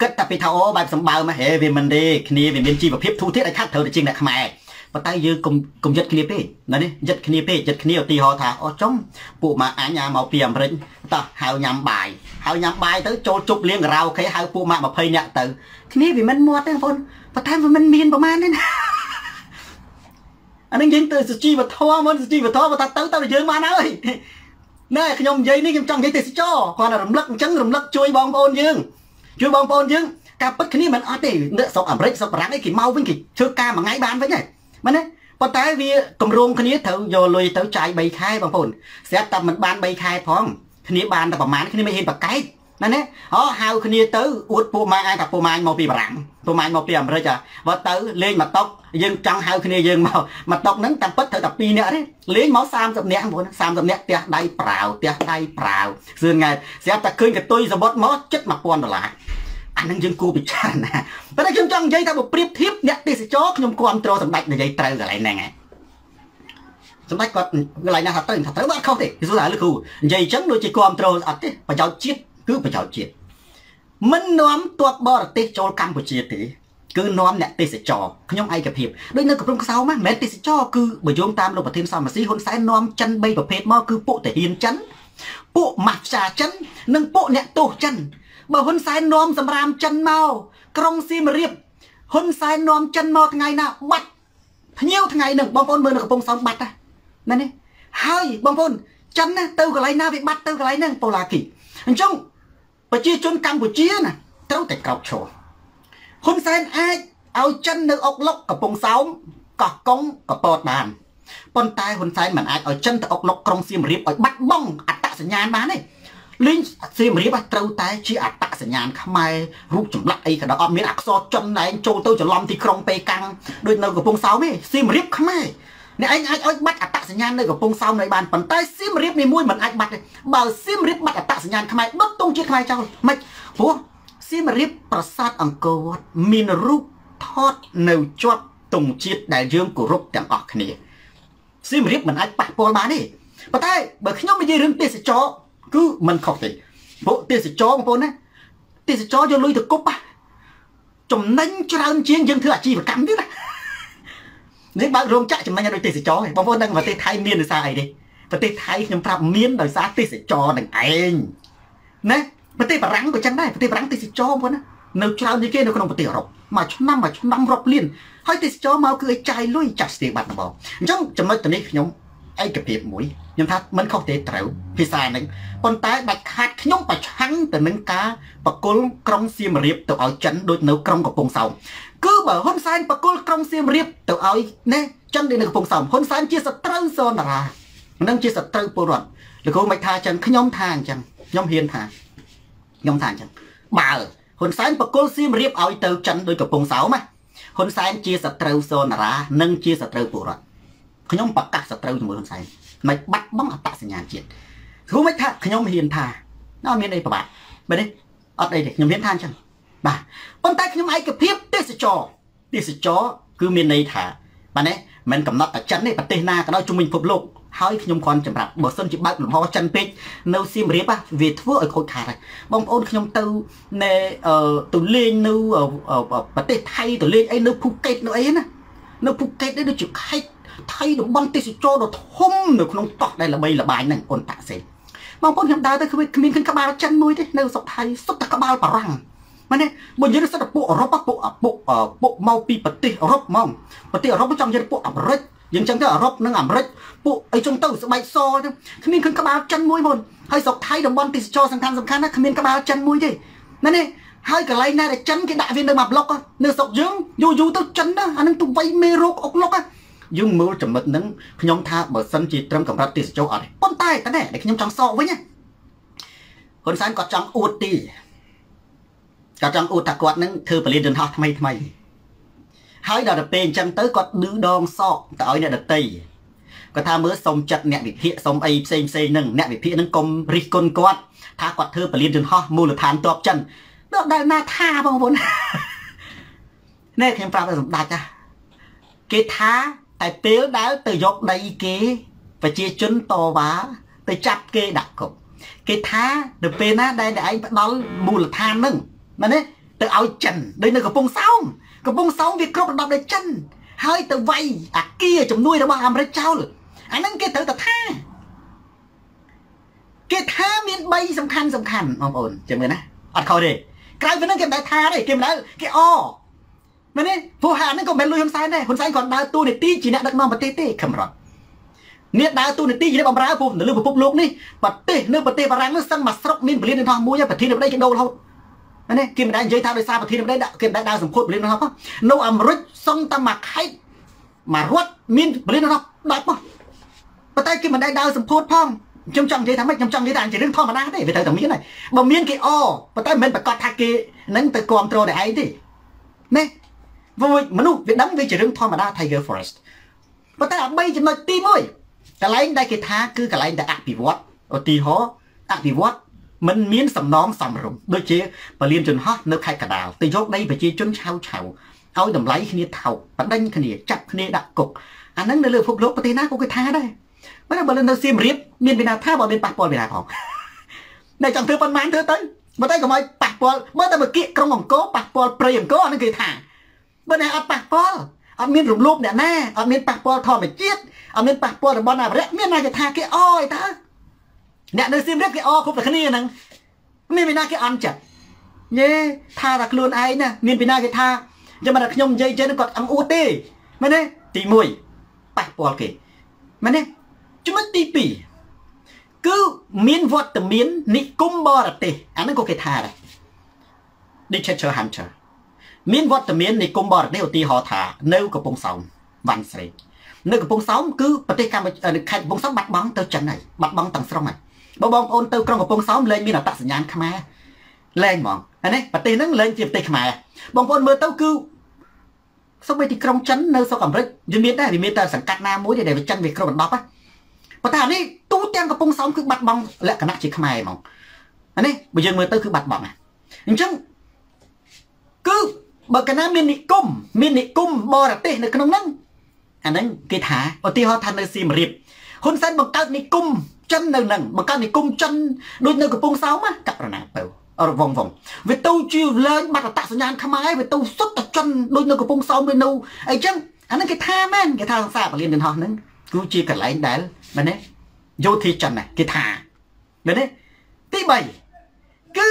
គិតតែពីថាអូបែបសម្បើមហេវាមិនទេគ្នាវាមានជីវភាពធូរធារឲ្យខាត់ត្រូវតែជាងអ្នកខ្មែរប៉ុន្តែយើងកុំកុំយឹតគ្នាពេកណានេះយឹតគ្នាពេកយឹតគ្នាឧទាហរណ៍ថាអូចុងពួកម៉ាអញមកពីអាមេរិកតោះហៅញ៉ាំបាយហៅញ៉ាំបាយទៅចូលជប់លៀងការ៉ាអូខេហៅពួកម៉ា20នាក់ទៅគ្នាវាមិនមាត់ទេបងប្អូនប៉ុន្តែវាមិនមានប្រមាណទេណាអានឹងយើងទៅសុជីវធម៌មិនសុជីវធម៌បើថាទៅទៅយើងបានហើយណែខ្ញុំនិយាយនេះខ្ញុំចង់និយាយទេសចរគាត់រំលឹកអញ្ចឹងរំលឹកជួយបងប្អូនយើង ជួយបងប្អូនយើងការពិតគ្នាមិនអត់ទេនៅស្រុកអាមេរិកស្រុកបារាំងអីគេមកវិញគេធ្វើការមួយថ្ងៃបានវិញហើយមែនទេប៉ុន្តែវាកម្រងគ្នាត្រូវយកលុយទៅចាយ3ខែបងប្អូនស្រាប់តែមិនបាន3ខែផងគ្នាបានតែប្រហែលគ្នាមិនហ៊ានប្រកែក ណាណាអូហៅគ្នាទៅអួតពួកម៉ាអញថាពួកម៉ាញមកពីបារាំងពួកម៉ាញមកពីអាមេរិកបើទៅលេងមកតុកយើងចង់ហៅគ្នាយើងមកមកតុកហ្នឹងតាមពិតត្រូវតែ2នាក់ទេលេងមក30នាក់បង30នាក់ផ្ទះដៃប្រាវផ្ទះដៃប្រាវសឿនថ្ងៃស្រាប់តែឃើញកតុយសបុតមកចិត្ត1000ដុល្លារអានឹងយើងគួរពិចារណាប៉ុន្តែខ្ញុំចង់និយាយថាបើប្រៀបធៀបអ្នកទេសចរខ្ញុំគ្រប់គ្រងសម្ដេចនិយាយត្រូវកន្លែងហ្នឹងហ៎សម្ដេចគាត់កន្លែងណាថាត្រូវថាត្រូវបាទខុសទេគឺសួរថាលោកគ្រូនិយាយអញ្ចឹងដូចជាគ្រប់គ្រងអត់ទេប្រយោជន៍ជាតិ គឺប្រយោជន៍ជាតិមិននាំទ័ពបរទេសចូលកម្ពុជាទេគឺនាំអ្នកទេសចរខ្ញុំឯកភាពដូចនៅកំពង់ខ្សោមហ្នឹងមិនមែនទេសចរគឺបើយោងតាមលោកប្រធានសមស៊ីហ៊ុនសែននាំចិន3ប្រភេទមកគឺពួកតាហ៊ានចិនពួកម៉ាហ្វយ៉ាចិន និងពួកអ្នកទោសចិនបើហ៊ុនសែននាំសម្រាមចិនមកក្រុងសៀមរាបហ៊ុនសែននាំចិនមកថ្ងៃណាបាត់ភ្ញៀវថ្ងៃហ្នឹងបងប្អូនមើលនៅកំពង់សោមបាត់ណានេះហើយបងប្អូនចិនណាទៅកន្លែងណាវាបាត់ទៅកន្លែងហ្នឹងប៉ូឡាគីអញ្ចឹង ប្រជាជនកម្ពុជាណាត្រូវតែក្រោកឈរហ៊ុនសែនអាចឲ្យចិននៅអុកឡុកកំពង់សោមកោះកុងក៏ពតបានប៉ុន្តែហ៊ុនសែនមិនអាចឲ្យចិនទៅអុកលុកក្រុងសៀមរាបឲ្យបាត់បង់អត្តសញ្ញាណបានទេលេងសៀមរាបត្រូវតែជាអត្តសញ្ញាណខ្មែររូបចម្លាក់អីក៏ដោយអត់មានអក្សរចិនណែងចូលទៅច្រឡំទីក្រុងប៉េកាំងដូចនៅកំពង់សោមទេសៀមរាបខ្មែរ អ្នកឯងអាចឲ្យបាត់អត្តសញ្ញាណនៅកំពង់សោមនៅបានប៉ុន្តែសៀមរាបនីមួយមិនអាចបាត់ទេបើសៀមរាបបាត់អត្តសញ្ញាណខ្មែរដុតទងជាខ្មែរចោលមិនព្រោះសៀមរាបប្រាសាទអង្គរវត្តមានរូបថតនៅជាប់ទងជាតិដែលយើងគោរពទាំងអស់គ្នាសៀមរាបមិនអាចប៉ះពាល់បានទេប៉ុន្តែបើខ្ញុំនិយាយរឿងទេសចរគឺមិនខុសទេពួកទេសចរបងប្អូនណាទេសចរយកលុយទៅគប់ចំណេញច្រើនជាងយើងធ្វើអាជីវកម្មទៀតណា នេះបើករោងចក្រចំណេញដោយទេសចរបងប្អូនដឹងប្រទេសថៃមានដោយសារអីទេប្រទេសថៃខ្ញុំប្រាប់មានដោយសារទេសចរនឹងឯងណាប្រទេសបារាំងក៏ចឹងដែរប្រទេសបារាំងទេសចរបងប្អូនណានៅច្រើនជាងគេនៅក្នុងប្រទេសអឺរ៉ុបមួយឆ្នាំមួយឆ្នាំរាប់លានហើយទេសចរមកគឺឲ្យចាយលុយចាស់ស្ទីបាត់បងអញ្ចឹងចំណុចទៅនេះខ្ញុំ ឯកភាពមួយខ្ញុំថាមិនខុសទេត្រូវភាសាហ្នឹងប៉ុន្តែដាច់ខាតខ្ញុំប្រឆាំងទៅនឹងការបកគលក្រុងសៀមរាបទៅឲ្យចិនដូចនៅក្រុងកំពង់សោមគឺបើហ៊ុនសែនបកគលក្រុងសៀមរាបទៅឲ្យណែចិននៅកំពង់សោមហ៊ុនសែនជាសត្រូវសនរានឹងជាសត្រូវពលរដ្ឋលោកគ្រូមិនថាអញ្ចឹងខ្ញុំថាអញ្ចឹងខ្ញុំហ៊ានថាខ្ញុំថាអញ្ចឹងបើហ៊ុនសែនបកគលសៀមរាបឲ្យទៅចិនដោយកំពង់សោមណាហ៊ុនសែនជាសត្រូវសនរានិងជាសត្រូវពលរដ្ឋ ខ្ញុំប្រកាសសត្រូវជាមួយហ៊ុនសែនមិនបាត់បង់អត្តសញ្ញាណជាតិគ្រូមិនថាខ្ញុំហ៊ានថាអត់មានអីប្របាក់មែនទេអត់អីទេខ្ញុំហ៊ានថាអញ្ចឹងបាទប៉ុន្តែខ្ញុំឯកភាពទេសចរទេសចរគឺមានន័យថាបាទណាមិនកំណត់តែចិនទេប្រទេសណាក៏ដោយជុំវិញពិភពលោកហើយខ្ញុំគ្រាន់ចម្រាប់បើសិនជាបើកលំហចិនពេកនៅសៀមរាបវាធ្វើឲ្យខូចខាតហើយបងប្អូនខ្ញុំទៅណែទៅលេងនៅប្រទេសថៃទៅលេងអីនៅភូកេតនៅអីណានៅភូកេតនេះដូចជាខេត្ត ថៃតំបន់ទេសចរដ៏ធំនៅក្នុងកោះដែលល្បីល្បាញហ្នឹងអូនតាក់សេបងប្អូនខ្ញុំដើរទៅគ្មានគ្មានក្បាលចិនមួយទេនៅស្រុកថៃសុទ្ធតែក្បាលបារាំងមែនទេបើនិយាយសិតពួកអឺរ៉ុបពួកពួកពួកមកពីប្រទេសអឺរ៉ុបហ្មងប្រទេសអឺរ៉ុបចង់និយាយពួកអាមេរិកយើងចឹងទៅអឺរ៉ុបនិងអាមេរិកពួកអីចឹងទៅស្បែកសទៅគ្មានឃើញក្បាលចិនមួយមុនហើយស្រុកថៃតំបន់ទេសចរសំខាន់សំខាន់ណាគ្មានក្បាលចិនមួយទេមែនទេហើយកន្លែងណាដែលចិនគេដាក់វានៅមួយប្លុកនៅស្រុកយើងយូរយូរទៅចិនណាអានឹងទៅវៃមេរោគអុកលុក យើងមើលចំណុចហ្នឹងខ្ញុំថាបើសិនជាត្រឹមកម្រិតទេសចរអត់ទេប៉ុន្តែតែដែលខ្ញុំចង់សកវិញណាហ៊ុនសែនគាត់ចង់អួតទីគាត់ចង់អួតថាគាត់នឹងធ្វើពលានយន្តហោះថ្មីថ្មីហើយដល់ទៅពេលអញ្ចឹងទៅគាត់ឌឺដងសក់ទៅឲ្យអ្នកដតីគាត់ថាមើលសុំចិត្តអ្នកវិភាគសុំអីផ្សេងផ្សេងហ្នឹងអ្នកវិភាគហ្នឹងកុំរិះគន់គាត់ថាគាត់ធ្វើពលានយន្តហោះមូលដ្ឋានតបចិនដល់ដែលណាថាបងប្អូននេះខ្ញុំប្រាប់ឲ្យសម្ដេចណាគេថា តែពេលដែលទៅយកដីគេប្រជាជនតវ៉ាទៅចាប់គេដាក់គុកគេថាទៅពេលណាដែលឯងផ្ដាល់មូលដ្ឋានហ្នឹងមែនទេទៅឲ្យចិនដូចនៅកំពង់សោមកំពង់សោមវាគ្រប់របបដោយចិនហើយទៅវាយអាគារជំនួយរបស់អាមេរិកចោលអាហ្នឹងគេត្រូវតែថាគេថាមាន3សំខាន់សំខាន់បងប្អូនចាំមើលណាអត់ខុសទេក្រៅពីហ្នឹងគេមិនដែលថាទេគេមិនដែលគេអ មែនទេព្រោះហាហ្នឹងក៏មិនលុយហ៊ុនសែនដែរហ៊ុនសែនគាត់ដើរតួនាទីជាអ្នកដឹកនាំប្រទេសទេខំរត់នេះដើរតួនាទីជាអ្នកបម្រើព្រោះនៅលើពិភពលោកនេះប្រទេសនៅប្រទេសបារាំងនោះសឹងមួយស្រុកមានពលានយន្តហោះមួយប្រធានាធិបតីគេដូររហូតនេះគេមិនដែលនិយាយថាដោយសារប្រធានាធិបតីគេមិនដែលដើរសម្ពោធពលានយន្តហោះនៅអាមេរិកសឹងតែមួយខេត្តមួយរដ្ឋមានពលានយន្តហោះ10ប៉ុប៉ុន្តែគេមិនដែលដើរសម្ពោធផងខ្ញុំចង់និយាយថាម៉េចខ្ញុំចង់និយាយថាជារឿងធម្មតាទេវាត្រូវតែមានហើយបើមានគេអប៉ុន្តែមិនមែនប្រកាសថាគេនឹងទៅគ្រប់គ្រងតែឯងទេណា វាមនុស្សវាដឹងវាជារឿងធម្មតា Tiger Forest ប៉ុន្តែអា3ចំណុចទី1កន្លែងដែលគេថាគឺកន្លែងដែលអភិវឌ្ឍឧទាហរណ៍អភិវឌ្ឍมันមានសំណងសំរុំដូចជាពលានជនហោះនៅខេត្តកដាលទៅយកដីប្រជាជនឆៅឆៅឲ្យតម្លៃគ្នាថោកបដិញគ្នាចាប់គ្នាដាក់គុកអាហ្នឹងនៅលើពិភពលោកប្រទេសណាក៏គេថាដែរបើបើនៅសៀមរាបមានពីណាថាបើមានប៉ះពាល់ពីណាផងតែចង់ធ្វើប៉ុន្មានធ្វើទៅបើតែកុំឲ្យប៉ះពាល់បើតែមកគៀកក្រុងអង្គរប៉ះពាល់ព្រៃអង្គរអាហ្នឹងគេថា បើអ្នកអត់ប៉ះពាល់អត់មានរំលោភអ្នកណាអត់មានប៉ះពាល់ធម្មជាតិអត់មានប៉ះពាល់របស់អភិរក្សមានណាគេថាគេអអយតើអ្នកនៅសៀមរាបគេអគ្រប់តែគ្នាហ្នឹងមានពីណាគេអន់ចិត្តយេថាតែខ្លួនឯងណាមានពីណាគេថាចាំតែខ្ញុំនិយាយចេះគាត់អង្អួតទេមែនទេទី1ប៉ះពាល់គេមែនទេចំណុចទី2គឺមានវត្តមាននិគមបរទេសអាហ្នឹងក៏គេថាដែរ Digital Hunter មានវត្តមាននៃគុំបរទេសឧទាហរណ៍ថានៅកំពង់សោមវ៉ាន់ស្រេនៅកំពង់សោមគឺប្រទេសកម្ពុជាខេត្តកំពង់សោមបាត់បង់ទៅចិនហើយបាត់បង់ទាំងស្រុងហើយបើបងប្អូនទៅក្រុងកំពង់សោមលែងមានអត្តសញ្ញាណខ្មែរលែងហ្មងហើយនេះប្រទេសហ្នឹងលែងជាប្រទេសខ្មែរបងប្អូនមើលទៅគឺសូម្បីទីក្រុងចិននៅស្រុកអាមេរិកវាមានដែរវាមានតែសង្កាត់ណាមួយដែលវាចិនវាគ្រប់បណ្ដប់ហ្នឹងប៉ុន្តែអានេះទូទាំងកំពង់សោមគឺបាត់បង់លក្ខណៈជាខ្មែរហ្មងអានេះបើយើងមើលទៅគឺបាត់បង់ណាអញ្ចឹងគឺ បើកាលណាមាននិគមមាននិគមបរទេសនៅក្នុងហ្នឹងអាហ្នឹងគេថាឧទាហរណ៍ថានៅសៀមរាបហ៊ុនសែនបង្កើតនិគមចិននៅហ្នឹងបង្កើតនិគមចិនដូចនៅកំពង់សោមករណាទៅរវងវងវាទៅជាលែងបាត់អត្តសញ្ញាណខ្មែរវាទៅសុទ្ធតែចិនដូចនៅកំពង់សោមវានៅអីចឹងអាហ្នឹងគេថាមែនគេថាសាបលៀនយន្តហោះហ្នឹងគឺជាកន្លែងដែលមែនទេយោធាចិនណាគេថាមែនទេទី3គឺ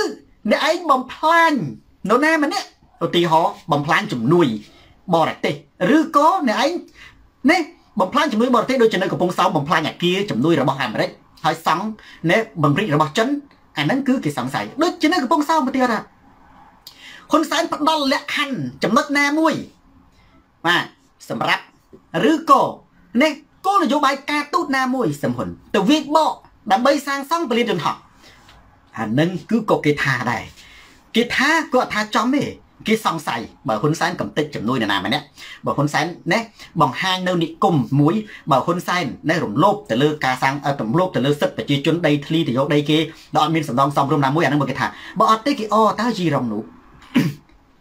អ្នកឯងបំផ្លាញនរណាម្នាក់ ឧទាហរណ៍បំផ្លាញជំនួយបរទេសឬក៏អ្នកឯងនេះបំផ្លាញជំនួយបរទេសដូចជានៅកំពង់សោមបំផ្លាញអាគារជំនួយរបស់អាមេរិកហើយសង់នៃបំរិចរបស់ចិនអាហ្នឹងគឺគេសង្ស័យដូចជានៅកំពង់សោមទៅទៀតហ่ะហ៊ុនសែនផ្ដល់លក្ខខណ្ឌចំណុចណាមួយបាទសម្រាប់ឬក៏នេះគោលនយោបាយការទូតណាមួយសំហ៊ុនទៅវាយបកដើម្បីសាងសង់ពលានយន្តហោះអានឹងគឺក៏គេថាដែរគេថាគាត់ថាចំទេ គេសង្ស័យបើហ៊ុនសែនកំតិចជំនួយនរណាម្នាក់បើហ៊ុនសែនណេះបង្ហាញនៅនិគមមួយបើហ៊ុនសែនណេះរំលោភទៅលើការសាងរំលោភទៅលើសិទ្ធិប្រជាជនដីធ្លីទៅយកដីគេដល់អត់មានសំដងសំរុំណាមួយអានឹងមកគេថាបើអត់ទេគេអតើជីរងនោះ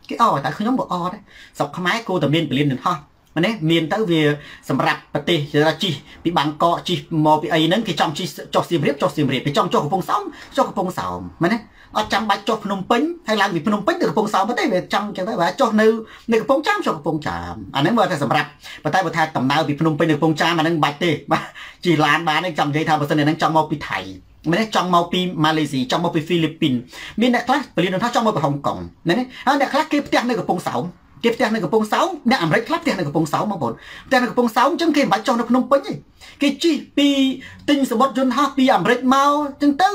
គេអតែខ្ញុំក៏អត់ដែរស្រុកខ្មែរគួរតែមានពលានយន្តហោះម្នេះមានទៅវាសម្រាប់ប្រទេសជីពីបាងកកជីមកពីអីហ្នឹងគេចង់ជីចុះសៀមរាបចុះសៀមរាបគេចង់ចុះកំពង់សោមចុះកំពង់សោមមែនទេ អត់ចាំបាច់ចុះភ្នំពេញហើយឡើងពីភ្នំពេញទៅកំពង់សោមទេវាចង់ចឹងទៅបើចុះនៅនៅកំពង់ចាមចុះកំពង់ចាមអាហ្នឹងមើលតែសម្រាប់ប៉ុន្តែបើថាដំណើរពីភ្នំពេញទៅកំពង់ចាមអាហ្នឹងបាច់ទេបាទជីឡានបានចង់និយាយថាបើសិនអាហ្នឹងចង់មកពីថៃមែនទេចង់មកពីម៉ាឡេស៊ីចង់មកពីហ្វីលីពីនមានអ្នកខ្លះពលិនថាចង់មកពីហុងកុងមែនទេហើយអ្នកខ្លះគេផ្ទះនៅកំពង់សោមគេផ្ទះនៅកំពង់សោមអ្នកអាមេរិកខ្លះផ្ទះនៅកំពង់សោមបងប្អូនផ្ទះនៅកំពង់សោមអញ្ចឹងគេមិនបាច់ចុះនៅភ្នំពេញទេគេជិះពីទិញសមុទ្រយន្តហោះពីអាមេរិកមកអញ្ចឹងទៅ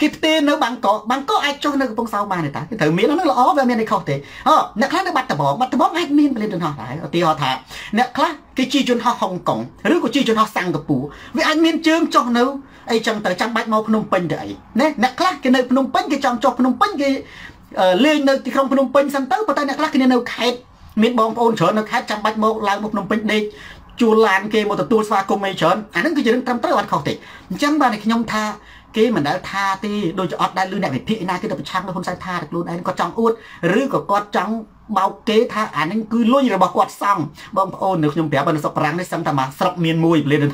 គេផ្ទេរនៅបាងកកបាងកកអាចចុះនៅកំពង់សោមបានទេតាគេត្រូវមានហ្នឹងល្អវាមានអីខុសទេអអ្នកខ្លះនៅបាត់ដំបងបាត់ដំបងអាចមានពលិនយន្តហោះដែរឧទាហរណ៍ថាអ្នកខ្លះគេជិះយន្តហោះហុងកុងឬក៏ជិះយន្តហោះសាំងកាពូវាអាចមានជើងចុះនៅអីចឹងទៅចាំបាច់មកភ្នំពេញទៅអីណាអ្នកខ្លះគេនៅភ្នំពេញគេចង់ចុះភ្នំពេញគេលេងនៅទីក្រុងភ្នំពេញសិនទៅប៉ុន្តែអ្នកខ្លះគេនៅខេត្តមានបងប្អូនច្រើននៅខេត្តចាំបាច់មកឡើងមកភ្នំពេញដេកជួលឡានគេមកទទួលស្វាគមន៍អីច្រើនអាហ្នឹងគឺជារឿងត្រឹមត្រូវអត់ខុសទេអញ្ចឹងបានតែខ្ញុំថា គេមិនដែលថាទេដូចជាអត់ដែលលឺអ្នកវិភាគណាគេទៅប្រឆាំងនឹងហ៊ុនសែនថាតែខ្លួនឯងគាត់ចង់អួតឬក៏គាត់ចង់បោកគេថាអានឹងគឺលុយរបស់គាត់សង់បងប្អូននៅខ្ញុំប្រាប់នៅស្រុកប្រាំងនេះសឹងតែមកស្រុកមានមួយប្លេនទៅ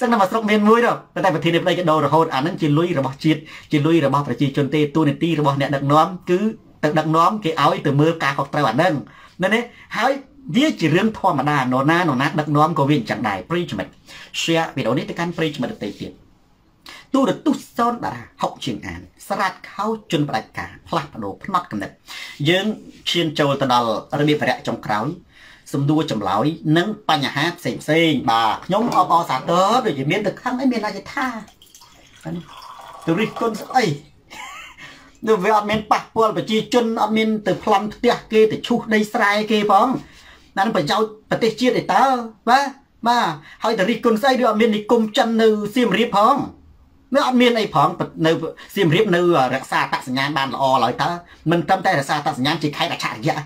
សឹងតែមកស្រុកមានមួយទៅតែប្រធានាធិបតីក៏ដូររហូតអានឹងជាលុយរបស់ជាតិជាលុយរបស់ប្រជាជនទេទូនីតិរបស់អ្នកដឹកនាំគឺទៅដឹកនាំគេឲ្យទៅមើលការខុសត្រូវអានឹងណានេះហើយវាជារឿងធម្មតានរណានរណាដឹកនាំក៏វាអញ្ចឹងដែរប្រិយមិត្ត share វីដេអូនេះទៅកាន់ប្រិយមិត្តដទៃទៀត ទូរទស្សន៍សនតារាហុកជាងអាន ស្រាតខោជន់ផ្ដាច់ការផ្លាស់ប្ដូរផ្នត់កំណត់យើងឈានចូលទៅដល់របៀបបរិយចុងក្រោយសំដួរចម្លើយនិងបញ្ហាផ្សេងផ្សេងបាទខ្ញុំអបអរសាទរដូចជាមានទៅខឹងអីមានអាចថាទៅរិះគន់ស្អីនៅវាអត់មានប៉ះពាល់ប្រជាជនអត់មានទៅប្លន់ផ្ទះគេទៅឈូសដីស្រែគេផងណានឹងប្រយោជន៍ប្រទេសជាតិឯតើបាទបាទហើយទៅរិះគន់ស្អីឬអត់មាននិគមចិននៅសៀមរាបផង នៅអត់មានអីផងនៅសៀមរាបនៅរក្សាអត្តសញ្ញាណបានល្អឡើយតើមិនត្រឹមតែរក្សាអត្តសញ្ញាណជាខេត្តអច្ឆរិយៈ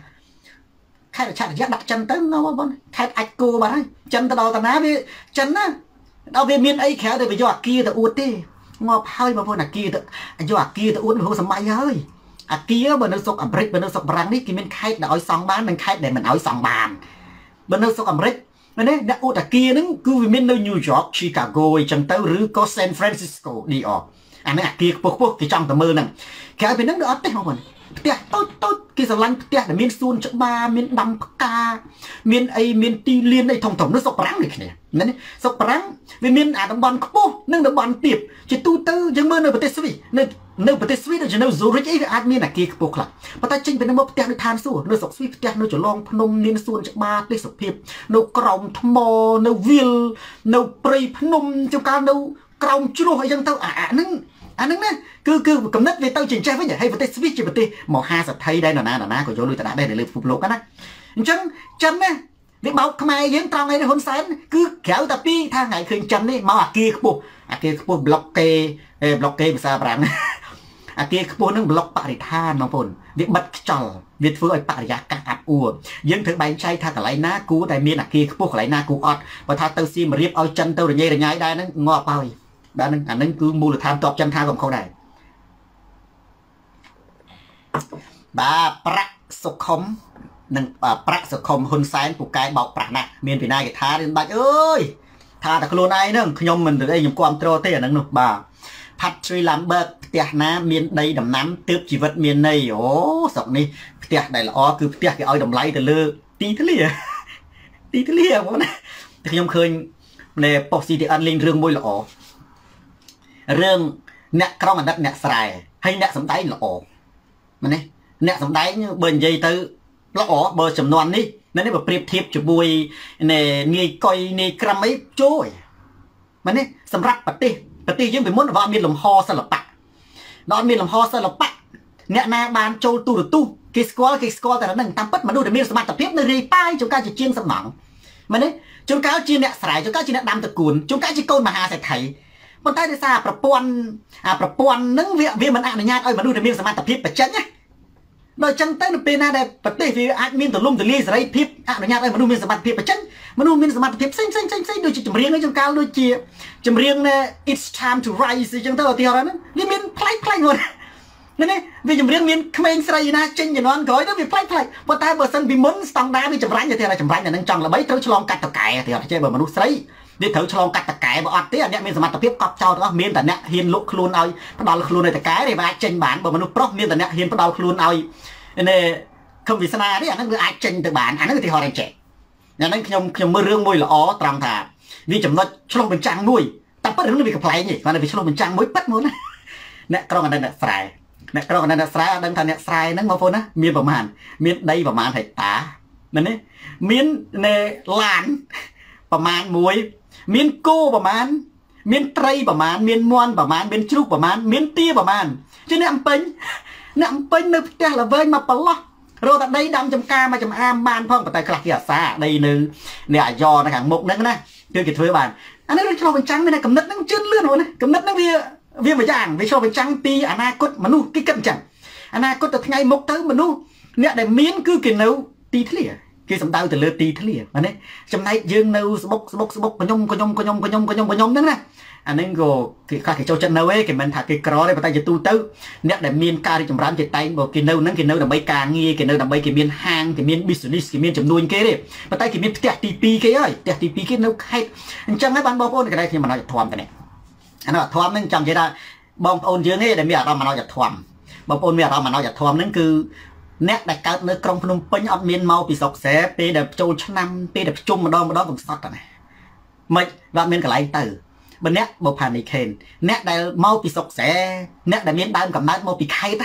ខេត្តអច្ឆរិយៈដាក់ចិនទៅនៅបងខេត្តអាចគោបាត់ហើយចិនទៅដល់តាណាវាចិនណាដល់វាមានអីក្រៅតែវាយកអាគារទៅអួតទេងាប់ហើយបងប្អូនអាគារទៅយកអាគារទៅអួតហូរសម័យហើយអាគារបើនៅស្រុកអាមេរិកបើនៅស្រុកបារាំងនេះគេមានខេត្តដែលឲ្យសង់បាននិងខេត្តដែលមិនឲ្យសង់បានបើនៅស្រុកអាមេរិក មែនទេអ្នកឧតាគាហ្នឹងគឺវាមាននៅ New York Chicago អីចឹងទៅឬក៏ San Francisco DR អានេះអាគារខ្ពស់ខ្ពស់គេចង់ទៅមើលហ្នឹងក្រៅពីហ្នឹងគឺអត់ទេបងប្អូន ផ្ទះតូចតូចគេស្រឡាញ់ផ្ទះដែលមានសួនច្បារមានដាំផ្កាមានអីមានទីលានអីធំធំនោះសុកប្រាំងដូចគ្នាណាសុកប្រាំងវាមានអាតំបន់ខ្ពស់និងតំបន់ទាបជាទូទៅយើងមើលនៅប្រទេសស្វីសនៅនៅប្រទេសស្វីសដូចជានៅ Zurich អីវាអាចមានអាគារខ្ពស់ខ្លះប៉ុន្តែចេញពីនៅមកផ្ទះនៅឋានសួគ៌នៅស្រុកស្វីសផ្ទះនៅចលងភ្នំមានសួនច្បារទេសភាពនៅក្រោមថ្មនៅវាលនៅព្រៃភ្នំចុះកាលនៅក្រោមជ្រោះអីចឹងទៅអាហ្នឹង អាហ្នឹងណាគឺគឺកំណត់វាទៅជាចេះវិញហើយប្រទេសស្វីសជាប្រទេសមហាសទ្ធិដែរនរណានរណាក៏យកលុយទៅដាក់ដែរនៅលើពិភពលោកណាអញ្ចឹងចិនណាវាបោកខ្មែរយើងត្រង់ឯនេះហ៊ុនសែនគឺក្រៅតែពីថាថ្ងៃឃើញចិននេះមកអាគារខ្ពស់អាគារខ្ពស់ប្លុកគេប្លុកគេភាសាបារាំងអាគារខ្ពស់នឹងប្លុកបរិស្ថានបងប្អូនវាបិទខ្យល់វាធ្វើឲ្យបរិយាកាសអាប់អួរយើងត្រូវបែងចែកថាកន្លែងណាគួរតែមានអាគារខ្ពស់កន្លែងណាគួរអត់បើថាទៅសៀមរាបឲ្យចិនទៅរញ៉េរញ៉ាយដែរហ្នឹងងាប់ហើយ បាទហ្នឹងអាហ្នឹងគឺមូលដ្ឋានតបចិនថាកំខុសដែរបាទប្រាក់សុខុមនិងប្រាក់សុខុមហ៊ុនសែនពូកែបោកប្រាក់ណាស់មានពីណាគេថារៀនបាច់អើយថាតែខ្លួនឯងហ្នឹងខ្ញុំមិនទៅអីខ្ញុំគ្រប់គ្រងទេអាហ្នឹងនោះបាទ Patrick Lambert ផ្ទះណា មានដីដំណាំទើបជីវិតមានន័យអូស្រុកនេះផ្ទះដែលល្អគឺផ្ទះគេឲ្យតម្លៃទៅលើទីធ្លាទីធ្លាបងណាខ្ញុំឃើញនៅប៉ុស CTN លេងរឿងមួយល្អ រឿងអ្នកក្រុងអាណិតអ្នកស្រែហើយអ្នកសំដែងល្អមែនទេអ្នកសំដែងបើនិយាយទៅល្អបើចំនួននេះនៅនេះបើប្រៀបធៀបជាមួយនាយកុយនាយក្រំអីជួយមែនទេសម្រាប់ប្រទេសប្រទេសយើងពីមុនវាអត់មានលំហសិល្បៈដល់អត់មានលំហសិល្បៈអ្នកណាបានចូលទូរទស្សន៍គេស្គាល់គេស្គាល់តែនឹងតាមពិតមនុស្សដែលមានសមត្ថភាពនៅរាយប៉ាយជួនកាលជាជាងសំណងមែនទេជួនកាលជាអ្នកស្រែជួនកាលជាអ្នកដាំតកួនជួនកាលជាកូនមហាសេដ្ឋី ប៉ុន្តែដោយសារប្រព័ន្ធអាប្រព័ន្ធនឹងវាវាមិនអនុញ្ញាតឲ្យមនុស្សដែលមានសមត្ថភាពបញ្ចេញណាដល់អញ្ចឹងទៅនៅពេលណាដែលប្រទេសវាអាចមានទលំទលាយសេរីភាពអនុញ្ញាតឲ្យមនុស្សមានសមត្ថភាពបញ្ចេញមនុស្សមានសមត្ថភាពផ្សេងផ្សេងផ្សេងផ្សេងដូចជាចម្រៀងឯចង្កាលដូចជាចម្រៀង It's time to rise អញ្ចឹងទៅឧទាហរណ៍ហ្នឹងវាមានផ្លែកផ្លែកហ្នឹងនេះវាចម្រៀងមានក្មេងស្រីណាចេញជំនាន់ក្រោយទៅវាផ្លែកផ្លែកប៉ុន្តែបើសិនពីមុនស្តង់ដារវាចម្រាញ់ទៅតែចម្រាញ់តែនឹងចង់ល្បីត្រូវឆ្លងកាត់តកែទៅចេះបើមនុស្សស្រី វាត្រូវឆ្លងកាត់តកែបើអត់ទេអ្នកមានសមត្ថភាពកប់ចោលទាំងអស់មានតែអ្នកហ៊ានលក់ខ្លួនឲ្យផ្ដាល់ខ្លួនឲ្យតកែទេវាអាចចេញបានបើមនុស្សប្រុសមានតែអ្នកហ៊ានផ្ដាល់ខ្លួនឲ្យនេះខំវាសនានេះអាហ្នឹងវាអាចចេញទៅបានអាហ្នឹងឧទាហរណ៍ចេះអាហ្នឹងខ្ញុំខ្ញុំមើលរឿងមួយល្អត្រង់ថាវាចំណុចឆ្លុះបញ្ចាំងមួយតែប៉ិតរឿងនេះវាកំ pl ែងទេគាត់វាឆ្លុះបញ្ចាំងមួយប៉ិតមកណាអ្នកក្រុងអតីតអ្នកស្រែអ្នកក្រុងអតីតអ្នកស្រែអត់ដឹងថាអ្នកស្រែហ្នឹងបងប្អូនណាមានប្រមាណមានដីប្រមាណហិកតាមែនទេមាននៅឡានប្រមាណមួយ មានគោប្រមាណមានត្រីប្រមាណមានមន់ប្រមាណមានជ្រូកប្រមាណមានទាប្រមាណជាអ្នកអំពេញអ្នកអំពេញនៅផ្ទះល្វែងមកប្រឡោះរកតែដីដាំចំការមកចំអាមបានផងប៉ុន្តែខ្លះគេអាសាដីនៅនេះអាយ៉នៅខាងមុខហ្នឹងណាគឺគេធ្វើបានអានេះរឿងឆ្លោះបញ្ចាំងមានកំណត់ហ្នឹងជឿនលឿនហ្នឹងកំណត់ហ្នឹងវាវាមួយយ៉ាងវាឆ្លោះបញ្ចាំងពីអនាគតមនុស្សគេគិតអញ្ចឹងអនាគតទៅថ្ងៃមុខទៅមនុស្សអ្នកដែលមានគឺគេនៅទីធ្លា គេសំដៅទៅលើទីធ្លាណាចំណែកយើងនៅស្បុកស្បុកស្បុកកញុំកញុំកញុំកញុំកញុំកញុំហ្នឹងណាអាហ្នឹងក៏គេខ្លះគេចូលចិត្តនៅឯគេមិនថាគេក្រទេប៉ុន្តែជាទូទៅអ្នកដែលមានការរីកចម្រើនជាតែងបើគេនៅហ្នឹងគេនៅដើម្បីការងារគេនៅដើម្បីគេមានហាងគេមាន business គេមានចំនួនគេទេប៉ុន្តែគេមានផ្ទះទី2គេហើយផ្ទះទី2គេនៅខេត្តអញ្ចឹងហើយបានបងប្អូនកន្លែងខ្ញុំមិនអត់ធំតែនេះអានោះធំហ្នឹងចង់និយាយថាបងប្អូនយើងទេដែលមានអារម្មណ៍មិនអត់ធំបងប្អូនមានអារម្មណ៍មិនអត់ធំហ្នឹងគឺ អ្នកដែលកើតនៅក្រុងភ្នំពេញអត់មានមកពីស្រុកស្រែពេលដែលចូលឆ្នាំពេលដែលប្រជុំម្ដងម្ដងកំសត់តែណាមិនបាទមានកន្លែងទៅបើអ្នកបើផានីខេនអ្នកដែលមកពីស្រុកស្រែអ្នកដែលមានដើមកំណើតមកពីខេត្ត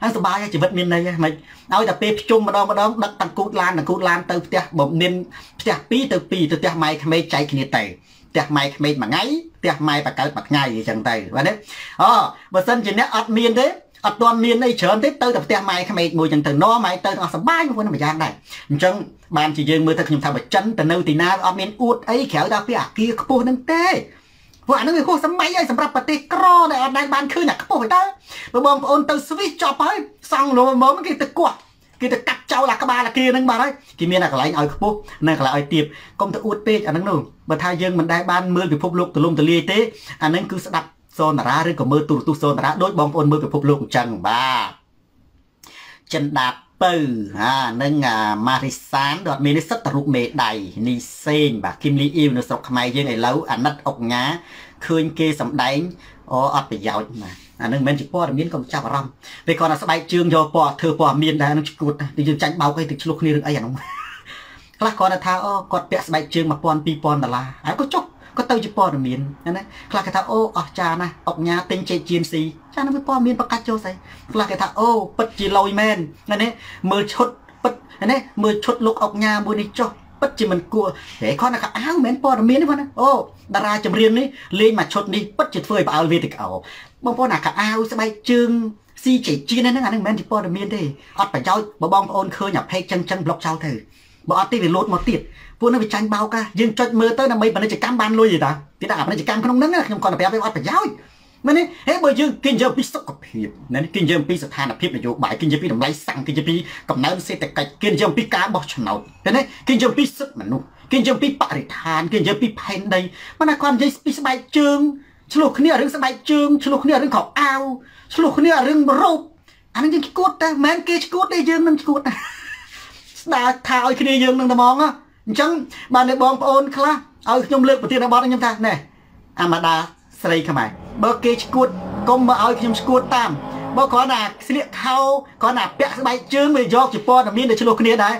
ហ្នឹងសុបាយជីវិតមានន័យហ្មងឲ្យតែពេលប្រជុំម្ដងម្ដងដឹកតាំងគូតឡានតាំងគូតឡានទៅផ្ទះបើមានផ្ទះ2ទៅ2ទៅផ្ទះម៉ែក្មេកចែកគ្នាទៅផ្ទះម៉ែក្មេកមួយថ្ងៃផ្ទះម៉ែបកើតមួយថ្ងៃអញ្ចឹងទៅបាទទេអូបើសិនជាអ្នកអត់មានទេ អត់ទាន់មានអីច្រើនទេទៅតែផ្ទះម៉ែក្មេកមួយចឹងទៅនាំម៉ែទៅទាំងអស់សបាយមួយម្យ៉ាងដែរអញ្ចឹងបានជាយើងមើលទៅខ្ញុំថាបើចិនទៅនៅទីណាអត់មានអួតអីក្រៅតែពីអាគារខ្ពស់ហ្នឹងទេព្រោះអានឹងវាហួសសម័យហើយសម្រាប់ប្រទេសក្រដែលអត់ដែលបានឃើញអាខ្ពស់ទៅបើបងប្អូនទៅស្វីសចប់ហើយសង់លោមកគេទៅគោះគេទៅកាត់ចោលអាក្បាលអាគារហ្នឹងបាទហើយគេមានអាកន្លែងឲ្យខ្ពស់និងកន្លែងឲ្យទៀបកុំទៅអួតពេកអាហ្នឹងនោះបើថាយើងមិនដែលបានមើលពិភពលោកទលំទលាយទេអាហ្នឹងគឺស្ដាប់ សូនតារាឬក៏មើលទូរទស្សន៍សូនតារាដូចបងប្អូនមើលពិភពលោកអញ្ចឹងបាទចិនដាពៅហានឹងម៉ារីសានដតមានសិទ្ធិរូបមេដៃនីសេងបាទគឹមលីអ៊ីវនៅស្រុកខ្មែរយើងឥឡូវអាណិតអុកញ៉ាឃើញគេសម្ដែងអូអត់ប្រយោជន៍ណាអានឹងមិនជាព័ត៌មានកុំចាប់អារម្មណ៍ពេលគាត់ថាស្បែកជើងយកពណ៌ធ្វើព័ត៌មានដែរនឹងឈួតទីយើងចាញ់បោកអីទៅឆ្លោះគ្នារឿងអីអានោះខ្លះគាត់ថាអូគាត់ពាក់ស្បែកជើង1000 2000ដុល្លារហើយក៏ចុះ ក៏ទៅជាព័ត៌មានណាខ្លះគេថាអូអស់ចាណាអុកញ៉ាទិញជេជៀនស៊ីចានឹងវាព័ត៌មានប្រកាសចូលស្អីខ្លះគេថាអូពិតជាលយមែនណាមើលឈុតពិតណាមើលឈុតលោកអុកញ៉ាមួយនេះចុះពិតជាមិនគួរហេគាត់ថាអើមិនមែនព័ត៌មានទេបងណាអូតារាចម្រៀងនេះលេងមួយឈុតនេះពិតជាធ្វើឲ្យផ្អើលវេទិកោបងប្អូនអាកអាវស្បែកជើងស៊ីជេជៀនហ្នឹងអានឹងមិនមែនជាព័ត៌មានទេអត់ប្រយោជន៍បើបងប្អូនឃើញអាផេកចឹងចឹងប្លុកចោលទៅ បើអត់ទេវាលោតមកទៀតពួកនឹងវាចាញ់បោកយើងចុចមើលទៅដើម្បីពាណិជ្ជកម្មបានលុយទេតាគេថាពាណិជ្ជកម្មក្នុងហ្នឹងខ្ញុំគាត់ប្រាប់វាអត់ប្រយោជន៍មែនទេហេបើយើងគេនិយាយពីសុខភាពណាគេនិយាយពីស្ថានភាពនយោបាយគេនិយាយពីតម្លៃសាំងគេនិយាយពីកំណើនសេដ្ឋកិច្ចគេនិយាយពីការបោះឆ្នោតឃើញទេគេនិយាយពីសិទ្ធិមនុស្សគេនិយាយពីបរិស្ថានគេនិយាយពីផែនដីមិនណាគាត់និយាយពីស្បែកជើងឆ្លោះគ្នារឿងស្បែកជើងឆ្លោះគ្នារឿងខោអាវឆ្លោះគ្នារឿងរោគអានេះយើងឈួតតែមិនមែនគេឈួតទេយើងនឹងឈួតតែ ស្ដារថាឲ្យគ្នាយើងនឹងតែហ្មងអញ្ចឹងបានតែបងប្អូនខ្លះឲ្យខ្ញុំលើកប្រធានបទខ្ញុំថាណែអាម៉ាដាស្រីខ្មែរបើគេឈួតកុំមកឲ្យខ្ញុំឈួតតាមបើគ្រាន់តែស្លៀកខោគ្រាន់តែពាក់ស្បែកជើងវាយកជាព័ត៌មានទៅឆ្លោះគ្នាដែរ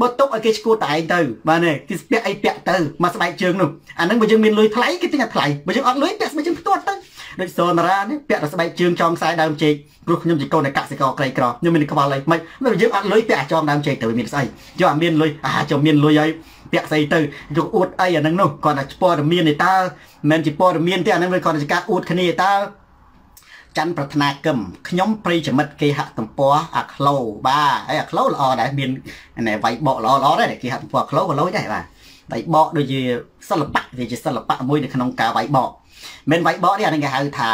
បើទុកឲ្យគេឈួតតែឯងទៅបាទនេះគេពាក់អីពាក់ទៅមកស្បែកជើងនោះអាហ្នឹងបើយើងមានលុយថ្លៃគេទិញតែថ្លៃបើយើងអត់លុយពាក់ស្បែកជើងផ្ទាត់ទៅ ដូចសូនារានេះពាក់តែស្បែកជើងចងខ្សែដើមចេកព្រោះខ្ញុំជាកូននៃកសិករក្រីក្រខ្ញុំមានខ្វល់អីមិនបើយើងអត់លុយពាក់អាចងដើមចេកទៅមានស្អីយកអត់មានលុយអាចាំមានលុយហើយពាក់ស្អីទៅយកអួតអីអាហ្នឹងនោះគាត់តែព័ត៌មានទេតើមិនមែនជាព័ត៌មានទេអាហ្នឹងវាគាត់តែការអួតគ្នាតើច័ន្ទប្រាថ្នាគឹមខ្ញុំប្រិយមិត្តគេហទំព័រអាក្លូបាទហើយអាក្លូល្អដែរមានណែវាយបកល្អល្អដែរគេហទំព័រអាក្លូក៏លុយដែរបាទវាយបកដូចជាសិល្បៈវាជាសិល្បៈមួយនៅក្នុងការវាយបក មិនវាយបកនេះអានេះគេហៅថា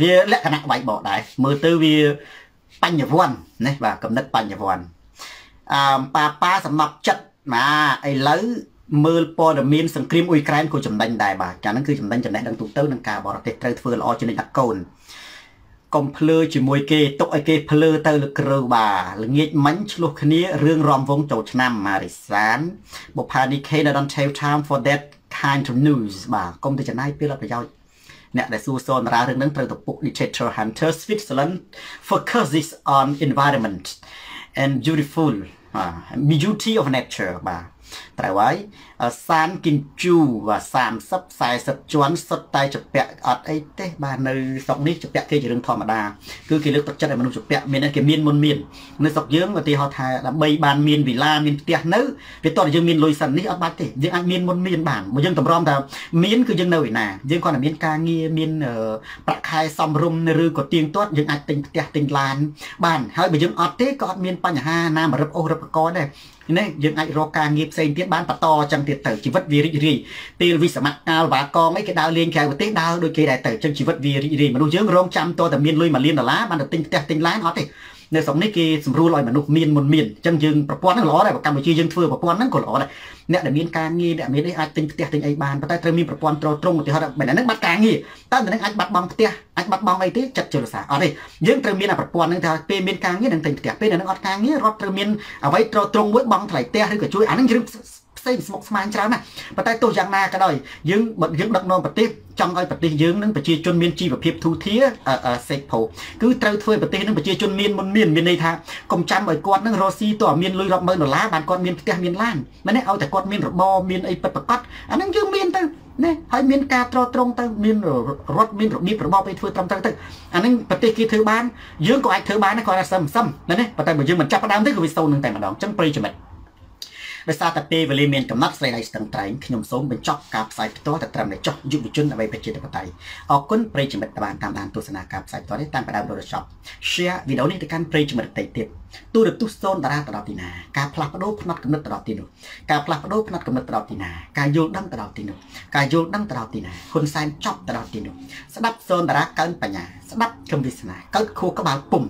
វាលក្ខណៈវាយបកដែរមើលទៅវាបញ្ញវន្តណាបាទកំណត់បញ្ញវន្តអឺប៉ាប៉ាសំណប់ចិត្តបាទឥឡូវមើលព័ត៌មានសង្គ្រាមអ៊ុយក្រែនក៏ចំណេញដែរបាទចាហ្នឹងគឺចំណេញចំណេះដឹងទូទៅនឹងការបរទេសត្រូវធ្វើល្អជានិច្ចដាក់កូនកុំភ្លើជាមួយគេទុកឲ្យគេភ្លើទៅលើគ្រូបាទល្ងាចមិញឆ្លោះគ្នារឿងរំវងចូលឆ្នាំម៉ារីសានបុផានីខេ don't have time for that kind of news បាទកុំទៅចំណាយពេលអត់ប្រយោជន៍អ្នកដែលសួរសនរារឿងហ្នឹងត្រូវទៅពុក Dictator Hunter Switzerland focuses on environment and beautiful beauty of nature បាទ ត្រូវហើយសានគិនជូបាទ30 40ជាន់សុទ្ធតែចពាក់អត់អីទេបាទនៅស្រុកនេះចពាក់គេជារឿងធម្មតាគឺគេលើកទឹកចិត្តឲ្យមនុស្សចពាក់មានគេមានមុនមាននៅស្រុកយើងឧទាហរណ៍ថាដើម្បីបានមានវិឡាមានផ្ទះនៅវាតោះយើងមានលុយសិននេះអត់បាច់ទេយើងអាចមានមុនមានបានបើយើងតម្រាំថាមានគឺយើងនៅឯណាយើងគាត់តែមានការងារមានប្រាក់ខែសមរម្យឬក៏ទៀងទាត់យើងអាចទិញផ្ទះទិញឡានបានហើយបើយើងអត់ទេក៏អត់មានបញ្ហាណាមករឹបអូសរឹបកកដែរ នេះយើងអាចរកការងារផ្សេងទៀតបានបន្តអញ្ចឹងទៀតទៅជីវិតវារីករាយពេលវិសមកាលវ៉ាកងអីគេដើរលេងក្រៅប្រទេសដើរដូចគេដែរទៅអញ្ចឹងជីវិតវារីករាយមនុស្សយើងរងចាំតតែមានលុយ1លានដុល្លារបានទៅទិញផ្ទះទិញឡានអត់ទេ នៅស្រុកនេះគេស្រួលឲ្យមនុស្សមានមុនមានអញ្ចឹងយើងប្រព័ន្ធហ្នឹងល្អដែរកម្ពុជាយើងធ្វើប្រព័ន្ធហ្នឹងក៏ល្អដែរអ្នកដែលមានការងារអ្នកមានអីអាចទិញផ្ទះទិញអីបានប៉ុន្តែត្រូវមានប្រព័ន្ធត្រត្រង់ឧទាហរណ៍បែបហ្នឹងបាត់ការងារតើនឹងអាចបាត់បង់ផ្ទះអាចបាត់បង់អីទេចិត្តជលសាអត់ទេយើងត្រូវមានប្រព័ន្ធហ្នឹងថាពេលមានការងារនឹងទិញផ្ទះពេលនឹងអត់ការងាររដ្ឋត្រូវមានអ្វីត្រត្រង់មួយបង់ថ្លៃផ្ទះឬក៏ជួយអាហ្នឹងរឿង ផ្សេងស្មុកស្មាញច្រើនណាស់ប៉ុន្តែទោះយ៉ាងណាក៏ដោយយើងយើងដឹកនាំប្រទេសចង់ឲ្យប្រទេសយើងនឹងប្រជាជនមានជីវភាពធូរធារសេកផូគឺត្រូវធ្វើប្រទេសនឹងប្រជាជនមានមុនមានមានន័យថាកុំចាំឲ្យគាត់នឹងរស់ស៊ីតើមានលុយរាប់ម៉ឺនដុល្លារបានគាត់មានផ្ទះមានឡានមែនទេឲ្យតែគាត់មានរបរមានអីពិតប្រាកដអានឹងយើងមានទៅណាហើយមានការត្រត្រង់ទៅមានរដ្ឋមានរបៀបរបបឲ្យធ្វើត្រឹមត្រូវទៅអានឹងប្រទេសគេធ្វើបានយើងក៏អាចធ្វើបានដែរគាត់ថាសឹមសឹមណាប៉ុន្តែបើយើងមិនចាប់ផ្ដើមទេគឺវាសូន្យនឹងតែម្ដងអញ្ចឹងប្រិយមិត្ត ដោយសារតែពេលវេលាមានកំណត់ស្រីដៃស្ទឹងត្រែងខ្ញុំសូមបញ្ចប់ការផ្សាយផ្ទាល់តែត្រឹមតែចុះយុវជនដើម្បីប្រជាធិបតេយ្យអរគុណប្រិយមិត្តដែលបានតាមដានទស្សនាការផ្សាយផ្ទាល់នេះតាមផ្ដើមដល់ចប់ share វីដេអូនេះទៅកាន់ប្រិយមិត្តដទៃទៀតទូរទស្សន៍សូនតារាទៅដល់ទីណាការផ្លាស់ប្ដូរផ្នែកកំណត់ទៅដល់ទីនោះការផ្លាស់ប្ដូរផ្នែកកំណត់ទៅដល់ទីណាការយល់ដឹងទៅដល់ទីនោះការយល់ដឹងទៅដល់ទីណាហ៊ុនសែនចប់ទៅដល់ទីនោះស្ដាប់សូនតារាកើនបញ្ញាស្ដាប់គំវិសនាកើតខួរក្បាលពុំ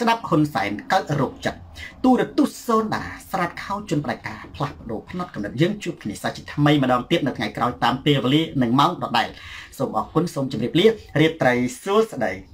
ស្ដាប់ហ៊ុនសែនកើតរោគចិត្តទូរទស្សន៍សូនតារាស្រាតខោជន់ប្រកាផ្លាស់ប្ដូរផ្នត់កំណត់យើងជួបគ្នាសាជាថ្មីម្ដងទៀតនៅថ្ងៃក្រោយតាមពេលវេលានិងម៉ោងដដែលសូមអរគុណសូមជម្រាបលារាត្រីសួស្តី